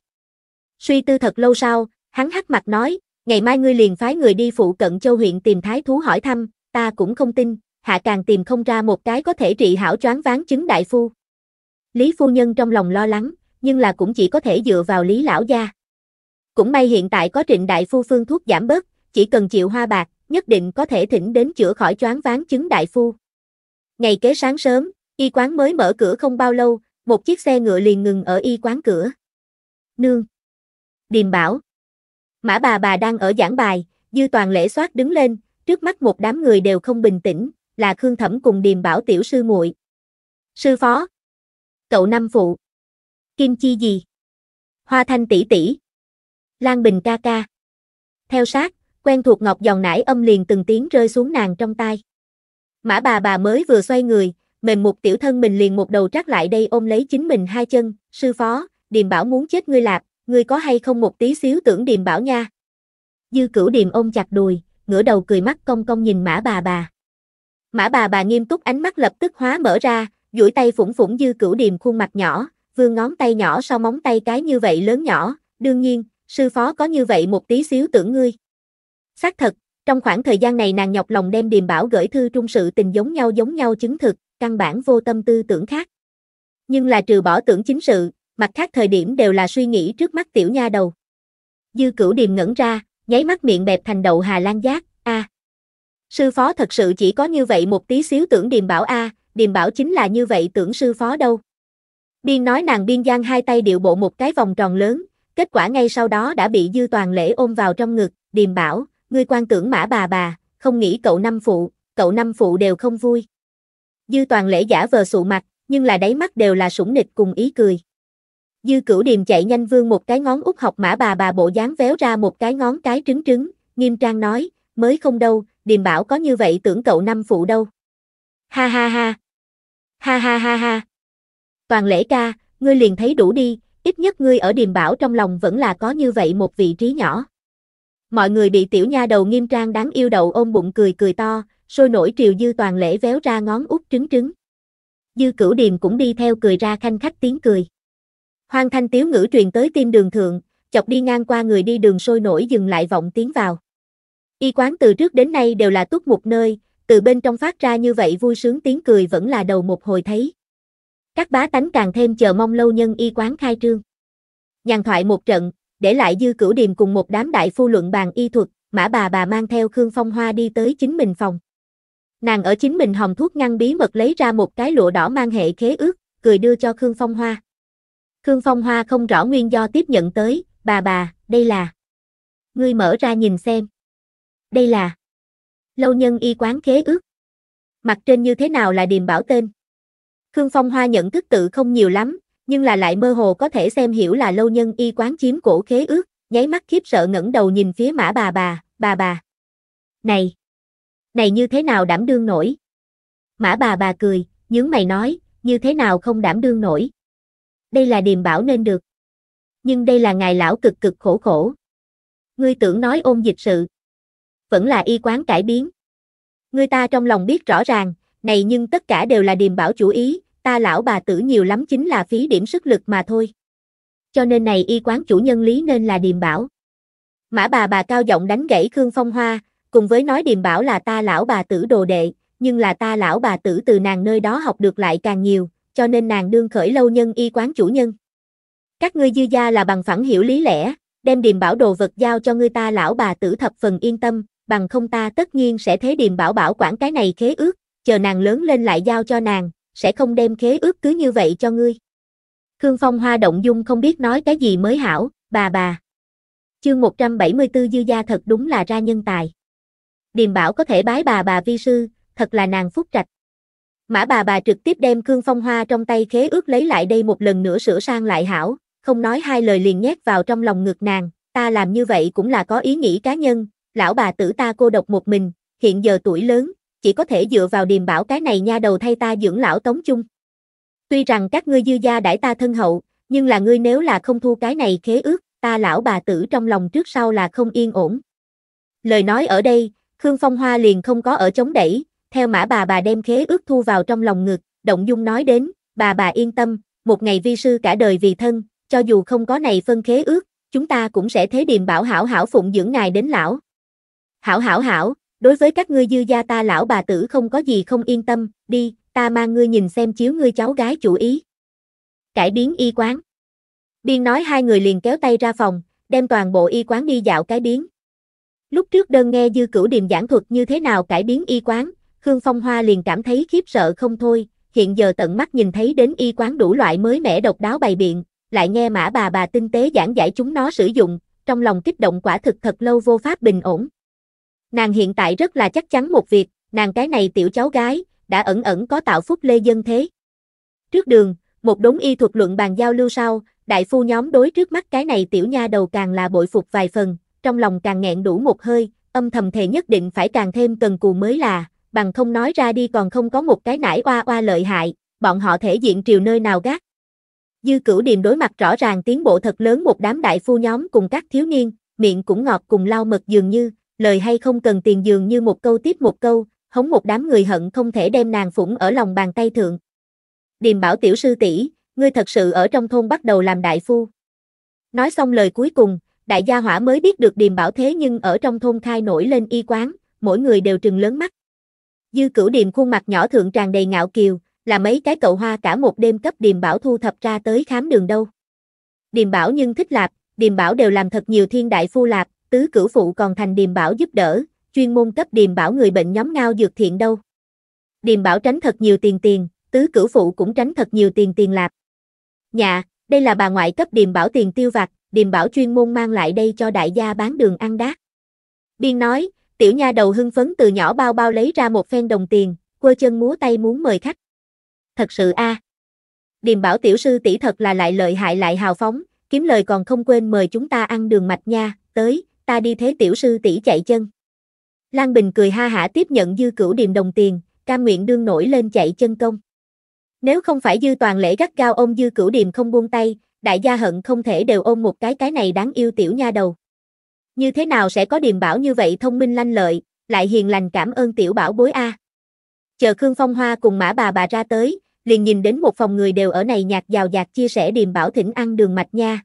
Suy tư thật lâu sau, hắn hắc mặt nói, ngày mai ngươi liền phái người đi phụ cận châu huyện tìm thái thú hỏi thăm, ta cũng không tin, hạ càng tìm không ra một cái có thể trị hảo choáng ván chứng đại phu. Lý phu nhân trong lòng lo lắng, nhưng là cũng chỉ có thể dựa vào Lý lão gia. Cũng may hiện tại có trịnh đại phu phương thuốc giảm bớt, chỉ cần chịu hoa bạc, nhất định có thể thỉnh đến chữa khỏi choáng ván chứng đại phu. Ngày kế sáng sớm, y quán mới mở cửa không bao lâu, một chiếc xe ngựa liền ngừng ở y quán cửa. Nương. Điềm bảo. Mã bà bà đang ở giảng bài, dư toàn lễ soát đứng lên, trước mắt một đám người đều không bình tĩnh, là Khương Thẩm cùng Điềm bảo tiểu sư muội. Sư phó. Cậu năm phụ. Kim chi gì? Hoa thanh tỷ tỷ. Lan Bình ca ca. Theo sát, quen thuộc ngọc giòn nải âm liền từng tiếng rơi xuống nàng trong tai. Mã bà bà mới vừa xoay người, mềm một tiểu thân mình liền một đầu trắc lại đây ôm lấy chính mình hai chân, sư phó, điềm bảo muốn chết ngươi lạp, ngươi có hay không một tí xíu tưởng điềm bảo nha. Dư cửu điềm ôm chặt đùi, ngửa đầu cười mắt cong cong nhìn mã bà bà. Mã bà bà nghiêm túc ánh mắt lập tức hóa mở ra, duỗi tay phủng phủng dư cửu điềm khuôn mặt nhỏ, vương ngón tay nhỏ sau móng tay cái như vậy lớn nhỏ, đương nhiên, sư phó có như vậy một tí xíu tưởng ngươi. Xác thật, trong khoảng thời gian này nàng nhọc lòng đem điềm bảo gửi thư trung sự tình giống nhau giống nhau chứng thực, căn bản vô tâm tư tưởng khác. Nhưng là trừ bỏ tưởng chính sự, mặt khác thời điểm đều là suy nghĩ trước mắt tiểu nha đầu. Dư cửu điềm ngẩn ra, nháy mắt miệng bẹp thành đậu hà lan giác, a. Sư phó thật sự chỉ có như vậy một tí xíu tưởng điềm bảo a, điềm bảo chính là như vậy tưởng sư phó đâu. Biên nói nàng biên giang hai tay điệu bộ một cái vòng tròn lớn, kết quả ngay sau đó đã bị dư toàn lễ ôm vào trong ngực, điềm bảo, ngươi quan tưởng mã bà bà, không nghĩ cậu năm phụ, cậu năm phụ đều không vui. Dư toàn lễ giả vờ sụ mặt, nhưng là đáy mắt đều là sủng nịch cùng ý cười. Dư cửu điềm chạy nhanh vương một cái ngón út học mã bà bà bộ dáng véo ra một cái ngón cái trứng trứng, nghiêm trang nói, mới không đâu, điềm bảo có như vậy tưởng cậu năm phụ đâu. Ha ha ha. Ha ha ha ha. Toàn lễ ca, ngươi liền thấy đủ đi, ít nhất ngươi ở điềm bảo trong lòng vẫn là có như vậy một vị trí nhỏ. Mọi người bị tiểu nha đầu nghiêm trang đáng yêu đầu ôm bụng cười cười to, sôi nổi triều dư toàn lễ véo ra ngón út trứng trứng. Dư cửu điềm cũng đi theo cười ra khanh khách tiếng cười. Hoang thanh tiếu ngữ truyền tới tim đường thượng, chọc đi ngang qua người đi đường sôi nổi dừng lại vọng tiếng vào. Y quán từ trước đến nay đều là túc một nơi, từ bên trong phát ra như vậy vui sướng tiếng cười vẫn là đầu một hồi thấy. Các bá tánh càng thêm chờ mong lâu nhân y quán khai trương. Nhàn thoại một trận, để lại dư cửu điềm cùng một đám đại phu luận bàn y thuật, mã bà bà mang theo Khương Phong Hoa đi tới chính mình phòng. Nàng ở chính mình hồng thuốc ngăn bí mật lấy ra một cái lụa đỏ mang hệ khế ước, cười đưa cho Khương Phong Hoa. Khương Phong Hoa không rõ nguyên do tiếp nhận tới, bà bà, đây là. Ngươi mở ra nhìn xem. Đây là. Lâu nhân y quán khế ước. Mặt trên như thế nào là điềm bảo tên. Khương Phong Hoa nhận thức tự không nhiều lắm, nhưng là lại mơ hồ có thể xem hiểu là lâu nhân y quán chiếm cổ khế ước, nháy mắt khiếp sợ ngẩng đầu nhìn phía mã bà bà, bà bà. Này! Này như thế nào đảm đương nổi? Mã bà bà cười, nhướng mày nói, như thế nào không đảm đương nổi? Đây là điềm bảo nên được. Nhưng đây là ngài lão cực cực khổ khổ. Ngươi tưởng nói ôn dịch sự. Vẫn là y quán cải biến. Ngươi ta trong lòng biết rõ ràng, này nhưng tất cả đều là điềm bảo chủ ý, ta lão bà tử nhiều lắm chính là phí điểm sức lực mà thôi. Cho nên này y quán chủ nhân lý nên là điềm bảo. Mã bà bà cao giọng đánh gãy Khương Phong Hoa, cùng với nói điềm bảo là ta lão bà tử đồ đệ, nhưng là ta lão bà tử từ nàng nơi đó học được lại càng nhiều, cho nên nàng đương khởi lâu nhân y quán chủ nhân. Các ngươi dư gia là bằng phẳng hiểu lý lẽ, đem điềm bảo đồ vật giao cho ngươi ta lão bà tử thập phần yên tâm, bằng không ta tất nhiên sẽ thế điềm bảo bảo quản cái này khế ước, chờ nàng lớn lên lại giao cho nàng, sẽ không đem khế ước cứ như vậy cho ngươi. Khương Phong Hoa động dung không biết nói cái gì mới hảo, bà bà. Chương 174 dư gia thật đúng là ra nhân tài. Điềm bảo có thể bái bà bà vi sư, thật là nàng phúc trạch. Mã bà bà trực tiếp đem Khương Phong Hoa trong tay khế ước lấy lại đây một lần nữa sửa sang lại hảo, không nói hai lời liền nhét vào trong lòng ngực nàng, ta làm như vậy cũng là có ý nghĩ cá nhân, lão bà tử ta cô độc một mình, hiện giờ tuổi lớn, chỉ có thể dựa vào điềm bảo cái này nha đầu thay ta dưỡng lão tống chung. Tuy rằng các ngươi dư gia đãi ta thân hậu, nhưng là ngươi nếu là không thu cái này khế ước, ta lão bà tử trong lòng trước sau là không yên ổn. Lời nói ở đây, Khương Phong Hoa liền không có ở chống đẩy, theo mã bà bà đem khế ước thu vào trong lòng ngực, động dung nói đến, bà bà yên tâm, một ngày vi sư cả đời vì thân, cho dù không có này phân khế ước, chúng ta cũng sẽ thế điềm bảo hảo hảo phụng dưỡng ngài đến lão. Hảo hảo hảo, đối với các ngươi dư gia ta lão bà tử không có gì không yên tâm, đi, ta mang ngươi nhìn xem chiếu ngươi cháu gái chủ ý. Cải biến y quán. Biên nói hai người liền kéo tay ra phòng, đem toàn bộ y quán đi dạo cái biến. Lúc trước đơn nghe dư cửu điềm giảng thuật như thế nào cải biến y quán, Khương Phong Hoa liền cảm thấy khiếp sợ không thôi, hiện giờ tận mắt nhìn thấy đến y quán đủ loại mới mẻ độc đáo bày biện, lại nghe mã bà bà tinh tế giảng giải chúng nó sử dụng, trong lòng kích động quả thực thật lâu vô pháp bình ổn. Nàng hiện tại rất là chắc chắn một việc, nàng cái này tiểu cháu gái, đã ẩn ẩn có tạo phúc lê dân thế. Trước đường, một đống y thuật luận bàn giao lưu sau, đại phu nhóm đối trước mắt cái này tiểu nha đầu càng là bội phục vài phần, trong lòng càng nghẹn đủ một hơi, âm thầm thề nhất định phải càng thêm cần cù mới là, bằng không nói ra đi còn không có một cái nải oa oa lợi hại, bọn họ thể diện triều nơi nào gác. Dư cửu điềm đối mặt rõ ràng tiến bộ thật lớn một đám đại phu nhóm cùng các thiếu niên, miệng cũng ngọt cùng lau mật dường như, lời hay không cần tiền dường như một câu tiếp một câu, hống một đám người hận không thể đem nàng phủng ở lòng bàn tay thượng. Điềm bảo tiểu sư tỷ, ngươi thật sự ở trong thôn bắt đầu làm đại phu. Nói xong lời cuối cùng, đại gia hỏa mới biết được điềm bảo thế nhưng ở trong thôn khai nổi lên y quán, mỗi người đều trừng lớn mắt. Dư cửu điềm khuôn mặt nhỏ thượng tràn đầy ngạo kiều, là mấy cái cậu hoa cả một đêm cấp điềm bảo thu thập ra tới khám đường đâu. Điềm bảo nhưng thích lạp, điềm bảo đều làm thật nhiều thiên đại phu lạp, tứ cửu phụ còn thành điềm bảo giúp đỡ, chuyên môn cấp điềm bảo người bệnh nhóm ngao dược thiện đâu. Điềm bảo tránh thật nhiều tiền tiền, tứ cửu phụ cũng tránh thật nhiều tiền tiền lạp. Nhà, đây là bà ngoại cấp điềm bảo tiền tiêu vặt, điềm bảo chuyên môn mang lại đây cho đại gia bán đường ăn đát. Biên nói, tiểu nha đầu hưng phấn từ nhỏ bao bao lấy ra một phen đồng tiền, quơ chân múa tay muốn mời khách. Thật sự a. Điềm bảo tiểu sư tỷ thật là lại lợi hại lại hào phóng, kiếm lời còn không quên mời chúng ta ăn đường mạch nha, tới, ta đi thế tiểu sư tỷ chạy chân. Lan Bình cười ha hả tiếp nhận dư cửu điềm đồng tiền, cam nguyện đương nổi lên chạy chân công. Nếu không phải dư toàn lễ gắt gao ôm dư cửu điềm không buông tay, đại gia hận không thể đều ôm một cái cái này đáng yêu tiểu nha đầu. Như thế nào sẽ có điềm bảo như vậy thông minh lanh lợi, lại hiền lành cảm ơn tiểu bảo bối A. Chờ Khương Phong Hoa cùng mã bà bà ra tới, liền nhìn đến một phòng người đều ở này nhạc giàu dạt chia sẻ điềm bảo thỉnh ăn đường mạch nha.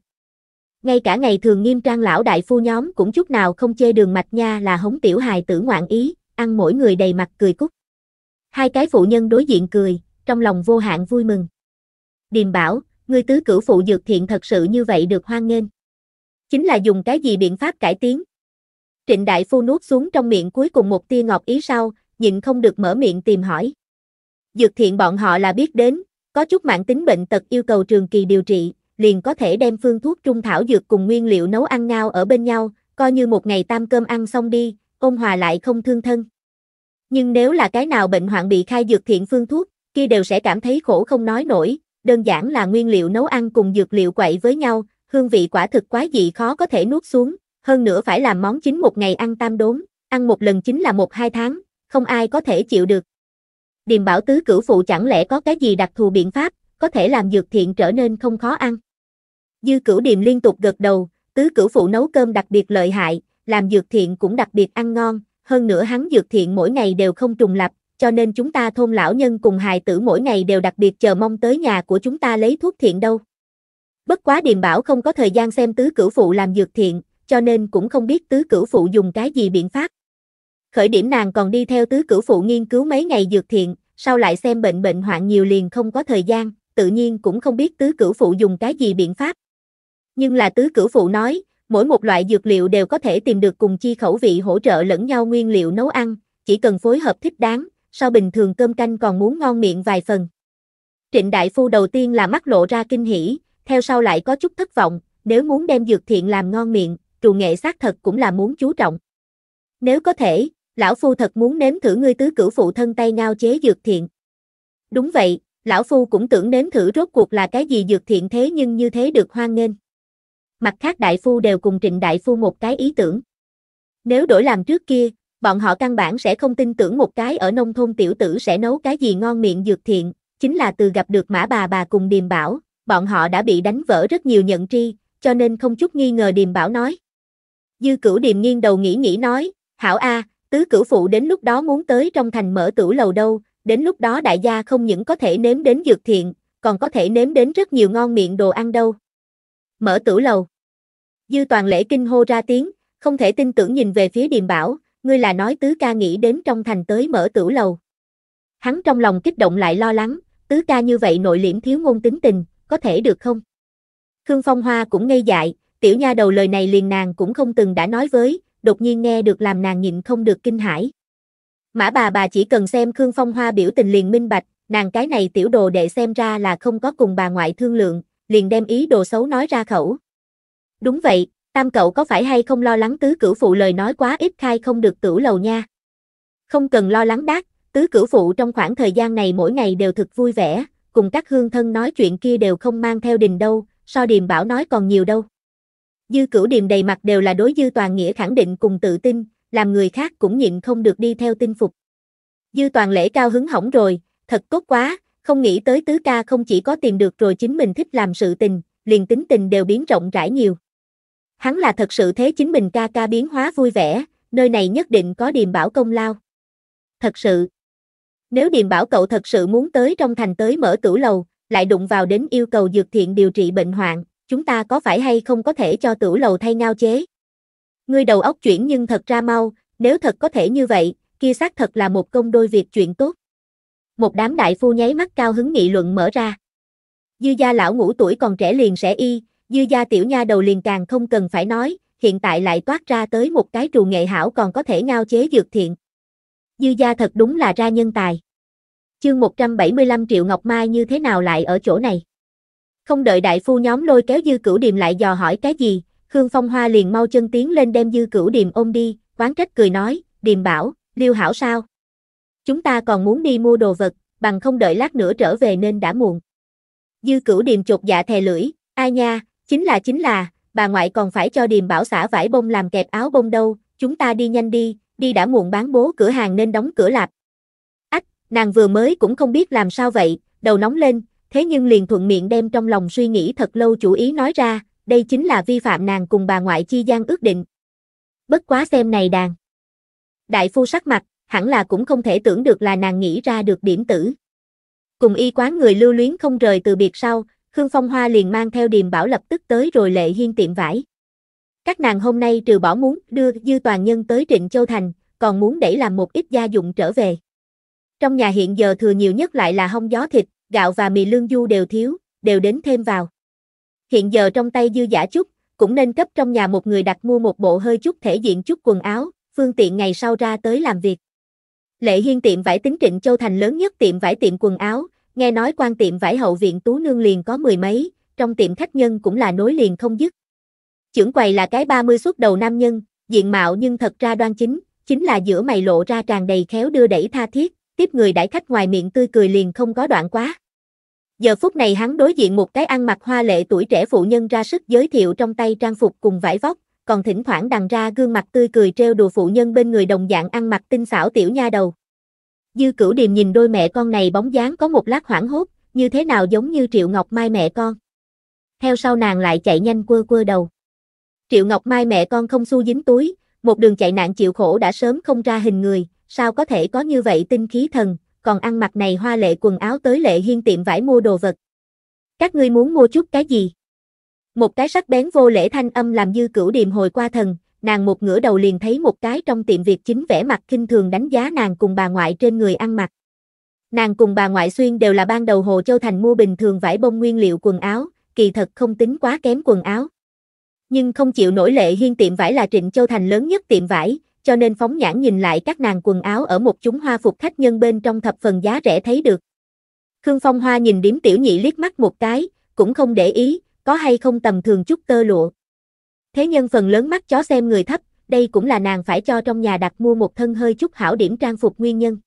Ngay cả ngày thường nghiêm trang lão đại phu nhóm cũng chút nào không chê đường mạch nha là hống tiểu hài tử ngoạn ý, ăn mỗi người đầy mặt cười cúc. Hai cái phụ nhân đối diện cười, trong lòng vô hạn vui mừng. Điềm bảo, ngươi tứ cửu phụ dược thiện thật sự như vậy được hoan nghênh. Chính là dùng cái gì biện pháp cải tiến? Trịnh Đại Phu nuốt xuống trong miệng cuối cùng một tia ngọt ý sau, nhịn không được mở miệng tìm hỏi. Dược thiện bọn họ là biết đến, có chút mạng tính bệnh tật yêu cầu trường kỳ điều trị, liền có thể đem phương thuốc trung thảo dược cùng nguyên liệu nấu ăn ngao ở bên nhau, coi như một ngày tam cơm ăn xong đi, ôn hòa lại không thương thân. Nhưng nếu là cái nào bệnh hoạn bị khai dược thiện phương thuốc, kia đều sẽ cảm thấy khổ không nói nổi, đơn giản là nguyên liệu nấu ăn cùng dược liệu quậy với nhau, hương vị quả thực quá dị khó có thể nuốt xuống, hơn nữa phải làm món chính một ngày ăn tam đốn, ăn một lần chính là một hai tháng, không ai có thể chịu được. Điềm bảo tứ cửu phụ chẳng lẽ có cái gì đặc thù biện pháp, có thể làm dược thiện trở nên không khó ăn. Dư cửu điềm liên tục gật đầu, tứ cửu phụ nấu cơm đặc biệt lợi hại, làm dược thiện cũng đặc biệt ăn ngon, hơn nữa hắn dược thiện mỗi ngày đều không trùng lập, cho nên chúng ta thôn lão nhân cùng hài tử mỗi ngày đều đặc biệt chờ mong tới nhà của chúng ta lấy thuốc thiện đâu. Bất quá điềm bảo không có thời gian xem tứ cửu phụ làm dược thiện, cho nên cũng không biết tứ cửu phụ dùng cái gì biện pháp. Khởi điểm nàng còn đi theo tứ cửu phụ nghiên cứu mấy ngày dược thiện, sau lại xem bệnh bệnh hoạn nhiều liền không có thời gian, tự nhiên cũng không biết tứ cửu phụ dùng cái gì biện pháp. Nhưng là tứ cửu phụ nói, mỗi một loại dược liệu đều có thể tìm được cùng chi khẩu vị hỗ trợ lẫn nhau nguyên liệu nấu ăn, chỉ cần phối hợp thích đáng, so bình thường cơm canh còn muốn ngon miệng vài phần. Trịnh Đại Phu đầu tiên là mắt lộ ra kinh hỉ, theo sau lại có chút thất vọng, nếu muốn đem dược thiện làm ngon miệng, trù nghệ xác thật cũng là muốn chú trọng. Nếu có thể, lão phu thật muốn nếm thử ngươi tứ cửu phụ thân tay ngao chế dược thiện. Đúng vậy, lão phu cũng tưởng nếm thử rốt cuộc là cái gì dược thiện thế nhưng như thế được hoan nghênh. Mặt khác đại phu đều cùng trịnh đại phu một cái ý tưởng. Nếu đổi làm trước kia, bọn họ căn bản sẽ không tin tưởng một cái ở nông thôn tiểu tử sẽ nấu cái gì ngon miệng dược thiện, chính là từ gặp được mã bà bà cùng điềm bảo, bọn họ đã bị đánh vỡ rất nhiều nhận tri, cho nên không chút nghi ngờ điềm bảo nói. Dư cửu điềm nghiêng đầu nghĩ nghĩ nói, hảo a, tứ cửu phụ đến lúc đó muốn tới trong thành mở tửu lầu đâu, đến lúc đó đại gia không những có thể nếm đến dược thiện, còn có thể nếm đến rất nhiều ngon miệng đồ ăn đâu. Mở tửu lầu. Dư toàn lễ kinh hô ra tiếng, không thể tin tưởng nhìn về phía điềm bảo, ngươi là nói tứ ca nghĩ đến trong thành tới mở tửu lầu. Hắn trong lòng kích động lại lo lắng, tứ ca như vậy nội liễm thiếu ngôn tính tình, có thể được không? Khương Phong Hoa cũng ngây dại, tiểu nha đầu lời này liền nàng cũng không từng đã nói với, đột nhiên nghe được làm nàng nhịn không được kinh hãi. Mã bà bà chỉ cần xem Khương Phong Hoa biểu tình liền minh bạch, nàng cái này tiểu đồ đệ xem ra là không có cùng bà ngoại thương lượng, liền đem ý đồ xấu nói ra khẩu. Đúng vậy, tam cậu có phải hay không lo lắng tứ cửu phụ lời nói quá ít khai không được tửu lầu nha. Không cần lo lắng đắc, tứ cửu phụ trong khoảng thời gian này mỗi ngày đều thực vui vẻ, cùng các hương thân nói chuyện kia đều không mang theo đình đâu, so điềm bảo nói còn nhiều đâu. Dư cửu điềm đầy mặt đều là đối dư toàn nghĩa khẳng định cùng tự tin, làm người khác cũng nhịn không được đi theo tin phục. Dư toàn lễ cao hứng hỏng rồi, thật tốt quá, không nghĩ tới tứ ca không chỉ có tìm được rồi chính mình thích làm sự tình, liền tính tình đều biến rộng rãi nhiều. Hắn là thật sự thế chính mình ca ca biến hóa vui vẻ, nơi này nhất định có điềm bảo công lao. Thật sự. Nếu điềm bảo cậu thật sự muốn tới trong thành tới mở tửu lầu, lại đụng vào đến yêu cầu dược thiện điều trị bệnh hoạn, chúng ta có phải hay không có thể cho tửu lầu thay ngao chế? Ngươi đầu óc chuyển nhưng thật ra mau, nếu thật có thể như vậy, kia xác thật là một công đôi việc chuyện tốt. Một đám đại phu nháy mắt cao hứng nghị luận mở ra. Dư gia lão ngũ tuổi còn trẻ liền sẽ y, dư gia tiểu nha đầu liền càng không cần phải nói, hiện tại lại toát ra tới một cái trù nghệ hảo còn có thể ngao chế dược thiện. Dư gia thật đúng là ra nhân tài. Chương 175 triệu Ngọc Mai như thế nào lại ở chỗ này? Không đợi đại phu nhóm lôi kéo dư cửu điềm lại dò hỏi cái gì, Khương Phong Hoa liền mau chân tiến lên đem dư cửu điềm ôm đi, quán trách cười nói, điềm bảo, liêu hảo sao? Chúng ta còn muốn đi mua đồ vật, bằng không đợi lát nữa trở về nên đã muộn. Dư cửu điềm chột dạ thè lưỡi, ai nha, chính là chính là, bà ngoại còn phải cho điềm bảo xả vải bông làm kẹp áo bông đâu, chúng ta đi nhanh đi, đi đã muộn bán bố cửa hàng nên đóng cửa lạp. Ách, nàng vừa mới cũng không biết làm sao vậy, đầu nóng lên, thế nhưng liền thuận miệng đem trong lòng suy nghĩ thật lâu chủ ý nói ra, đây chính là vi phạm nàng cùng bà ngoại chi gian ước định. Bất quá xem này đàn. Đại phu sắc mặt, hẳn là cũng không thể tưởng được là nàng nghĩ ra được điểm tử. Cùng y quán người lưu luyến không rời từ biệt sau, Khương Phong Hoa liền mang theo điềm bảo lập tức tới rồi lệ hiên tiệm vải. Các nàng hôm nay trừ bỏ muốn đưa dư toàn nhân tới Trịnh Châu Thành, còn muốn đẩy làm một ít gia dụng trở về. Trong nhà hiện giờ thừa nhiều nhất lại là hông gió thịt, gạo và mì lương du đều thiếu, đều đến thêm vào. Hiện giờ trong tay dư giả chút, cũng nên cấp trong nhà một người đặt mua một bộ hơi chút thể diện chút quần áo, phương tiện ngày sau ra tới làm việc. Lệ Hiên tiệm vải tính Trịnh Châu Thành lớn nhất tiệm vải tiệm quần áo, nghe nói quan tiệm vải hậu viện Tú Nương liền có mười mấy, trong tiệm khách nhân cũng là nối liền không dứt. Chưởng quầy là cái 30 xuất đầu nam nhân, diện mạo nhưng thật ra đoan chính, chính là giữa mày lộ ra tràn đầy khéo đưa đẩy tha thiết, tiếp người đãi khách ngoài miệng tươi cười liền không có đoạn quá. Giờ phút này hắn đối diện một cái ăn mặc hoa lệ tuổi trẻ phụ nhân ra sức giới thiệu trong tay trang phục cùng vải vóc, còn thỉnh thoảng đằng ra gương mặt tươi cười treo đùa phụ nhân bên người đồng dạng ăn mặc tinh xảo tiểu nha đầu. Dư cửu điềm nhìn đôi mẹ con này bóng dáng có một lát hoảng hốt, như thế nào giống như Triệu Ngọc Mai mẹ con. Theo sau nàng lại chạy nhanh quơ quơ đầu. Triệu Ngọc Mai mẹ con không xu dính túi, một đường chạy nạn chịu khổ đã sớm không ra hình người, sao có thể có như vậy tinh khí thần, còn ăn mặc này hoa lệ quần áo tới lệ hiên tiệm vải mua đồ vật. Các ngươi muốn mua chút cái gì? Một cái sắc bén vô lễ thanh âm làm dư cửu điềm hồi qua thần, nàng một ngửa đầu liền thấy một cái trong tiệm việc chính vẻ mặt kinh thường đánh giá nàng cùng bà ngoại trên người ăn mặc. Nàng cùng bà ngoại xuyên đều là ban đầu Hồ Châu Thành mua bình thường vải bông nguyên liệu quần áo, kỳ thật không tính quá kém quần áo. Nhưng không chịu nổi lệ hiên tiệm vải là Trịnh Châu Thành lớn nhất tiệm vải, cho nên phóng nhãn nhìn lại các nàng quần áo ở một chúng hoa phục khách nhân bên trong thập phần giá rẻ thấy được. Khương Phong Hoa nhìn điếm tiểu nhị liếc mắt một cái, cũng không để ý, có hay không tầm thường chút tơ lụa. Thế nhân phần lớn mắt chó xem người thấp, đây cũng là nàng phải cho trong nhà đặt mua một thân hơi chút hảo điểm trang phục nguyên nhân.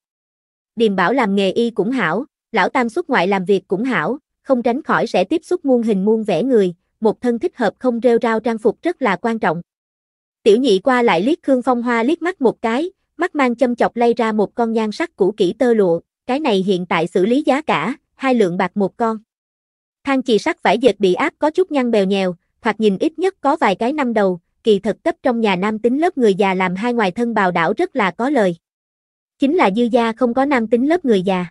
Điềm bảo làm nghề y cũng hảo, lão tam xuất ngoại làm việc cũng hảo, không tránh khỏi sẽ tiếp xúc muôn hình muôn vẻ người, một thân thích hợp không rêu rao trang phục rất là quan trọng. Tiểu nhị qua lại liếc Khương Phong Hoa liếc mắt một cái, mắt mang châm chọc lay ra một con nhan sắc cũ kỹ tơ lụa, cái này hiện tại xử lý giá cả, hai lượng bạc một con. Than chì sắc vải dệt bị áp có chút nhăn bèo nhèo, hoặc nhìn ít nhất có vài cái năm đầu, kỳ thật cấp trong nhà nam tính lớp người già làm hai ngoài thân bào đảo rất là có lời. Chính là dư gia không có nam tính lớp người già.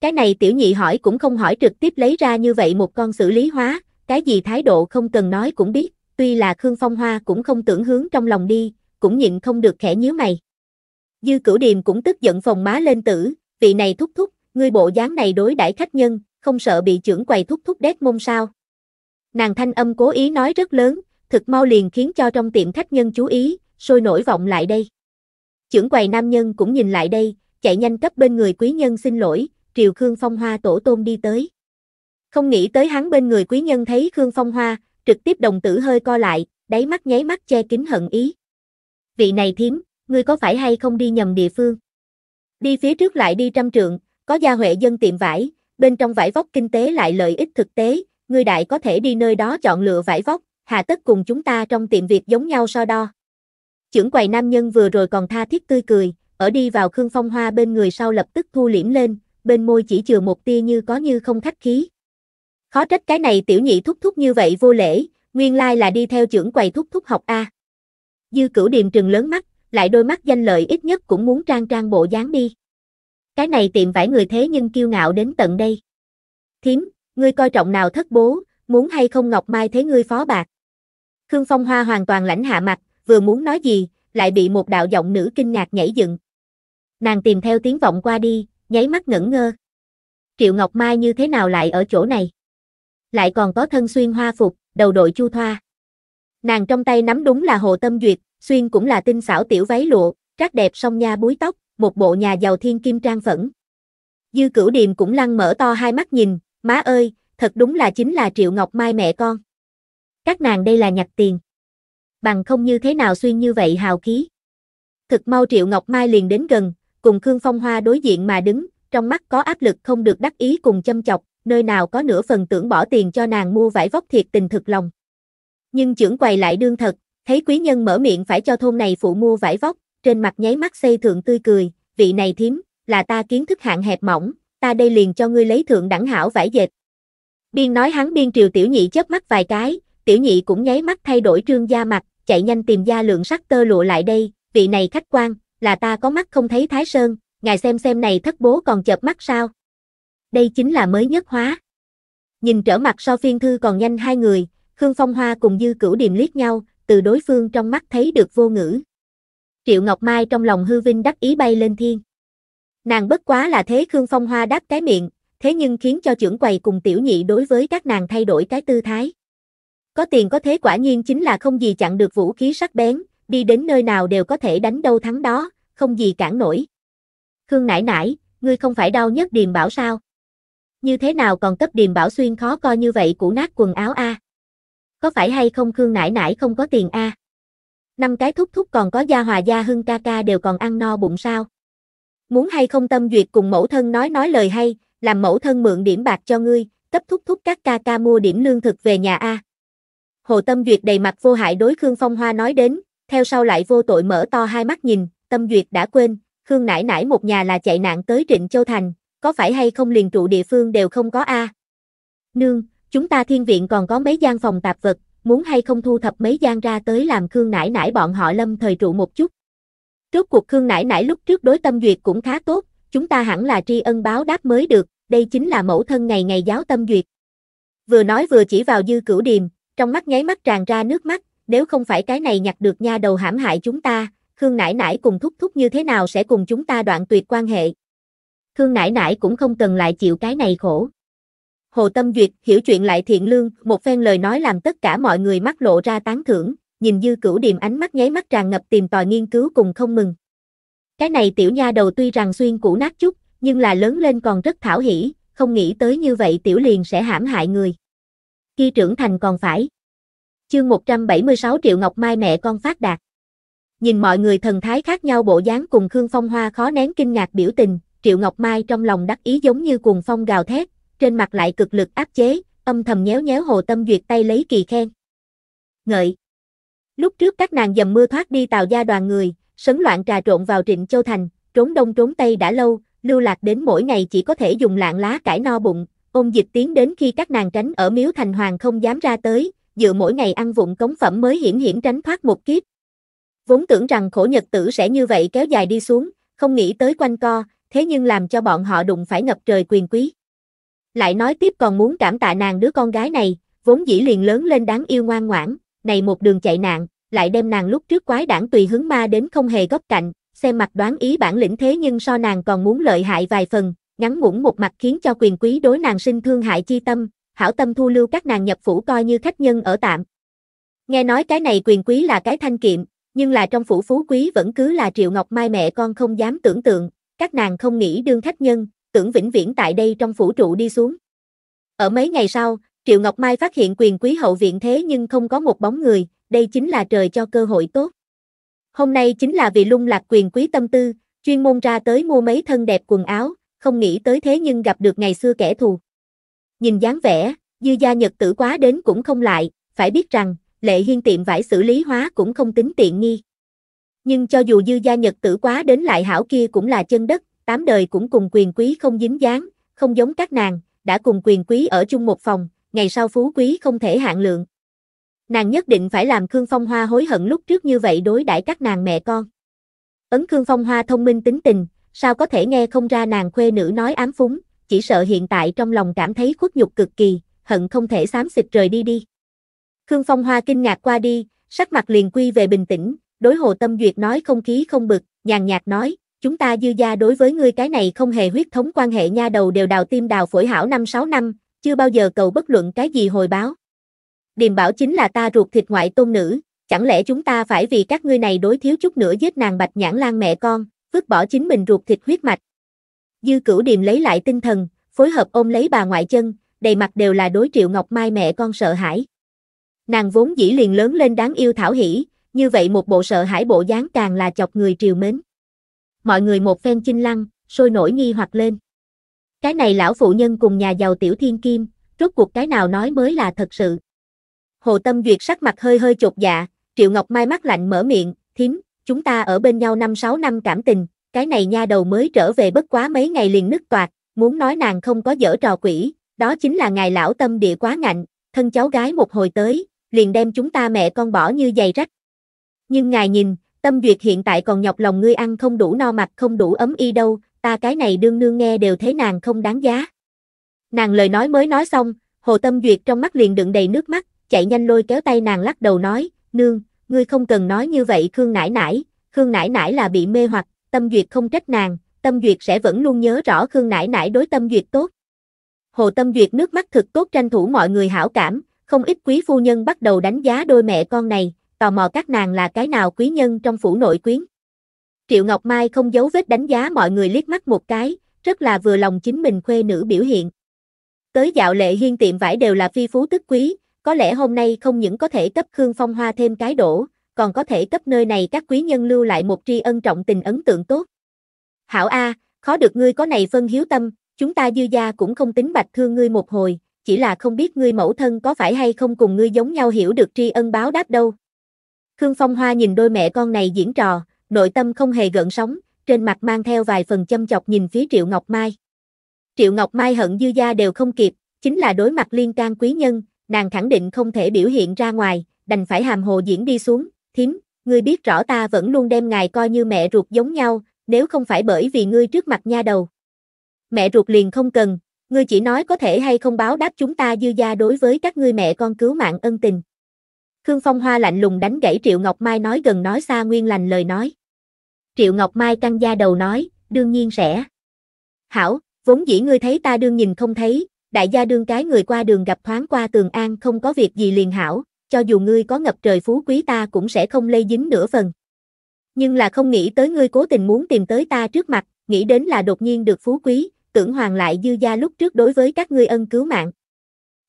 Cái này tiểu nhị hỏi cũng không hỏi trực tiếp lấy ra như vậy một con xử lý hóa, cái gì thái độ không cần nói cũng biết, tuy là Khương Phong Hoa cũng không tưởng hướng trong lòng đi, cũng nhịn không được khẽ nhíu mày. Dư cửu điềm cũng tức giận phòng má lên tử, vị này thúc thúc, ngươi bộ dáng này đối đãi khách nhân, không sợ bị trưởng quầy thúc thúc đét mông sao. Nàng thanh âm cố ý nói rất lớn, thực mau liền khiến cho trong tiệm khách nhân chú ý, sôi nổi vọng lại đây. Trưởng quầy nam nhân cũng nhìn lại đây, chạy nhanh cấp bên người quý nhân xin lỗi, triều Khương Phong Hoa tổ tôn đi tới. Không nghĩ tới hắn bên người quý nhân thấy Khương Phong Hoa, trực tiếp đồng tử hơi co lại, đáy mắt nháy mắt che kín hận ý. Vị này thím, ngươi có phải hay không đi nhầm địa phương? Đi phía trước lại đi trăm trượng, có gia huệ dân tiệm vải, bên trong vải vóc kinh tế lại lợi ích thực tế, ngươi đại có thể đi nơi đó chọn lựa vải vóc, hà tất cùng chúng ta trong tiệm việc giống nhau so đo. Chưởng quầy nam nhân vừa rồi còn tha thiết tươi cười, ở đi vào Khương Phong Hoa bên người sau lập tức thu liễm lên, bên môi chỉ chừa một tia như có như không khách khí. Khó trách cái này tiểu nhị thúc thúc như vậy vô lễ, nguyên lai là đi theo trưởng quầy thúc thúc học A. Dư cửu điềm trừng lớn mắt, lại đôi mắt danh lợi ít nhất cũng muốn trang trang bộ dáng đi. Cái này tiệm vải người thế nhưng kiêu ngạo đến tận đây. Thiếm, ngươi coi trọng nào thất bố, muốn hay không Ngọc Mai thế ngươi phó bạc. Khương Phong Hoa hoàn toàn lãnh hạ mặt, vừa muốn nói gì, lại bị một đạo giọng nữ kinh ngạc nhảy dựng. Nàng tìm theo tiếng vọng qua đi, nháy mắt ngẩn ngơ. Triệu Ngọc Mai như thế nào lại ở chỗ này? Lại còn có thân xuyên hoa phục, đầu đội chu thoa. Nàng trong tay nắm đúng là Hồ Tâm Duyệt, xuyên cũng là tinh xảo tiểu váy lụa, trác đẹp song nha búi tóc, một bộ nhà giàu thiên kim trang phẫn. Dư Cửu Điềm cũng lăng mở to hai mắt nhìn, má ơi, thật đúng là chính là Triệu Ngọc Mai mẹ con. Các nàng đây là nhặt tiền. Bằng không như thế nào xuyên như vậy hào khí. Thực mau Triệu Ngọc Mai liền đến gần, cùng Khương Phong Hoa đối diện mà đứng, trong mắt có áp lực không được đắc ý cùng châm chọc, nơi nào có nửa phần tưởng bỏ tiền cho nàng mua vải vóc thiệt tình thực lòng. Nhưng trưởng quầy lại đương thật, thấy quý nhân mở miệng phải cho thôn này phụ mua vải vóc, trên mặt nháy mắt xây thượng tươi cười, vị này thím, là ta kiến thức hạn hẹp mỏng, ta đây liền cho ngươi lấy thượng đẳng hảo vải dệt. Biên nói hắn biên triều tiểu nhị chớp mắt vài cái, tiểu nhị cũng nháy mắt thay đổi trương da mặt, chạy nhanh tìm gia lượng sắc tơ lụa lại đây, vị này khách quan, là ta có mắt không thấy Thái Sơn, ngài xem xem này thất bố còn chợp mắt sao. Đây chính là mới nhất hóa. Nhìn trở mặt so phiên thư còn nhanh hai người, Khương Phong Hoa cùng Dư Cửu Điềm liếc nhau, từ đối phương trong mắt thấy được vô ngữ. Triệu Ngọc Mai trong lòng hư vinh đắc ý bay lên thiên. Nàng bất quá là thế Khương Phong Hoa đáp cái miệng, thế nhưng khiến cho trưởng quầy cùng tiểu nhị đối với các nàng thay đổi cái tư thái. Có tiền có thế quả nhiên chính là không gì chặn được vũ khí sắc bén, đi đến nơi nào đều có thể đánh đâu thắng đó, không gì cản nổi. Khương nải nải, ngươi không phải đau nhất điềm bảo sao? Như thế nào còn cấp điềm bảo xuyên khó coi như vậy cũ nát quần áo a? Có phải hay không Khương nải nải không có tiền a? Năm cái thúc thúc còn có gia hòa gia hưng ca ca đều còn ăn no bụng sao? Muốn hay không tâm duyệt cùng mẫu thân nói nói lời hay, làm mẫu thân mượn điểm bạc cho ngươi, cấp thúc thúc các ca ca mua điểm lương thực về nhà a. Hồ Tâm Duyệt đầy mặt vô hại đối Khương Phong Hoa nói đến, theo sau lại vô tội mở to hai mắt nhìn, Tâm Duyệt đã quên, Khương nải nải một nhà là chạy nạn tới Trịnh Châu Thành, có phải hay không liền trụ địa phương đều không có a? Nương, chúng ta thiên viện còn có mấy gian phòng tạp vật, muốn hay không thu thập mấy gian ra tới làm Khương nải nải bọn họ lâm thời trụ một chút. Rốt cuộc Khương nải nải lúc trước đối Tâm Duyệt cũng khá tốt, chúng ta hẳn là tri ân báo đáp mới được, đây chính là mẫu thân ngày ngày giáo Tâm Duyệt. Vừa nói vừa chỉ vào dư cửu điềm, trong mắt nháy mắt tràn ra nước mắt, nếu không phải cái này nhặt được nha đầu hãm hại chúng ta, Khương nải nải cùng thúc thúc như thế nào sẽ cùng chúng ta đoạn tuyệt quan hệ. Khương nãi nãi cũng không cần lại chịu cái này khổ. Hồ Tâm Duyệt hiểu chuyện lại thiện lương, một phen lời nói làm tất cả mọi người mắt lộ ra tán thưởng, nhìn dư cửu điềm ánh mắt nháy mắt tràn ngập tìm tòi nghiên cứu cùng không mừng. Cái này tiểu nha đầu tuy rằng xuyên cũ nát chút, nhưng là lớn lên còn rất thảo hỉ, không nghĩ tới như vậy tiểu liền sẽ hãm hại người. Khi trưởng thành còn phải. Chương 176 Triệu Ngọc Mai mẹ con phát đạt. Nhìn mọi người thần thái khác nhau bộ dáng cùng Khương Phong Hoa khó nén kinh ngạc biểu tình, Triệu Ngọc Mai trong lòng đắc ý giống như cuồng phong gào thét, trên mặt lại cực lực áp chế, âm thầm nhéo nhéo Hồ Tâm Duyệt tay lấy kỳ khen. Ngợi. Lúc trước các nàng dầm mưa thoát đi tàu gia đoàn người, sấn loạn trà trộn vào Trịnh Châu Thành, trốn đông trốn tây đã lâu, lưu lạc đến mỗi ngày chỉ có thể dùng lạng lá cải no bụng, ôm dịch tiến đến khi các nàng tránh ở miếu thành hoàng không dám ra tới, dựa mỗi ngày ăn vụng cống phẩm mới hiểm hiểm tránh thoát một kiếp. Vốn tưởng rằng khổ nhật tử sẽ như vậy kéo dài đi xuống, không nghĩ tới quanh co, thế nhưng làm cho bọn họ đụng phải ngập trời quyền quý. Lại nói tiếp còn muốn cảm tạ nàng đứa con gái này, vốn dĩ liền lớn lên đáng yêu ngoan ngoãn, này một đường chạy nạn, lại đem nàng lúc trước quái đảng tùy hứng ma đến không hề góc cạnh, xem mặt đoán ý bản lĩnh thế nhưng so nàng còn muốn lợi hại vài phần, ngắn ngủn một mặt khiến cho quyền quý đối nàng sinh thương hại chi tâm, hảo tâm thu lưu các nàng nhập phủ coi như khách nhân ở tạm. Nghe nói cái này quyền quý là cái thanh kiệm, nhưng là trong phủ phú quý vẫn cứ là Triệu Ngọc Mai mẹ con không dám tưởng tượng, các nàng không nghĩ đương khách nhân, tưởng vĩnh viễn tại đây trong phủ trụ đi xuống. Ở mấy ngày sau, Triệu Ngọc Mai phát hiện quyền quý hậu viện thế nhưng không có một bóng người, đây chính là trời cho cơ hội tốt. Hôm nay chính là vì lung lạc quyền quý tâm tư, chuyên môn ra tới mua mấy thân đẹp quần áo, không nghĩ tới thế nhưng gặp được ngày xưa kẻ thù. Nhìn dáng vẻ, dư gia nhật tử quá đến cũng không lại, phải biết rằng, lệ hiên tiệm vải xử lý hóa cũng không tính tiện nghi. Nhưng cho dù dư gia nhật tử quá đến lại hảo kia cũng là chân đất, tám đời cũng cùng quyền quý không dính dáng, không giống các nàng, đã cùng quyền quý ở chung một phòng, ngày sau phú quý không thể hạn lượng. Nàng nhất định phải làm Khương Phong Hoa hối hận lúc trước như vậy đối đãi các nàng mẹ con. Ấn Khương Phong Hoa thông minh tính tình, sao có thể nghe không ra nàng khuê nữ nói ám phúng, chỉ sợ hiện tại trong lòng cảm thấy khuất nhục cực kỳ, hận không thể xám xịt rời đi đi. Khương Phong Hoa kinh ngạc qua đi, sắc mặt liền quy về bình tĩnh, đối Hồ Tâm Duyệt nói không khí không bực, nhàn nhạt nói, chúng ta dư gia đối với ngươi cái này không hề huyết thống quan hệ nha đầu đều đào tim đào phổi hảo năm sáu năm, chưa bao giờ cầu bất luận cái gì hồi báo. Điềm bảo chính là ta ruột thịt ngoại tôn nữ, chẳng lẽ chúng ta phải vì các ngươi này đối thiếu chút nữa giết nàng bạch nhãn lan mẹ con, vứt bỏ chính mình ruột thịt huyết mạch. Dư cửu điềm lấy lại tinh thần, phối hợp ôm lấy bà ngoại chân, đầy mặt đều là đối triệu ngọc mai mẹ con sợ hãi. Nàng vốn dĩ liền lớn lên đáng yêu thảo hỉ, như vậy một bộ sợ hãi bộ dáng càng là chọc người triều mến. Mọi người một phen chinh lăng, sôi nổi nghi hoặc lên. Cái này lão phụ nhân cùng nhà giàu tiểu thiên kim, rốt cuộc cái nào nói mới là thật sự. Hồ Tâm Duyệt sắc mặt hơi hơi chột dạ, Triệu Ngọc Mai mắt lạnh mở miệng, thím, chúng ta ở bên nhau năm sáu năm cảm tình, cái này nha đầu mới trở về bất quá mấy ngày liền nứt toạc, muốn nói nàng không có dở trò quỷ, đó chính là ngài lão tâm địa quá ngạnh, thân cháu gái một hồi tới, liền đem chúng ta mẹ con bỏ như giày rách. Nhưng ngài nhìn, tâm duyệt hiện tại còn nhọc lòng ngươi ăn không đủ no mặt không đủ ấm y đâu, ta cái này đương nương nghe đều thấy nàng không đáng giá. Nàng lời nói mới nói xong, hồ tâm duyệt trong mắt liền đựng đầy nước mắt, chạy nhanh lôi kéo tay nàng lắc đầu nói, nương, ngươi không cần nói như vậy Khương nải nải, Khương nải nải là bị mê hoặc, tâm duyệt không trách nàng, tâm duyệt sẽ vẫn luôn nhớ rõ Khương nải nải đối tâm duyệt tốt. Hồ Tâm Duyệt nước mắt thực tốt tranh thủ mọi người hảo cảm, không ít quý phu nhân bắt đầu đánh giá đôi mẹ con này, tò mò các nàng là cái nào quý nhân trong phủ nội quyến. Triệu Ngọc Mai không giấu vết đánh giá mọi người liếc mắt một cái, rất là vừa lòng chính mình khuê nữ biểu hiện. Tới dạo lệ hiên tiệm vải đều là phi phú tức quý, có lẽ hôm nay không những có thể cấp Khương Phong Hoa thêm cái đổ, còn có thể cấp nơi này các quý nhân lưu lại một tri ân trọng tình ấn tượng tốt. Hảo A, khó được ngươi có này phân hiếu tâm, chúng ta dư gia cũng không tính bạch thương ngươi một hồi, chỉ là không biết ngươi mẫu thân có phải hay không cùng ngươi giống nhau hiểu được tri ân báo đáp đâu. Khương Phong Hoa nhìn đôi mẹ con này diễn trò, nội tâm không hề gợn sóng, trên mặt mang theo vài phần châm chọc nhìn phía Triệu Ngọc Mai. Triệu Ngọc Mai hận dư gia đều không kịp, chính là đối mặt liên can quý nhân, nàng khẳng định không thể biểu hiện ra ngoài, đành phải hàm hồ diễn đi xuống, thím, ngươi biết rõ ta vẫn luôn đem ngài coi như mẹ ruột giống nhau, nếu không phải bởi vì ngươi trước mặt nha đầu. Mẹ ruột liền không cần, ngươi chỉ nói có thể hay không báo đáp chúng ta dư gia đối với các ngươi mẹ con cứu mạng ân tình. Khương Phong Hoa lạnh lùng đánh gãy Triệu Ngọc Mai nói gần nói xa nguyên lành lời nói. Triệu Ngọc Mai căng da đầu nói, đương nhiên sẽ. Hảo, vốn dĩ ngươi thấy ta đương nhìn không thấy, đại gia đương cái người qua đường gặp thoáng qua tường an không có việc gì liền hảo, cho dù ngươi có ngập trời phú quý ta cũng sẽ không lây dính nửa phần. Nhưng là không nghĩ tới ngươi cố tình muốn tìm tới ta trước mặt, nghĩ đến là đột nhiên được phú quý, tưởng hoàng lại dư gia lúc trước đối với các ngươi ân cứu mạng.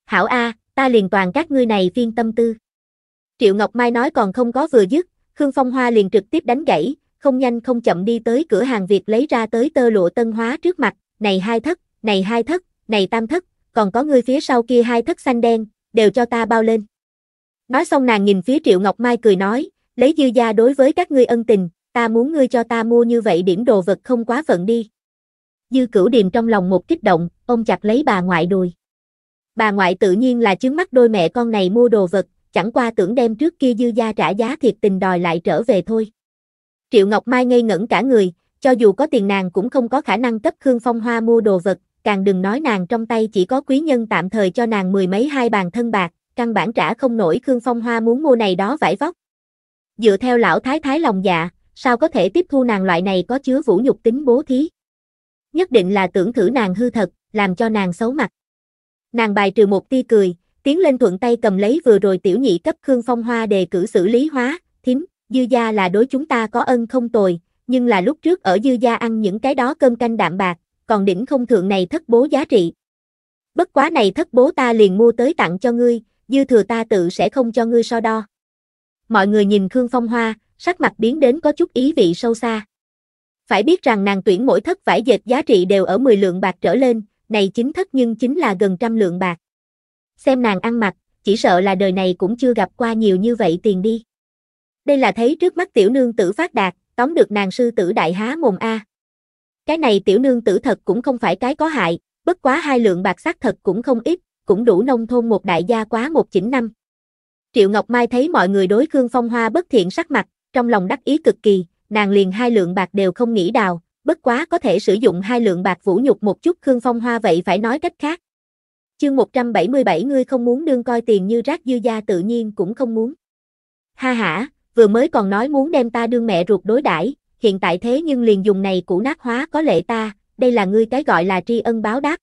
Hảo A, ta liền toàn các ngươi này phiên tâm tư. Triệu Ngọc Mai nói còn không có vừa dứt, Khương Phong Hoa liền trực tiếp đánh gãy, không nhanh không chậm đi tới cửa hàng Việt lấy ra tới tơ lụa tân hóa trước mặt, này hai thất, này hai thất, này tam thất, còn có ngươi phía sau kia hai thất xanh đen, đều cho ta bao lên. Nói xong nàng nhìn phía Triệu Ngọc Mai cười nói, lấy dư gia đối với các ngươi ân tình, ta muốn ngươi cho ta mua như vậy điểm đồ vật không quá phận đi. Dư cửu điềm trong lòng một kích động, ôm chặt lấy bà ngoại đùi. Bà ngoại tự nhiên là chứng mắt đôi mẹ con này mua đồ vật, chẳng qua tưởng đem trước kia dư gia trả giá thiệt tình đòi lại trở về thôi. Triệu Ngọc Mai ngây ngẩn cả người, cho dù có tiền nàng cũng không có khả năng cấp Khương Phong Hoa mua đồ vật, càng đừng nói nàng trong tay chỉ có quý nhân tạm thời cho nàng mười mấy hai bàn thân bạc, căn bản trả không nổi Khương Phong Hoa muốn mua này đó vải vóc. Dựa theo lão thái thái lòng dạ, sao có thể tiếp thu nàng loại này có chứa vũ nhục tính bố thí. Nhất định là tưởng thử nàng hư thật, làm cho nàng xấu mặt. Nàng bài trừ một tia cười, tiến lên thuận tay cầm lấy vừa rồi tiểu nhị cấp Khương Phong Hoa đề cử xử lý hóa, thím, dư gia là đối chúng ta có ân không tồi, nhưng là lúc trước ở dư gia ăn những cái đó cơm canh đạm bạc, còn đỉnh không thượng này thất bố giá trị. Bất quá này thất bố ta liền mua tới tặng cho ngươi, dư thừa ta tự sẽ không cho ngươi so đo. Mọi người nhìn Khương Phong Hoa, sắc mặt biến đến có chút ý vị sâu xa. Phải biết rằng nàng tuyển mỗi thất vải dệt giá trị đều ở 10 lượng bạc trở lên, này chính thất nhưng chính là gần trăm lượng bạc. Xem nàng ăn mặc, chỉ sợ là đời này cũng chưa gặp qua nhiều như vậy tiền đi. Đây là thấy trước mắt tiểu nương tử phát đạt, tóm được nàng sư tử đại há mồm A. Cái này tiểu nương tử thật cũng không phải cái có hại, bất quá hai lượng bạc sắc thật cũng không ít, cũng đủ nông thôn một đại gia quá một chỉnh năm. Triệu Ngọc Mai thấy mọi người đối Khương Phong Hoa bất thiện sắc mặt, trong lòng đắc ý cực kỳ, nàng liền hai lượng bạc đều không nghĩ đào, bất quá có thể sử dụng hai lượng bạc vũ nhục một chút Khương Phong Hoa vậy phải nói cách khác. Chương 177 ngươi không muốn đương coi tiền như rác dư gia tự nhiên cũng không muốn. Ha ha, vừa mới còn nói muốn đem ta đương mẹ ruột đối đãi, hiện tại thế nhưng liền dùng này cũ nát hóa có lệ ta, đây là ngươi cái gọi là tri ân báo đáp.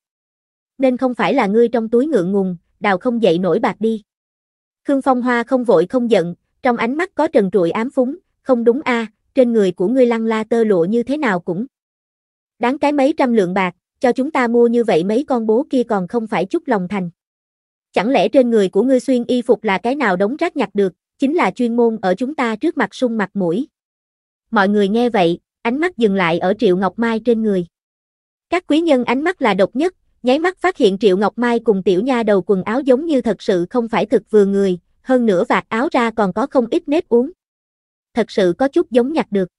Nên không phải là ngươi trong túi ngượng ngùng, đào không dậy nổi bạc đi. Khương Phong Hoa không vội không giận, trong ánh mắt có trần trụi ám phúng, không đúng a, trên người của ngươi lăng la tơ lụa như thế nào cũng. Đáng cái mấy trăm lượng bạc, cho chúng ta mua như vậy mấy con bố kia còn không phải chút lòng thành. Chẳng lẽ trên người của ngươi xuyên y phục là cái nào đống rác nhặt được, chính là chuyên môn ở chúng ta trước mặt sung mặt mũi. Mọi người nghe vậy, ánh mắt dừng lại ở Triệu Ngọc Mai trên người. Các quý nhân ánh mắt là độc nhất, nháy mắt phát hiện Triệu Ngọc Mai cùng tiểu nha đầu quần áo giống như thật sự không phải thực vừa người, hơn nữa vạt áo ra còn có không ít nếp uống. Thật sự có chút giống nhặt được.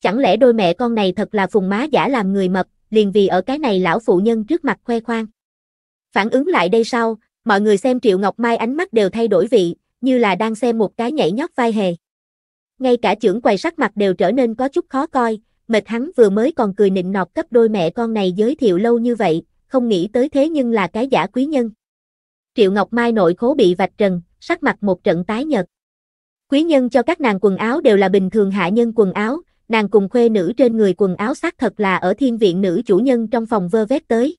Chẳng lẽ đôi mẹ con này thật là phùng má giả làm người mập, liền vì ở cái này lão phụ nhân trước mặt khoe khoang. Phản ứng lại đây sau, mọi người xem Triệu Ngọc Mai ánh mắt đều thay đổi vị, như là đang xem một cái nhảy nhót vai hề. Ngay cả trưởng quầy sắc mặt đều trở nên có chút khó coi, mệt hắn vừa mới còn cười nịnh nọt cấp đôi mẹ con này giới thiệu lâu như vậy, không nghĩ tới thế nhưng là cái giả quý nhân. Triệu Ngọc Mai nội khố bị vạch trần, sắc mặt một trận tái nhợt. Quý nhân cho các nàng quần áo đều là bình thường hạ nhân quần áo, nàng cùng khuê nữ trên người quần áo xác thật là ở thiên viện nữ chủ nhân trong phòng vơ vét tới.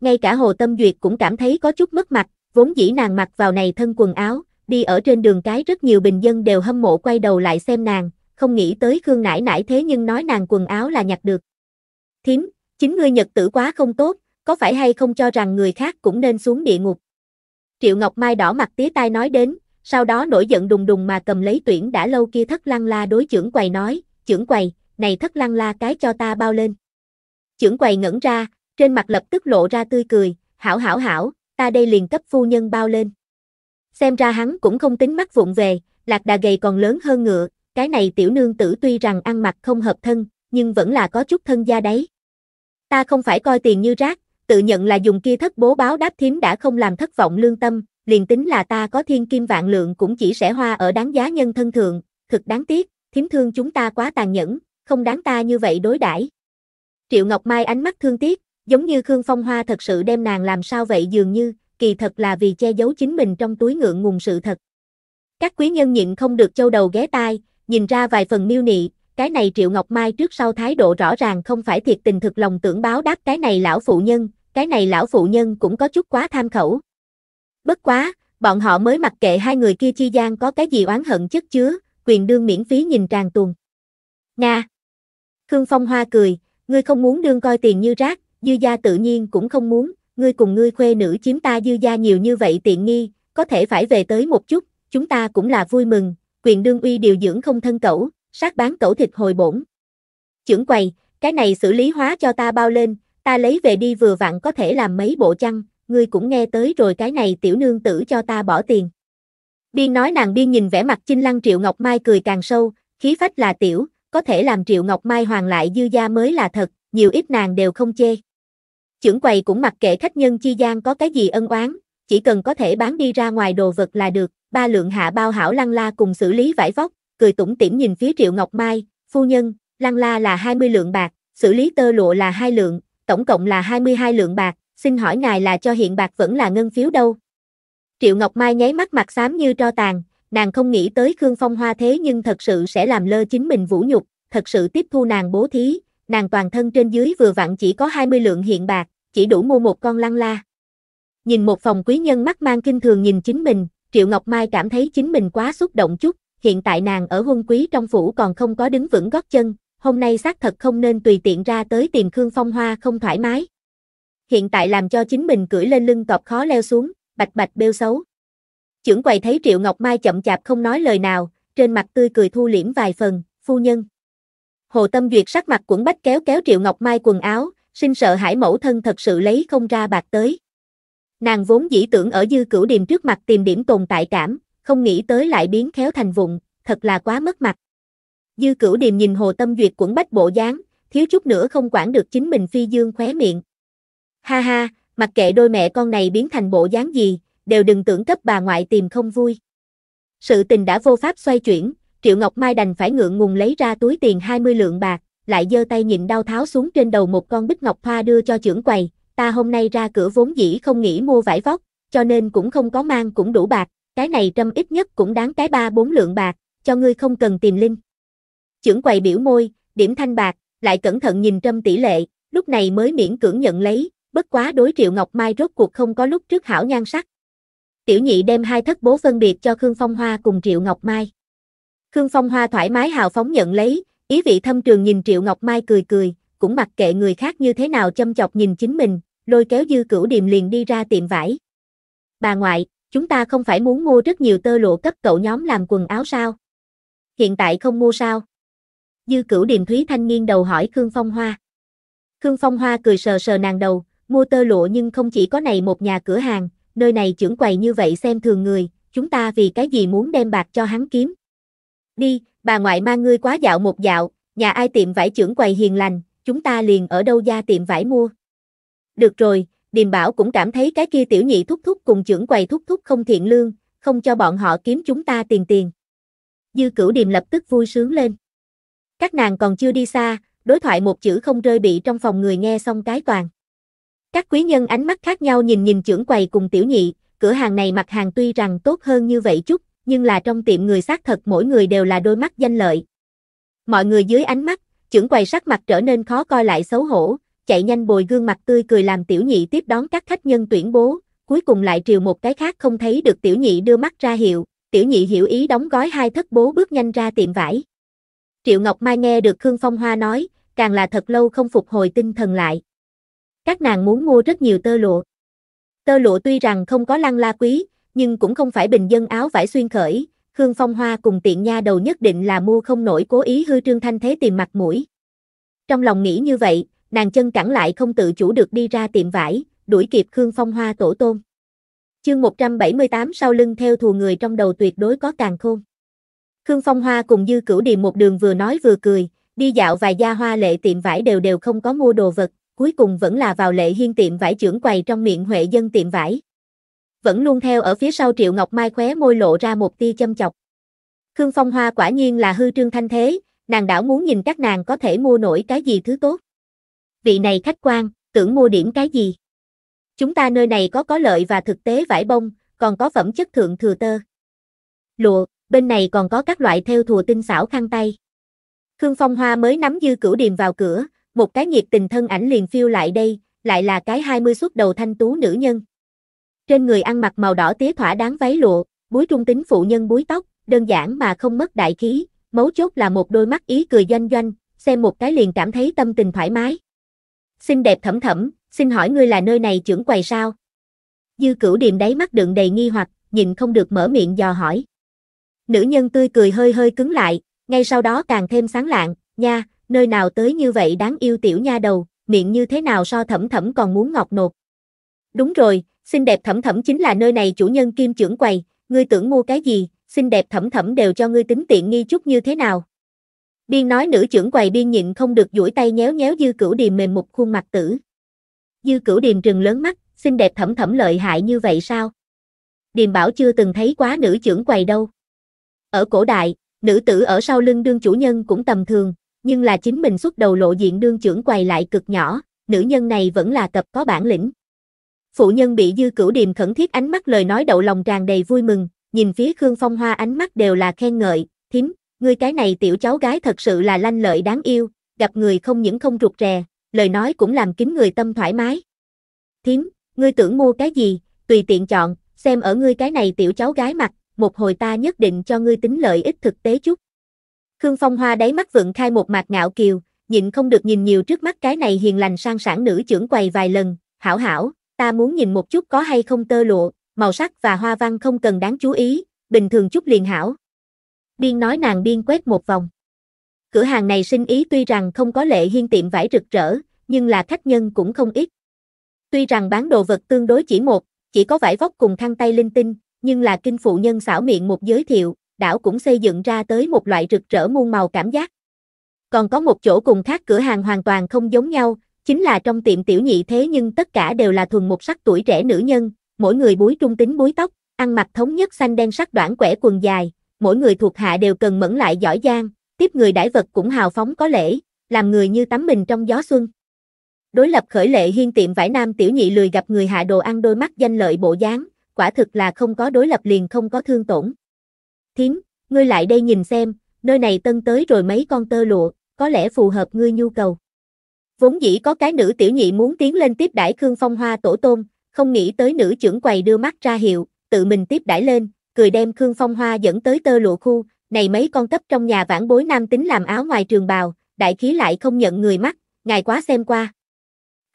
Ngay cả Hồ Tâm Duyệt cũng cảm thấy có chút mất mặt, vốn dĩ nàng mặc vào này thân quần áo, đi ở trên đường cái rất nhiều bình dân đều hâm mộ quay đầu lại xem nàng, không nghĩ tới Khương nải nải thế nhưng nói nàng quần áo là nhặt được. Thím, chính ngươi nhật tử quá không tốt, có phải hay không cho rằng người khác cũng nên xuống địa ngục. Triệu Ngọc Mai đỏ mặt tía tai nói đến, sau đó nổi giận đùng đùng mà cầm lấy tuyển đã lâu kia thất lăng la đối trưởng quầy nói, trưởng quầy, này thất lăng la cái cho ta bao lên. Trưởng quầy ngẩn ra, trên mặt lập tức lộ ra tươi cười, hảo hảo hảo, ta đây liền cấp phu nhân bao lên. Xem ra hắn cũng không tính mắt vụng về, lạc đà gầy còn lớn hơn ngựa, cái này tiểu nương tử tuy rằng ăn mặc không hợp thân, nhưng vẫn là có chút thân gia đấy. Ta không phải coi tiền như rác, tự nhận là dùng kia thất bố báo đáp thím đã không làm thất vọng lương tâm, liền tính là ta có thiên kim vạn lượng cũng chỉ sẽ hoa ở đáng giá nhân thân thượng, thực đáng tiếc, thím thương chúng ta quá tàn nhẫn, không đáng ta như vậy đối đãi. Triệu Ngọc Mai ánh mắt thương tiếc, giống như Khương Phong Hoa thật sự đem nàng làm sao vậy dường như, kỳ thật là vì che giấu chính mình trong túi ngượng ngùng sự thật. Các quý nhân nhịn không được châu đầu ghé tai, nhìn ra vài phần miêu nị, cái này Triệu Ngọc Mai trước sau thái độ rõ ràng không phải thiệt tình thực lòng tưởng báo đáp cái này lão phụ nhân, cái này lão phụ nhân cũng có chút quá tham khẩu. Bất quá, bọn họ mới mặc kệ hai người kia chi gian có cái gì oán hận chất chứa, quyền đương miễn phí nhìn tràn tuần. Nga. Khương Phong Hoa cười, ngươi không muốn đương coi tiền như rác, dư gia tự nhiên cũng không muốn, ngươi cùng ngươi khuê nữ chiếm ta dư gia nhiều như vậy tiện nghi, có thể phải về tới một chút, chúng ta cũng là vui mừng, quyền đương uy điều dưỡng không thân cẩu, sát bán cẩu thịt hồi bổn. Chưởng quầy, cái này xử lý hóa cho ta bao lên, ta lấy về đi vừa vặn có thể làm mấy bộ chăn, ngươi cũng nghe tới rồi cái này tiểu nương tử cho ta bỏ tiền. Biên nói nàng biên nhìn vẻ mặt chinh lăng Triệu Ngọc Mai cười càng sâu, khí phách là tiểu, có thể làm Triệu Ngọc Mai hoàn lại dư gia mới là thật, nhiều ít nàng đều không chê. Chưởng quầy cũng mặc kệ khách nhân chi gian có cái gì ân oán, chỉ cần có thể bán đi ra ngoài đồ vật là được, ba lượng hạ bao hảo lăng la cùng xử lý vải vóc, cười tủm tỉm nhìn phía Triệu Ngọc Mai, phu nhân, lăng la là 20 lượng bạc, xử lý tơ lụa là 2 lượng, tổng cộng là 22 lượng bạc, xin hỏi ngài là cho hiện bạc vẫn là ngân phiếu đâu? Triệu Ngọc Mai nháy mắt mặt xám như tro tàn, nàng không nghĩ tới Khương Phong Hoa thế nhưng thật sự sẽ làm lơ chính mình vũ nhục, thật sự tiếp thu nàng bố thí, nàng toàn thân trên dưới vừa vặn chỉ có 20 lượng hiện bạc, chỉ đủ mua một con lăng la. Nhìn một phòng quý nhân mắt mang kinh thường nhìn chính mình, Triệu Ngọc Mai cảm thấy chính mình quá xúc động chút, hiện tại nàng ở huân quý trong phủ còn không có đứng vững gót chân, hôm nay xác thật không nên tùy tiện ra tới tìm Khương Phong Hoa không thoải mái. Hiện tại làm cho chính mình cưỡi lên lưng cọp khó leo xuống, bạch bạch bêu xấu. Chưởng quầy thấy Triệu Ngọc Mai chậm chạp không nói lời nào, trên mặt tươi cười thu liễm vài phần, phu nhân. Hồ Tâm Duyệt sắc mặt quẩn bách kéo kéo Triệu Ngọc Mai quần áo, sinh sợ hải mẫu thân thật sự lấy không ra bạc tới. Nàng vốn dĩ tưởng ở dư cửu điềm trước mặt tìm điểm tồn tại cảm, không nghĩ tới lại biến khéo thành vụng, thật là quá mất mặt. Dư cửu điềm nhìn Hồ Tâm Duyệt quẩn bách bộ dáng, thiếu chút nữa không quản được chính mình phi dương khóe miệng. Ha ha, mặc kệ đôi mẹ con này biến thành bộ dáng gì, đều đừng tưởng cấp bà ngoại tìm không vui. Sự tình đã vô pháp xoay chuyển, Triệu Ngọc Mai đành phải ngượng ngùng lấy ra túi tiền 20 lượng bạc, lại giơ tay nhịn đau tháo xuống trên đầu một con bích ngọc hoa đưa cho trưởng quầy, ta hôm nay ra cửa vốn dĩ không nghĩ mua vải vóc, cho nên cũng không có mang cũng đủ bạc, cái này trăm ít nhất cũng đáng cái ba bốn lượng bạc, cho ngươi không cần tìm linh. Trưởng quầy biểu môi, điểm thanh bạc, lại cẩn thận nhìn trăm tỷ lệ, lúc này mới miễn cưỡng nhận lấy, bất quá đối Triệu Ngọc Mai rốt cuộc không có lúc trước hảo nhan sắc. Tiểu nhị đem hai thất bố phân biệt cho Khương Phong Hoa cùng Triệu Ngọc Mai. Khương Phong Hoa thoải mái hào phóng nhận lấy, ý vị thâm trường nhìn Triệu Ngọc Mai cười cười, cũng mặc kệ người khác như thế nào châm chọc nhìn chính mình, lôi kéo dư cửu điềm liền đi ra tiệm vải. Bà ngoại, chúng ta không phải muốn mua rất nhiều tơ lụa cấp cậu nhóm làm quần áo sao? Hiện tại không mua sao? Dư cửu điềm Thúy Thanh nghiêng đầu hỏi Khương Phong Hoa. Khương Phong Hoa cười sờ sờ nàng đầu, mua tơ lụa nhưng không chỉ có này một nhà cửa hàng, nơi này trưởng quầy như vậy xem thường người, chúng ta vì cái gì muốn đem bạc cho hắn kiếm. Đi, bà ngoại mang ngươi quá dạo một dạo, nhà ai tiệm vải trưởng quầy hiền lành, chúng ta liền ở đâu ra tiệm vải mua. Được rồi, Điềm Bảo cũng cảm thấy cái kia tiểu nhị thúc thúc cùng trưởng quầy thúc thúc không thiện lương, không cho bọn họ kiếm chúng ta tiền tiền. Dư cửu Điềm lập tức vui sướng lên. Các nàng còn chưa đi xa, đối thoại một chữ không rơi bị trong phòng người nghe xong cái toàn. Các quý nhân ánh mắt khác nhau nhìn nhìn trưởng quầy cùng tiểu nhị, cửa hàng này mặt hàng tuy rằng tốt hơn như vậy chút, nhưng là trong tiệm người xác thật mỗi người đều là đôi mắt danh lợi. Mọi người dưới ánh mắt, trưởng quầy sắc mặt trở nên khó coi lại xấu hổ, chạy nhanh bồi gương mặt tươi cười làm tiểu nhị tiếp đón các khách nhân tuyển bố, cuối cùng lại triều một cái khác không thấy được tiểu nhị đưa mắt ra hiệu, tiểu nhị hiểu ý đóng gói hai thất bố bước nhanh ra tiệm vải. Triệu Ngọc Mai nghe được Khương Phong Hoa nói, càng là thật lâu không phục hồi tinh thần lại. Các nàng muốn mua rất nhiều tơ lụa. Tơ lụa tuy rằng không có lăng la quý, nhưng cũng không phải bình dân áo vải xuyên khởi, Khương Phong Hoa cùng tiện nha đầu nhất định là mua không nổi cố ý hư trương thanh thế tìm mặt mũi. Trong lòng nghĩ như vậy, nàng chân cẳng lại không tự chủ được đi ra tiệm vải, đuổi kịp Khương Phong Hoa tổ tôn. Chương 178 sau lưng theo thù người trong đầu tuyệt đối có càng khôn. Khương Phong Hoa cùng Dư Cửu Điềm một đường vừa nói vừa cười, đi dạo vài gia hoa lệ tiệm vải đều đều không có mua đồ vật, cuối cùng vẫn là vào lệ hiên tiệm vải trưởng quầy trong miệng huệ dân tiệm vải. Vẫn luôn theo ở phía sau Triệu Ngọc Mai khóe môi lộ ra một tia châm chọc. Khương Phong Hoa quả nhiên là hư trương thanh thế, nàng đảo muốn nhìn các nàng có thể mua nổi cái gì thứ tốt. Vị này khách quan, tưởng mua điểm cái gì? Chúng ta nơi này có có lợi và thực tế vải bông, còn có phẩm chất thượng thừa tơ. Lụa, bên này còn có các loại theo thùa tinh xảo khăn tay. Khương Phong Hoa mới nắm dư cửu điềm vào cửa, một cái nhiệt tình thân ảnh liền phiêu lại đây, lại là cái 20 xuất đầu thanh tú nữ nhân. Trên người ăn mặc màu đỏ tía thỏa đáng váy lụa, búi trung tính phụ nhân búi tóc, đơn giản mà không mất đại khí, mấu chốt là một đôi mắt ý cười doanh doanh, xem một cái liền cảm thấy tâm tình thoải mái. Xinh đẹp thẩm thẩm, xin hỏi ngươi là nơi này trưởng quầy sao? Dư cửu điềm đáy mắt đựng đầy nghi hoặc, nhịn không được mở miệng dò hỏi. Nữ nhân tươi cười hơi hơi cứng lại, ngay sau đó càng thêm sáng lạng, nha, nơi nào tới như vậy đáng yêu tiểu nha đầu, miệng như thế nào so thẩm thẩm còn muốn ngọc nột. Đúng rồi, xinh đẹp thẩm thẩm chính là nơi này chủ nhân kim trưởng quầy, ngươi tưởng mua cái gì, xinh đẹp thẩm thẩm đều cho ngươi tính tiện nghi chút như thế nào. Biên nói nữ trưởng quầy biên nhịn không được duỗi tay nhéo nhéo dư cửu điềm mềm một khuôn mặt tử. Dư cửu điềm trừng lớn mắt, xinh đẹp thẩm thẩm lợi hại như vậy sao? Điềm bảo chưa từng thấy quá nữ trưởng quầy đâu. Ở cổ đại, nữ tử ở sau lưng đương chủ nhân cũng tầm thường, nhưng là chính mình xuất đầu lộ diện đương trưởng quầy lại cực nhỏ, nữ nhân này vẫn là cập có bản lĩnh. Phụ nhân bị dư cửu điềm khẩn thiết ánh mắt lời nói đậu lòng tràn đầy vui mừng, nhìn phía Khương Phong Hoa ánh mắt đều là khen ngợi, thím, ngươi cái này tiểu cháu gái thật sự là lanh lợi đáng yêu, gặp người không những không rụt rè, lời nói cũng làm kính người tâm thoải mái. Thím, ngươi tưởng mua cái gì, tùy tiện chọn, xem ở ngươi cái này tiểu cháu gái mặt, một hồi ta nhất định cho ngươi tính lợi ích thực tế chút. Khương Phong Hoa đáy mắt vượng khai một mạc ngạo kiều, nhịn không được nhìn nhiều trước mắt cái này hiền lành sang sản nữ trưởng quầy vài lần, hảo hảo, ta muốn nhìn một chút có hay không tơ lụa, màu sắc và hoa văn không cần đáng chú ý, bình thường chút liền hảo. Biên nói nàng biên quét một vòng. Cửa hàng này sinh ý tuy rằng không có lệ hiên tiệm vải rực rỡ, nhưng là khách nhân cũng không ít. Tuy rằng bán đồ vật tương đối chỉ một, chỉ có vải vóc cùng khăn tay linh tinh, nhưng là kinh phụ nhân xảo miệng một giới thiệu, đảo cũng xây dựng ra tới một loại rực rỡ muôn màu cảm giác. Còn có một chỗ cùng khác cửa hàng hoàn toàn không giống nhau, chính là trong tiệm tiểu nhị thế nhưng tất cả đều là thuần một sắc tuổi trẻ nữ nhân, mỗi người búi trung tính búi tóc, ăn mặc thống nhất xanh đen sắc đoạn quẻ quần dài, mỗi người thuộc hạ đều cần mẫn lại giỏi giang, tiếp người đãi vật cũng hào phóng có lễ, làm người như tắm mình trong gió xuân. Đối lập khởi lệ hiên tiệm vải nam tiểu nhị lười gặp người hạ đồ ăn đôi mắt danh lợi bộ dáng, quả thực là không có đối lập liền không có thương tổn. Thím, ngươi lại đây nhìn xem, nơi này tân tới rồi mấy con tơ lụa, có lẽ phù hợp ngươi nhu cầu. Vốn dĩ có cái nữ tiểu nhị muốn tiến lên tiếp đãi Khương Phong Hoa tổ tôm, không nghĩ tới nữ trưởng quầy đưa mắt ra hiệu, tự mình tiếp đãi lên, cười đem Khương Phong Hoa dẫn tới tơ lụa khu, này mấy con cấp trong nhà vãn bối nam tính làm áo ngoài trường bào, đại khí lại không nhận người mắt, ngài quá xem qua.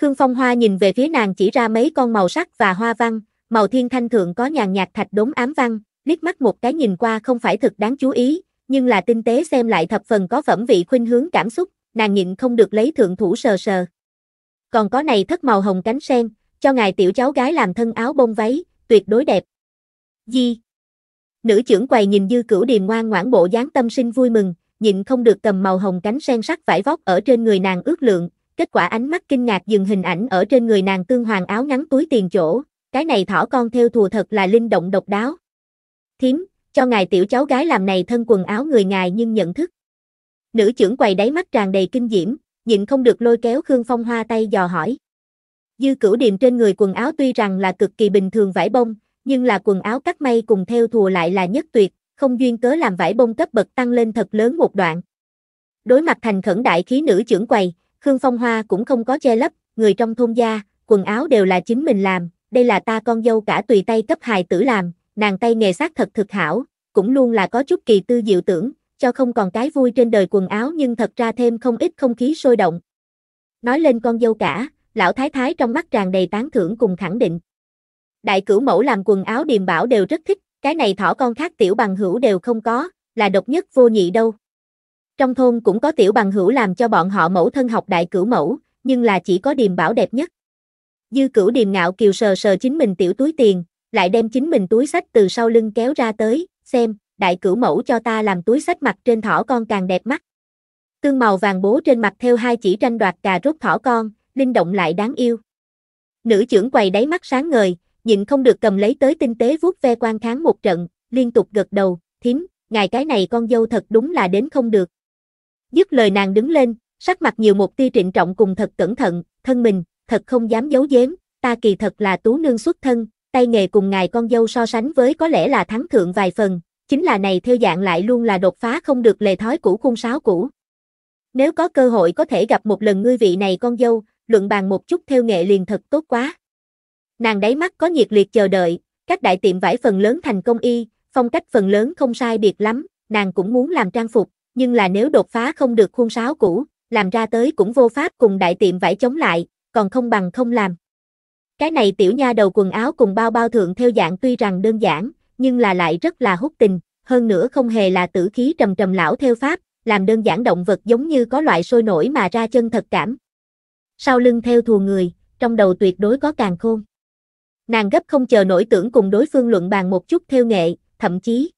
Khương Phong Hoa nhìn về phía nàng chỉ ra mấy con màu sắc và hoa văn, màu thiên thanh thượng có nhàn nhạt thạch đốm ám văn, liếc mắt một cái nhìn qua không phải thực đáng chú ý, nhưng là tinh tế xem lại thập phần có phẩm vị khuynh hướng cảm xúc, nàng nhịn không được lấy thượng thủ sờ sờ. Còn có này thất màu hồng cánh sen, cho ngài tiểu cháu gái làm thân áo bông váy, tuyệt đối đẹp. Di. Nữ trưởng quầy nhìn dư cửu điềm ngoan ngoãn bộ dáng tâm sinh vui mừng, nhịn không được cầm màu hồng cánh sen sắc vải vóc ở trên người nàng ước lượng, kết quả ánh mắt kinh ngạc dừng hình ảnh ở trên người nàng tương hoàng áo ngắn túi tiền chỗ, cái này thỏ con theo thùa thật là linh động độc đáo. Thím, cho ngài tiểu cháu gái làm này thân quần áo người ngài nhưng nhận thức. Nữ trưởng quầy đáy mắt tràn đầy kinh diễm, nhịn không được lôi kéo Khương Phong Hoa tay dò hỏi. Dư cửu điềm trên người quần áo tuy rằng là cực kỳ bình thường vải bông, nhưng là quần áo cắt may cùng theo thùa lại là nhất tuyệt, không duyên cớ làm vải bông cấp bậc tăng lên thật lớn một đoạn. Đối mặt thành khẩn đại khí nữ trưởng quầy, Khương Phong Hoa cũng không có che lấp, người trong thôn gia, quần áo đều là chính mình làm, đây là ta con dâu cả tùy tay cấp hài tử làm, nàng tay nghề sát thật thực hảo, cũng luôn là có chút kỳ tư diệu tưởng, cho không còn cái vui trên đời quần áo nhưng thật ra thêm không ít không khí sôi động. Nói lên con dâu cả, lão thái thái trong mắt tràn đầy tán thưởng cùng khẳng định. Đại cửu mẫu làm quần áo điềm bảo đều rất thích, cái này thỏ con khác tiểu bằng hữu đều không có, là độc nhất vô nhị đâu. Trong thôn cũng có tiểu bằng hữu làm cho bọn họ mẫu thân học đại cửu mẫu, nhưng là chỉ có điềm bảo đẹp nhất. Dư cửu điềm ngạo kiều sờ sờ chính mình tiểu túi tiền, lại đem chính mình túi sách từ sau lưng kéo ra tới, xem, đại cửu mẫu cho ta làm túi sách mặt trên thỏ con càng đẹp mắt. Tương màu vàng bố trên mặt theo hai chỉ tranh đoạt cà rốt thỏ con, linh động lại đáng yêu. Nữ trưởng quầy đáy mắt sáng ngời, nhịn không được cầm lấy tới tinh tế vuốt ve quan kháng một trận, liên tục gật đầu, thím, ngài cái này con dâu thật đúng là đến không được. Dứt lời nàng đứng lên, sắc mặt nhiều một tia trịnh trọng cùng thật cẩn thận, thân mình, thật không dám giấu giếm, ta kỳ thật là tú nương xuất thân, tay nghề cùng ngài con dâu so sánh với có lẽ là thắng thượng vài phần, chính là này theo dạng lại luôn là đột phá không được lề thói cũ khung sáo cũ. Nếu có cơ hội có thể gặp một lần ngươi vị này con dâu, luận bàn một chút theo nghệ liền thật tốt quá. Nàng đáy mắt có nhiệt liệt chờ đợi, các đại tiệm vải phần lớn thành công y, phong cách phần lớn không sai biệt lắm, nàng cũng muốn làm trang phục, nhưng là nếu đột phá không được khuôn sáo cũ, làm ra tới cũng vô pháp cùng đại tiệm vải chống lại, còn không bằng không làm. Cái này tiểu nha đầu quần áo cùng bao bao thượng theo dạng tuy rằng đơn giản, nhưng là lại rất là hút tình, hơn nữa không hề là tử khí trầm trầm lão theo pháp, làm đơn giản động vật giống như có loại sôi nổi mà ra chân thật cảm. Sau lưng theo thù người, trong đầu tuyệt đối có càng khôn. Nàng gấp không chờ nổi tưởng cùng đối phương luận bàn một chút theo nghệ, thậm chí.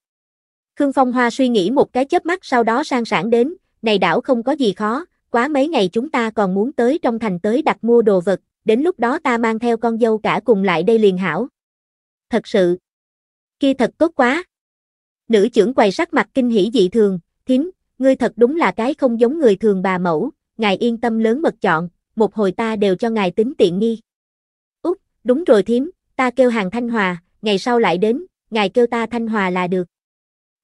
Khương Phong Hoa suy nghĩ một cái chớp mắt sau đó sang sản đến, này đảo không có gì khó, quá mấy ngày chúng ta còn muốn tới trong thành tới đặt mua đồ vật, đến lúc đó ta mang theo con dâu cả cùng lại đây liền hảo. Thật sự. Kia thật tốt quá. Nữ trưởng quầy sắc mặt kinh hỉ dị thường, thím, ngươi thật đúng là cái không giống người thường bà mẫu, ngài yên tâm lớn mật chọn, một hồi ta đều cho ngài tính tiện nghi. Út, đúng rồi thím, ta kêu hàng Thanh Hòa, ngày sau lại đến, ngài kêu ta Thanh Hòa là được.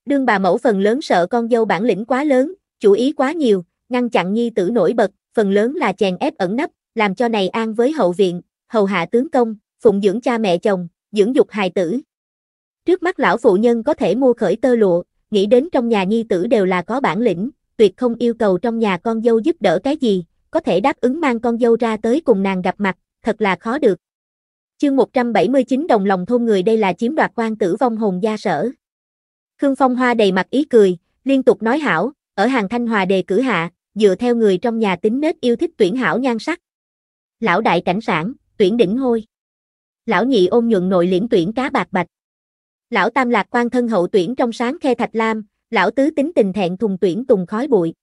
Đương bà mẫu phần lớn sợ con dâu bản lĩnh quá lớn, chủ ý quá nhiều, ngăn chặn nhi tử nổi bật, phần lớn là chèn ép ẩn nấp, làm cho này an với hậu viện, hầu hạ tướng công, phụng dưỡng cha mẹ chồng, dưỡng dục hài tử. Trước mắt lão phụ nhân có thể mua khởi tơ lụa, nghĩ đến trong nhà nhi tử đều là có bản lĩnh, tuyệt không yêu cầu trong nhà con dâu giúp đỡ cái gì, có thể đáp ứng mang con dâu ra tới cùng nàng gặp mặt, thật là khó được. Chương 179 đồng lòng thôn người đây là chiếm đoạt quan tử vong hồn gia sở. Khương Phong Hoa đầy mặt ý cười, liên tục nói hảo, ở hàng Thanh Hòa đề cử hạ, dựa theo người trong nhà tính nết yêu thích tuyển hảo nhan sắc. Lão đại cảnh sản, tuyển đỉnh hôi. Lão nhị ôn nhuận nội liễn tuyển cá bạc bạch. Lão tam lạc quan thân hậu tuyển trong sáng khe thạch lam, lão tứ tính tình thẹn thùng tuyển tùng khói bụi.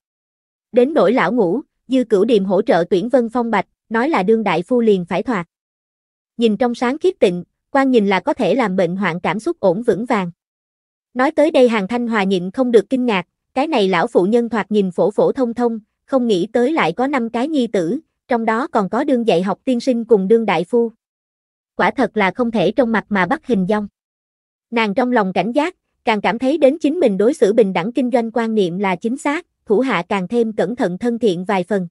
Đến nỗi lão ngũ, dư cửu điềm hỗ trợ tuyển vân phong bạch, nói là đương đại phu liền phải thoạt. Nhìn trong sáng khiết tịnh, quan nhìn là có thể làm bệnh hoạn cảm xúc ổn vững vàng. Nói tới đây hàng thanh hòa nhịn không được kinh ngạc, cái này lão phụ nhân thoạt nhìn phổ phổ thông thông, không nghĩ tới lại có năm cái nhi tử, trong đó còn có đương dạy học tiên sinh cùng đương đại phu. Quả thật là không thể trong mặt mà bắt hình dong. Nàng trong lòng cảnh giác, càng cảm thấy đến chính mình đối xử bình đẳng kinh doanh quan niệm là chính xác, thủ hạ càng thêm cẩn thận thân thiện vài phần.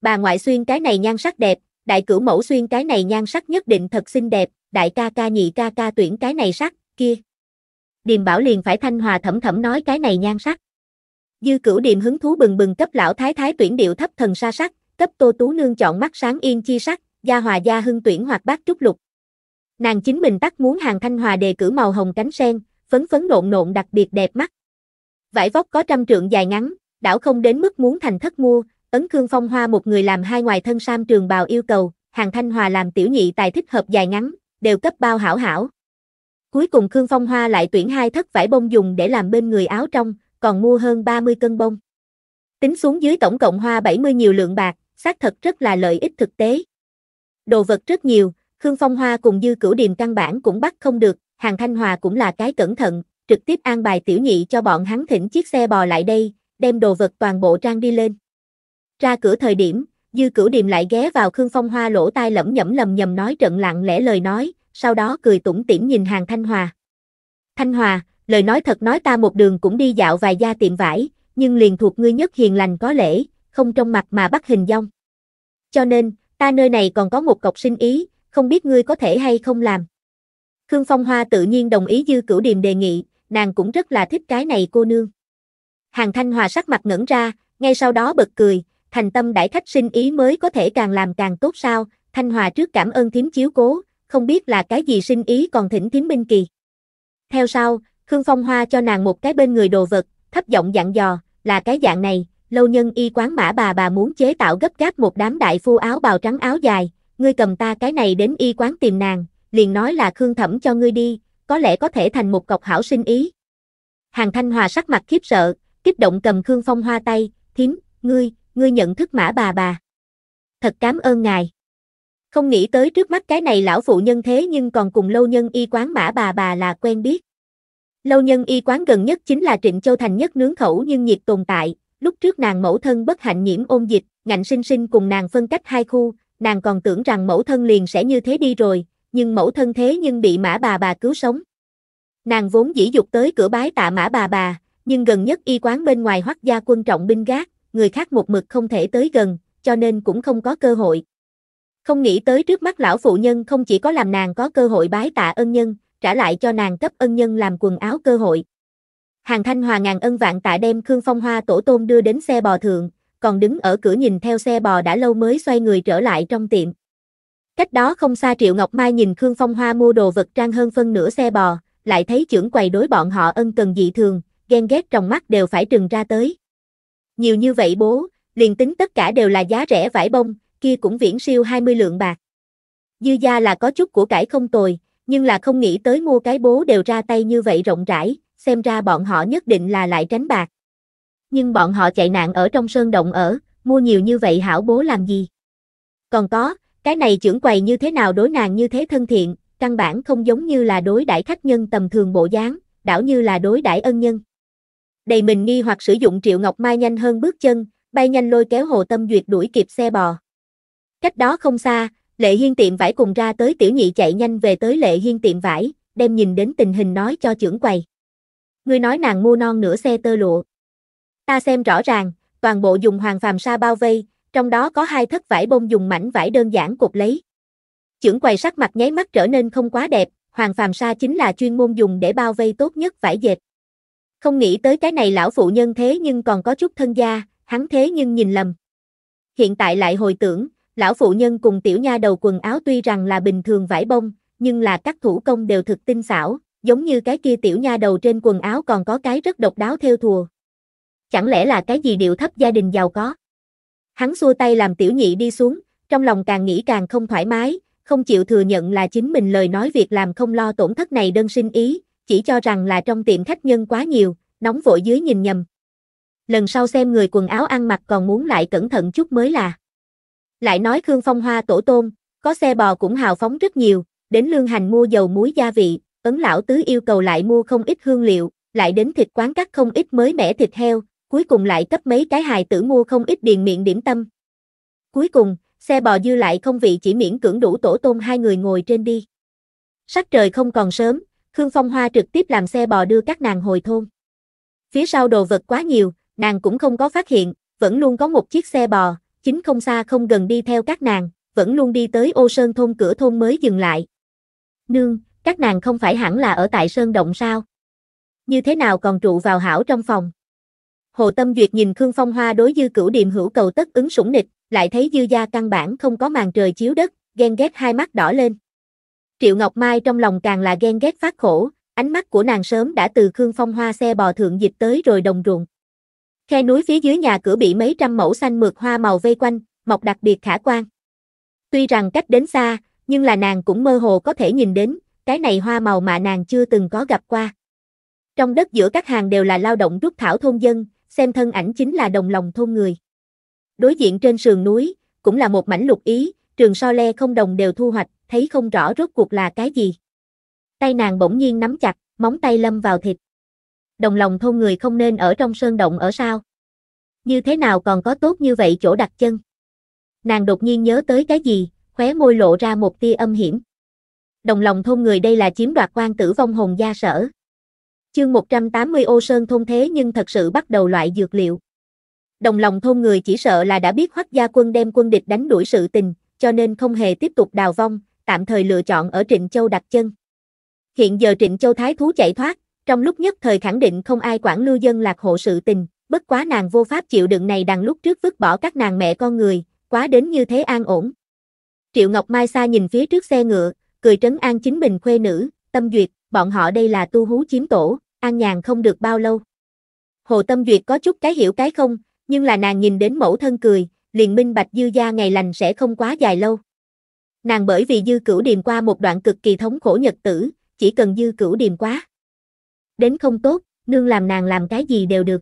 Bà ngoại xuyên cái này nhan sắc đẹp, đại cửu mẫu xuyên cái này nhan sắc nhất định thật xinh đẹp, đại ca ca nhị ca ca tuyển cái này sắc, kia. Điềm bảo liền phải thanh hòa thẩm thẩm nói cái này nhan sắc. Dư cửu điềm hứng thú bừng bừng cấp lão thái thái tuyển điệu thấp thần sa sắc, cấp tô tú nương chọn mắt sáng yên chi sắc, gia hòa gia hưng tuyển hoặc bát trúc lục. Nàng chính mình tắt muốn hàng thanh hòa đề cử màu hồng cánh sen, phấn phấn nộn nộn đặc biệt đẹp mắt. Vải vóc có trăm trượng dài ngắn, đảo không đến mức muốn thành thất mua, ấn cương phong hoa một người làm hai ngoài thân sam trường bào yêu cầu, hàng thanh hòa làm tiểu nhị tài thích hợp dài ngắn, đều cấp bao hảo hảo. Cuối cùng Khương Phong Hoa lại tuyển hai thất vải bông dùng để làm bên người áo trong, còn mua hơn 30 cân bông. Tính xuống dưới tổng cộng hoa 70 nhiều lượng bạc, xác thật rất là lợi ích thực tế. Đồ vật rất nhiều, Khương Phong Hoa cùng Dư Cửu Điềm căn bản cũng bắt không được, Hàng Thanh Hòa cũng là cái cẩn thận, trực tiếp an bài tiểu nhị cho bọn hắn thỉnh chiếc xe bò lại đây, đem đồ vật toàn bộ trang đi lên. Ra cửa thời điểm, Dư Cửu Điềm lại ghé vào Khương Phong Hoa lỗ tai lẩm nhẩm lầm nhầm nói trận lặng lẽ lời nói, sau đó cười tủm tỉm nhìn Hàng Thanh Hòa. Thanh Hòa, lời nói thật nói ta một đường cũng đi dạo vài gia tiệm vải, nhưng liền thuộc ngươi nhất hiền lành có lễ, không trong mặt mà bắt hình dong. Cho nên, ta nơi này còn có một cọc sinh ý, không biết ngươi có thể hay không làm. Khương Phong Hoa tự nhiên đồng ý Dư Cửu Điềm đề nghị, nàng cũng rất là thích cái này cô nương. Hàng Thanh Hòa sắc mặt ngẩn ra, ngay sau đó bật cười, thành tâm đãi khách sinh ý mới có thể càng làm càng tốt sao, Thanh Hòa trước cảm ơn thím chiếu cố, không biết là cái gì sinh ý còn thỉnh thím minh kỳ. Theo sau, Khương Phong Hoa cho nàng một cái bên người đồ vật, thấp giọng dặn dò, là cái dạng này, lâu nhân y quán mã bà bà muốn chế tạo gấp gáp một đám đại phu áo bào trắng áo dài, ngươi cầm ta cái này đến y quán tìm nàng, liền nói là Khương Thẩm cho ngươi đi, có lẽ có thể thành một cọc hảo sinh ý. Hàng Thanh Hòa sắc mặt khiếp sợ, kích động cầm Khương Phong Hoa tay, thím, ngươi, ngươi nhận thức mã bà bà. Thật cảm ơn ngài. Không nghĩ tới trước mắt cái này lão phụ nhân thế nhưng còn cùng lâu nhân y quán mã bà bà là quen biết. Lâu nhân y quán gần nhất chính là Trịnh Châu Thành nhất nướng khẩu nhưng nhiệt tồn tại, lúc trước nàng mẫu thân bất hạnh nhiễm ôn dịch, ngạnh sinh sinh cùng nàng phân cách hai khu, nàng còn tưởng rằng mẫu thân liền sẽ như thế đi rồi, nhưng mẫu thân thế nhưng bị mã bà bà cứu sống. Nàng vốn dĩ dục tới cửa bái tạ mã bà bà, nhưng gần nhất y quán bên ngoài hoắc gia quân trọng binh gác, người khác một mực không thể tới gần, cho nên cũng không có cơ hội. Không nghĩ tới trước mắt lão phụ nhân không chỉ có làm nàng có cơ hội bái tạ ân nhân, trả lại cho nàng cấp ân nhân làm quần áo cơ hội. Hàng Thanh Hòa ngàn ân vạn tạ đem Khương Phong Hoa tổ tôn đưa đến xe bò thượng, còn đứng ở cửa nhìn theo xe bò đã lâu mới xoay người trở lại trong tiệm. Cách đó không xa Triệu Ngọc Mai nhìn Khương Phong Hoa mua đồ vật trang hơn phân nửa xe bò, lại thấy trưởng quầy đối bọn họ ân cần dị thường, ghen ghét trong mắt đều phải trừng ra tới. Nhiều như vậy bố, liền tính tất cả đều là giá rẻ vải bông, kia cũng viễn siêu 20 lượng bạc. Dư gia là có chút của cải không tồi, nhưng là không nghĩ tới mua cái bố đều ra tay như vậy rộng rãi, xem ra bọn họ nhất định là lại tránh bạc. Nhưng bọn họ chạy nạn ở trong sơn động ở, mua nhiều như vậy hảo bố làm gì? Còn có, cái này trưởng quầy như thế nào đối nàng như thế thân thiện, căn bản không giống như là đối đãi khách nhân tầm thường bộ dáng, đảo như là đối đãi ân nhân. Đầy mình nghi hoặc sử dụng Triệu Ngọc Mai nhanh hơn bước chân, bay nhanh lôi kéo Hồ Tâm Duyệt đuổi kịp xe bò. Cách đó không xa, Lệ Hiên tiệm vải cùng ra tới tiểu nhị chạy nhanh về tới Lệ Hiên tiệm vải, đem nhìn đến tình hình nói cho trưởng quầy. Ngươi nói nàng mua non nửa xe tơ lụa. Ta xem rõ ràng, toàn bộ dùng hoàng phàm sa bao vây, trong đó có hai thất vải bông dùng mảnh vải đơn giản cột lấy. Chưởng quầy sắc mặt nháy mắt trở nên không quá đẹp, hoàng phàm sa chính là chuyên môn dùng để bao vây tốt nhất vải dệt. Không nghĩ tới cái này lão phụ nhân thế nhưng còn có chút thân gia, hắn thế nhưng nhìn lầm. Hiện tại lại hồi tưởng, lão phụ nhân cùng tiểu nha đầu quần áo tuy rằng là bình thường vải bông, nhưng là các thủ công đều thực tinh xảo, giống như cái kia tiểu nha đầu trên quần áo còn có cái rất độc đáo theo thùa. Chẳng lẽ là cái gì điệu thấp gia đình giàu có? Hắn xua tay làm tiểu nhị đi xuống, trong lòng càng nghĩ càng không thoải mái, không chịu thừa nhận là chính mình lời nói việc làm không lo tổn thất này đơn sinh ý, chỉ cho rằng là trong tiệm khách nhân quá nhiều, nóng vội dưới nhìn nhầm. Lần sau xem người quần áo ăn mặc còn muốn lại cẩn thận chút mới là. Lại nói Khương Phong Hoa tổ tôn, có xe bò cũng hào phóng rất nhiều, đến lương hành mua dầu muối gia vị, ấn lão tứ yêu cầu lại mua không ít hương liệu, lại đến thịt quán cắt không ít mới mẻ thịt heo, cuối cùng lại cấp mấy cái hài tử mua không ít điền miệng điểm tâm. Cuối cùng, xe bò dư lại không vị chỉ miễn cưỡng đủ tổ tôn hai người ngồi trên đi. Sắc trời không còn sớm, Khương Phong Hoa trực tiếp làm xe bò đưa các nàng hồi thôn. Phía sau đồ vật quá nhiều, nàng cũng không có phát hiện, vẫn luôn có một chiếc xe bò, chính không xa không gần đi theo các nàng, vẫn luôn đi tới ô sơn thôn cửa thôn mới dừng lại. Nương, các nàng không phải hẳn là ở tại sơn động sao? Như thế nào còn trụ vào hảo trong phòng? Hồ Tâm Duyệt nhìn Khương Phong Hoa đối dư cửu điềm hữu cầu tất ứng sủng nịch, lại thấy dư gia căn bản không có màn trời chiếu đất, ghen ghét hai mắt đỏ lên. Triệu Ngọc Mai trong lòng càng là ghen ghét phát khổ, ánh mắt của nàng sớm đã từ Khương Phong Hoa xe bò thượng dịch tới rồi đồng ruộng. Khe núi phía dưới nhà cửa bị mấy trăm mẫu xanh mượt hoa màu vây quanh, mọc đặc biệt khả quan. Tuy rằng cách đến xa, nhưng là nàng cũng mơ hồ có thể nhìn đến, cái này hoa màu mà nàng chưa từng có gặp qua. Trong đất giữa các hàng đều là lao động rút thảo thôn dân, xem thân ảnh chính là đồng lòng thôn người. Đối diện trên sườn núi, cũng là một mảnh lục ý, trường so le không đồng đều thu hoạch, thấy không rõ rốt cuộc là cái gì. Tay nàng bỗng nhiên nắm chặt, móng tay lâm vào thịt. Đồng lòng thôn người không nên ở trong sơn động ở sao? Như thế nào còn có tốt như vậy chỗ đặt chân? Nàng đột nhiên nhớ tới cái gì, khóe môi lộ ra một tia âm hiểm. Đồng lòng thôn người đây là chiếm đoạt quan tử vong hồn gia sở. Chương 180 ô sơn thôn thế nhưng thật sự bắt đầu loại dược liệu. Đồng lòng thôn người chỉ sợ là đã biết hoắc gia quân đem quân địch đánh đuổi sự tình, cho nên không hề tiếp tục đào vong, tạm thời lựa chọn ở Trịnh Châu đặt chân. Hiện giờ Trịnh Châu thái thú chạy thoát, trong lúc nhất thời khẳng định không ai quản lưu dân lạc hộ sự tình, bất quá nàng vô pháp chịu đựng này đằng lúc trước vứt bỏ các nàng mẹ con người, quá đến như thế an ổn. Triệu Ngọc Mai xa nhìn phía trước xe ngựa, cười trấn an chính mình khuê nữ, tâm duyệt, bọn họ đây là tu hú chiếm tổ, an nhàn không được bao lâu. Hồ Tâm Duyệt có chút cái hiểu cái không, nhưng là nàng nhìn đến mẫu thân cười, liền minh bạch dư gia ngày lành sẽ không quá dài lâu. Nàng bởi vì dư cửu điềm qua một đoạn cực kỳ thống khổ nhật tử, chỉ cần dư cửu điềm quá. Đến không tốt, nương làm nàng làm cái gì đều được.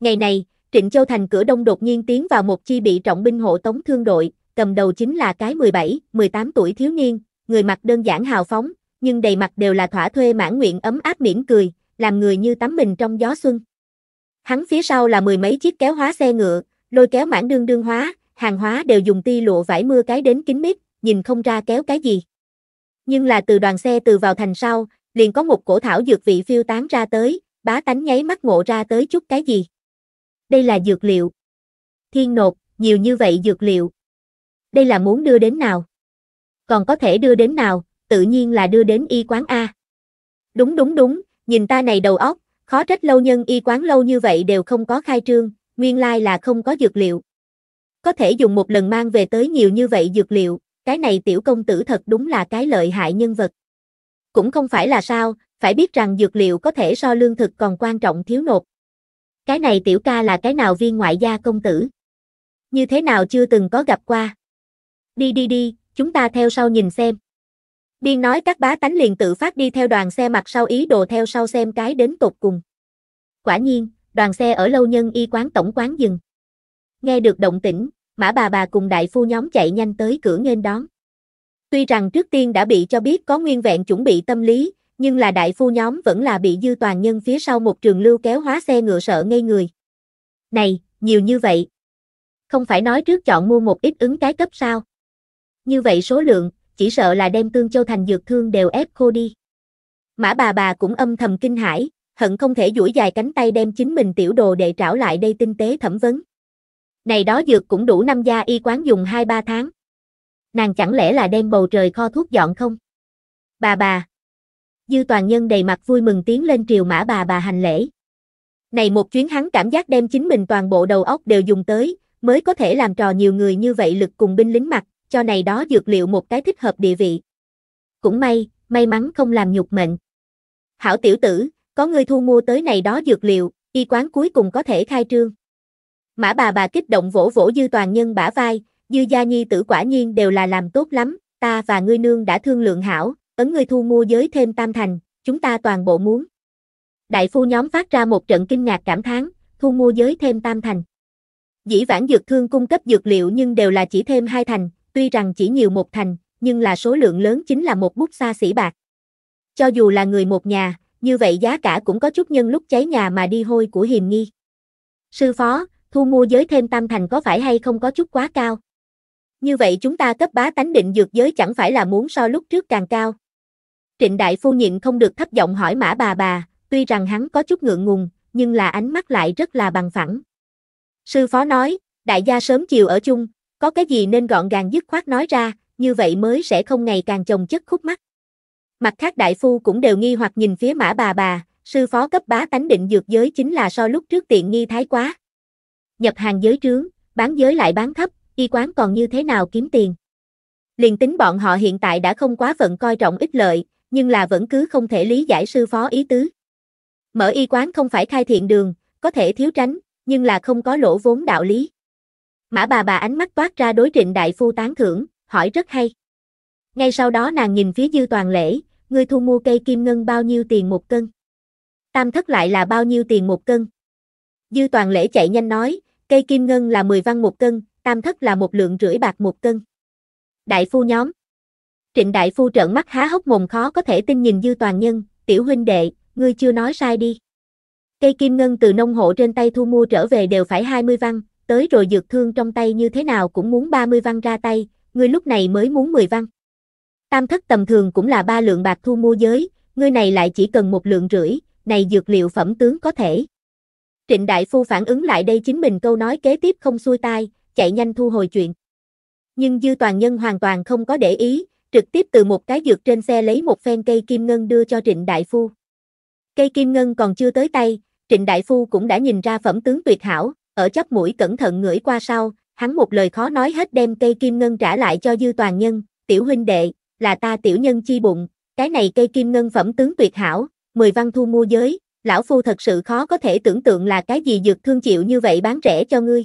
Ngày này, Trịnh Châu Thành cửa đông đột nhiên tiến vào một chi bị trọng binh hộ tống thương đội, cầm đầu chính là cái 17, 18 tuổi thiếu niên, người mặc đơn giản hào phóng, nhưng đầy mặt đều là thỏa thuê mãn nguyện ấm áp mỉm cười, làm người như tắm mình trong gió xuân. Hắn phía sau là mười mấy chiếc kéo hóa xe ngựa, lôi kéo mãn đương đương hóa, hàng hóa đều dùng ti lụa vải mưa cái đến kín mít, nhìn không ra kéo cái gì. Nhưng là từ đoàn xe từ vào thành sau, liền có một cổ thảo dược vị phiêu tán ra tới, bá tánh nháy mắt ngộ ra tới chút cái gì. Đây là dược liệu. Thiên nột, nhiều như vậy dược liệu. Đây là muốn đưa đến nào? Còn có thể đưa đến nào, tự nhiên là đưa đến y quán A. Đúng đúng đúng, nhìn ta này đầu óc, khó trách lâu nhân y quán lâu như vậy đều không có khai trương, nguyên lai là không có dược liệu. Có thể dùng một lần mang về tới nhiều như vậy dược liệu, cái này tiểu công tử thật đúng là cái lợi hại nhân vật. Cũng không phải là sao, phải biết rằng dược liệu có thể so lương thực còn quan trọng thiếu nộp. Cái này tiểu ca là cái nào viên ngoại gia công tử? Như thế nào chưa từng có gặp qua? Đi đi đi, chúng ta theo sau nhìn xem. Biên nói các bá tánh liền tự phát đi theo đoàn xe mặt sau ý đồ theo sau xem cái đến tột cùng. Quả nhiên, đoàn xe ở lâu nhân y quán tổng quán dừng. Nghe được động tĩnh, mã bà bà cùng đại phu nhóm chạy nhanh tới cửa nghênh đón. Tuy rằng trước tiên đã bị cho biết có nguyên vẹn chuẩn bị tâm lý, nhưng là đại phu nhóm vẫn là bị dư toàn nhân phía sau một trường lưu kéo hóa xe ngựa sợ ngây người. Này, nhiều như vậy. Không phải nói trước chọn mua một ít ứng cái cấp sao? Như vậy số lượng, chỉ sợ là đem tương châu thành dược thương đều ép khô đi. Mã bà bà cũng âm thầm kinh hãi, hận không thể duỗi dài cánh tay đem chính mình tiểu đồ để trảo lại đây tinh tế thẩm vấn. Này đó dược cũng đủ năm gia y quán dùng 2-3 tháng. Nàng chẳng lẽ là đem bầu trời kho thuốc dọn không? Bà bà. Dư toàn nhân đầy mặt vui mừng tiến lên triều mã bà bà hành lễ. Này một chuyến hắn cảm giác đem chính mình toàn bộ đầu óc đều dùng tới, mới có thể làm trò nhiều người như vậy lực cùng binh lính mặt, cho này đó dược liệu một cái thích hợp địa vị. Cũng may, may mắn không làm nhục mệnh. Hảo tiểu tử, có người thu mua tới này đó dược liệu, y quán cuối cùng có thể khai trương. Mã bà bà kích động vỗ vỗ dư toàn nhân bả vai, dư gia nhi tử quả nhiên đều là làm tốt lắm, ta và ngươi nương đã thương lượng hảo, ấn ngươi thu mua giới thêm tam thành, chúng ta toàn bộ muốn. Đại phu nhóm phát ra một trận kinh ngạc cảm thán, thu mua giới thêm tam thành. Dĩ vãng dược thương cung cấp dược liệu nhưng đều là chỉ thêm hai thành, tuy rằng chỉ nhiều một thành, nhưng là số lượng lớn chính là một bút xa xỉ bạc. Cho dù là người một nhà, như vậy giá cả cũng có chút nhân lúc cháy nhà mà đi hôi của hiềm nghi. Sư phó, thu mua giới thêm tam thành có phải hay không có chút quá cao? Như vậy chúng ta cấp bá tánh định dược giới chẳng phải là muốn so lúc trước càng cao. Trịnh đại phu nhịn không được thấp giọng hỏi mã bà bà, tuy rằng hắn có chút ngượng ngùng, nhưng là ánh mắt lại rất là bằng phẳng. Sư phó nói, đại gia sớm chiều ở chung, có cái gì nên gọn gàng dứt khoát nói ra, như vậy mới sẽ không ngày càng chồng chất khúc mắt. Mặt khác đại phu cũng đều nghi hoặc nhìn phía mã bà bà, sư phó cấp bá tánh định dược giới chính là so lúc trước tiện nghi thái quá. Nhập hàng giới trướng, bán giới lại bán thấp, y quán còn như thế nào kiếm tiền. Liền tính bọn họ hiện tại đã không quá phận coi trọng ích lợi, nhưng là vẫn cứ không thể lý giải sư phó ý tứ. Mở y quán không phải khai thiện đường, có thể thiếu tránh, nhưng là không có lỗ vốn đạo lý. Mã bà bà ánh mắt toát ra đối trịnh đại phu tán thưởng, hỏi rất hay. Ngay sau đó nàng nhìn phía dư toàn lễ, ngươi thu mua cây kim ngân bao nhiêu tiền một cân? Tam thất lại là bao nhiêu tiền một cân? Dư toàn lễ chạy nhanh nói, cây kim ngân là 10 văn một cân, tam thất là một lượng rưỡi bạc một cân. Đại phu nhóm. Trịnh đại phu trợn mắt há hốc mồm khó có thể tin nhìn dư toàn nhân, tiểu huynh đệ, ngươi chưa nói sai đi. Cây kim ngân từ nông hộ trên tay thu mua trở về đều phải 20 văn, tới rồi dược thương trong tay như thế nào cũng muốn 30 văn ra tay, ngươi lúc này mới muốn 10 văn. Tam thất tầm thường cũng là ba lượng bạc thu mua giới, ngươi này lại chỉ cần một lượng rưỡi, này dược liệu phẩm tướng có thể. Trịnh Đại Phu phản ứng lại đây chính mình câu nói kế tiếp không xuôi tai, chạy nhanh thu hồi chuyện. Nhưng Dư Toàn Nhân hoàn toàn không có để ý, trực tiếp từ một cái dược trên xe lấy một phen cây kim ngân đưa cho Trịnh Đại Phu. Cây kim ngân còn chưa tới tay, Trịnh Đại Phu cũng đã nhìn ra phẩm tướng tuyệt hảo, ở chóp mũi cẩn thận ngửi qua sau, hắn một lời khó nói hết đem cây kim ngân trả lại cho Dư Toàn Nhân, tiểu huynh đệ, là ta tiểu nhân chi bụng, cái này cây kim ngân phẩm tướng tuyệt hảo, mười văn thu mua giới, lão phu thật sự khó có thể tưởng tượng là cái gì dược thương chịu như vậy bán rẻ cho ngươi.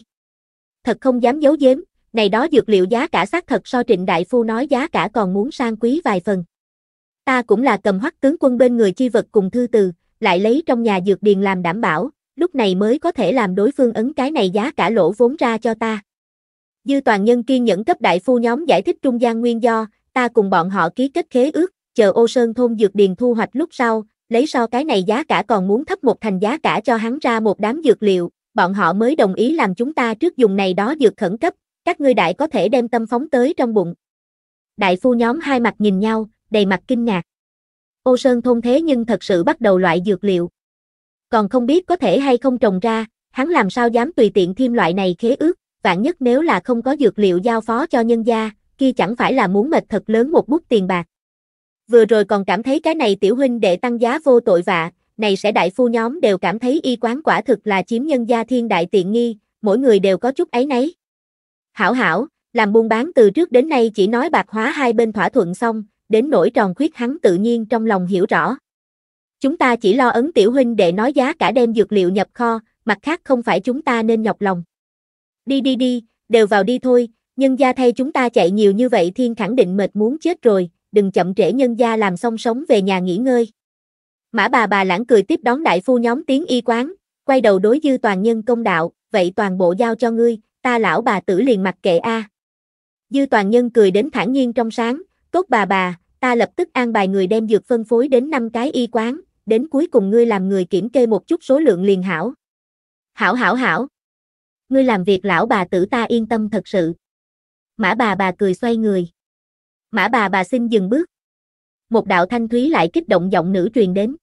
Thật không dám giấu giếm, này đó dược liệu giá cả xác thật so trịnh đại phu nói giá cả còn muốn sang quý vài phần. Ta cũng là cầm hoắc tướng quân bên người chi vật cùng thư từ, lại lấy trong nhà dược điền làm đảm bảo, lúc này mới có thể làm đối phương ấn cái này giá cả lỗ vốn ra cho ta. Dư toàn nhân kiên nhẫn cấp đại phu nhóm giải thích trung gian nguyên do, ta cùng bọn họ ký kết khế ước, chờ ô sơn thôn dược điền thu hoạch lúc sau, lấy so cái này giá cả còn muốn thấp một thành giá cả cho hắn ra một đám dược liệu, bọn họ mới đồng ý làm chúng ta trước dùng này đó dược khẩn cấp, các ngươi đại có thể đem tâm phóng tới trong bụng. Đại phu nhóm hai mặt nhìn nhau, đầy mặt kinh ngạc. Ô Sơn thôn thế nhưng thật sự bắt đầu loại dược liệu. Còn không biết có thể hay không trồng ra, hắn làm sao dám tùy tiện thêm loại này khế ước, vạn nhất nếu là không có dược liệu giao phó cho nhân gia, kia chẳng phải là muốn mệt thật lớn một bút tiền bạc. Vừa rồi còn cảm thấy cái này tiểu huynh đệ tăng giá vô tội vạ, này sẽ đại phu nhóm đều cảm thấy y quán quả thực là chiếm nhân gia thiên đại tiện nghi, mỗi người đều có chút ấy nấy. Hảo hảo, làm buôn bán từ trước đến nay chỉ nói bạc hóa hai bên thỏa thuận xong, đến nỗi tròn khuyết hắn tự nhiên trong lòng hiểu rõ. Chúng ta chỉ lo ấn tiểu huynh để nói giá cả đem dược liệu nhập kho, mặt khác không phải chúng ta nên nhọc lòng. Đi đi đi, đều vào đi thôi, nhân gia thay chúng ta chạy nhiều như vậy thiên khẳng định mệt muốn chết rồi, đừng chậm trễ nhân gia làm xong sống về nhà nghỉ ngơi. Mã bà bà lãng cười tiếp đón đại phu nhóm tiếng y quán, quay đầu đối dư toàn nhân công đạo, vậy toàn bộ giao cho ngươi, ta lão bà tử liền mặc kệ a. Dư toàn nhân cười đến thản nhiên trong sáng, tốt bà bà, ta lập tức an bài người đem dược phân phối đến năm cái y quán, đến cuối cùng ngươi làm người kiểm kê một chút số lượng liền hảo. Hảo hảo hảo. Ngươi làm việc lão bà tử ta yên tâm thật sự. Mã bà bà cười xoay người. Mã bà bà xin dừng bước. Một đạo thanh thúy lại kích động giọng nữ truyền đến.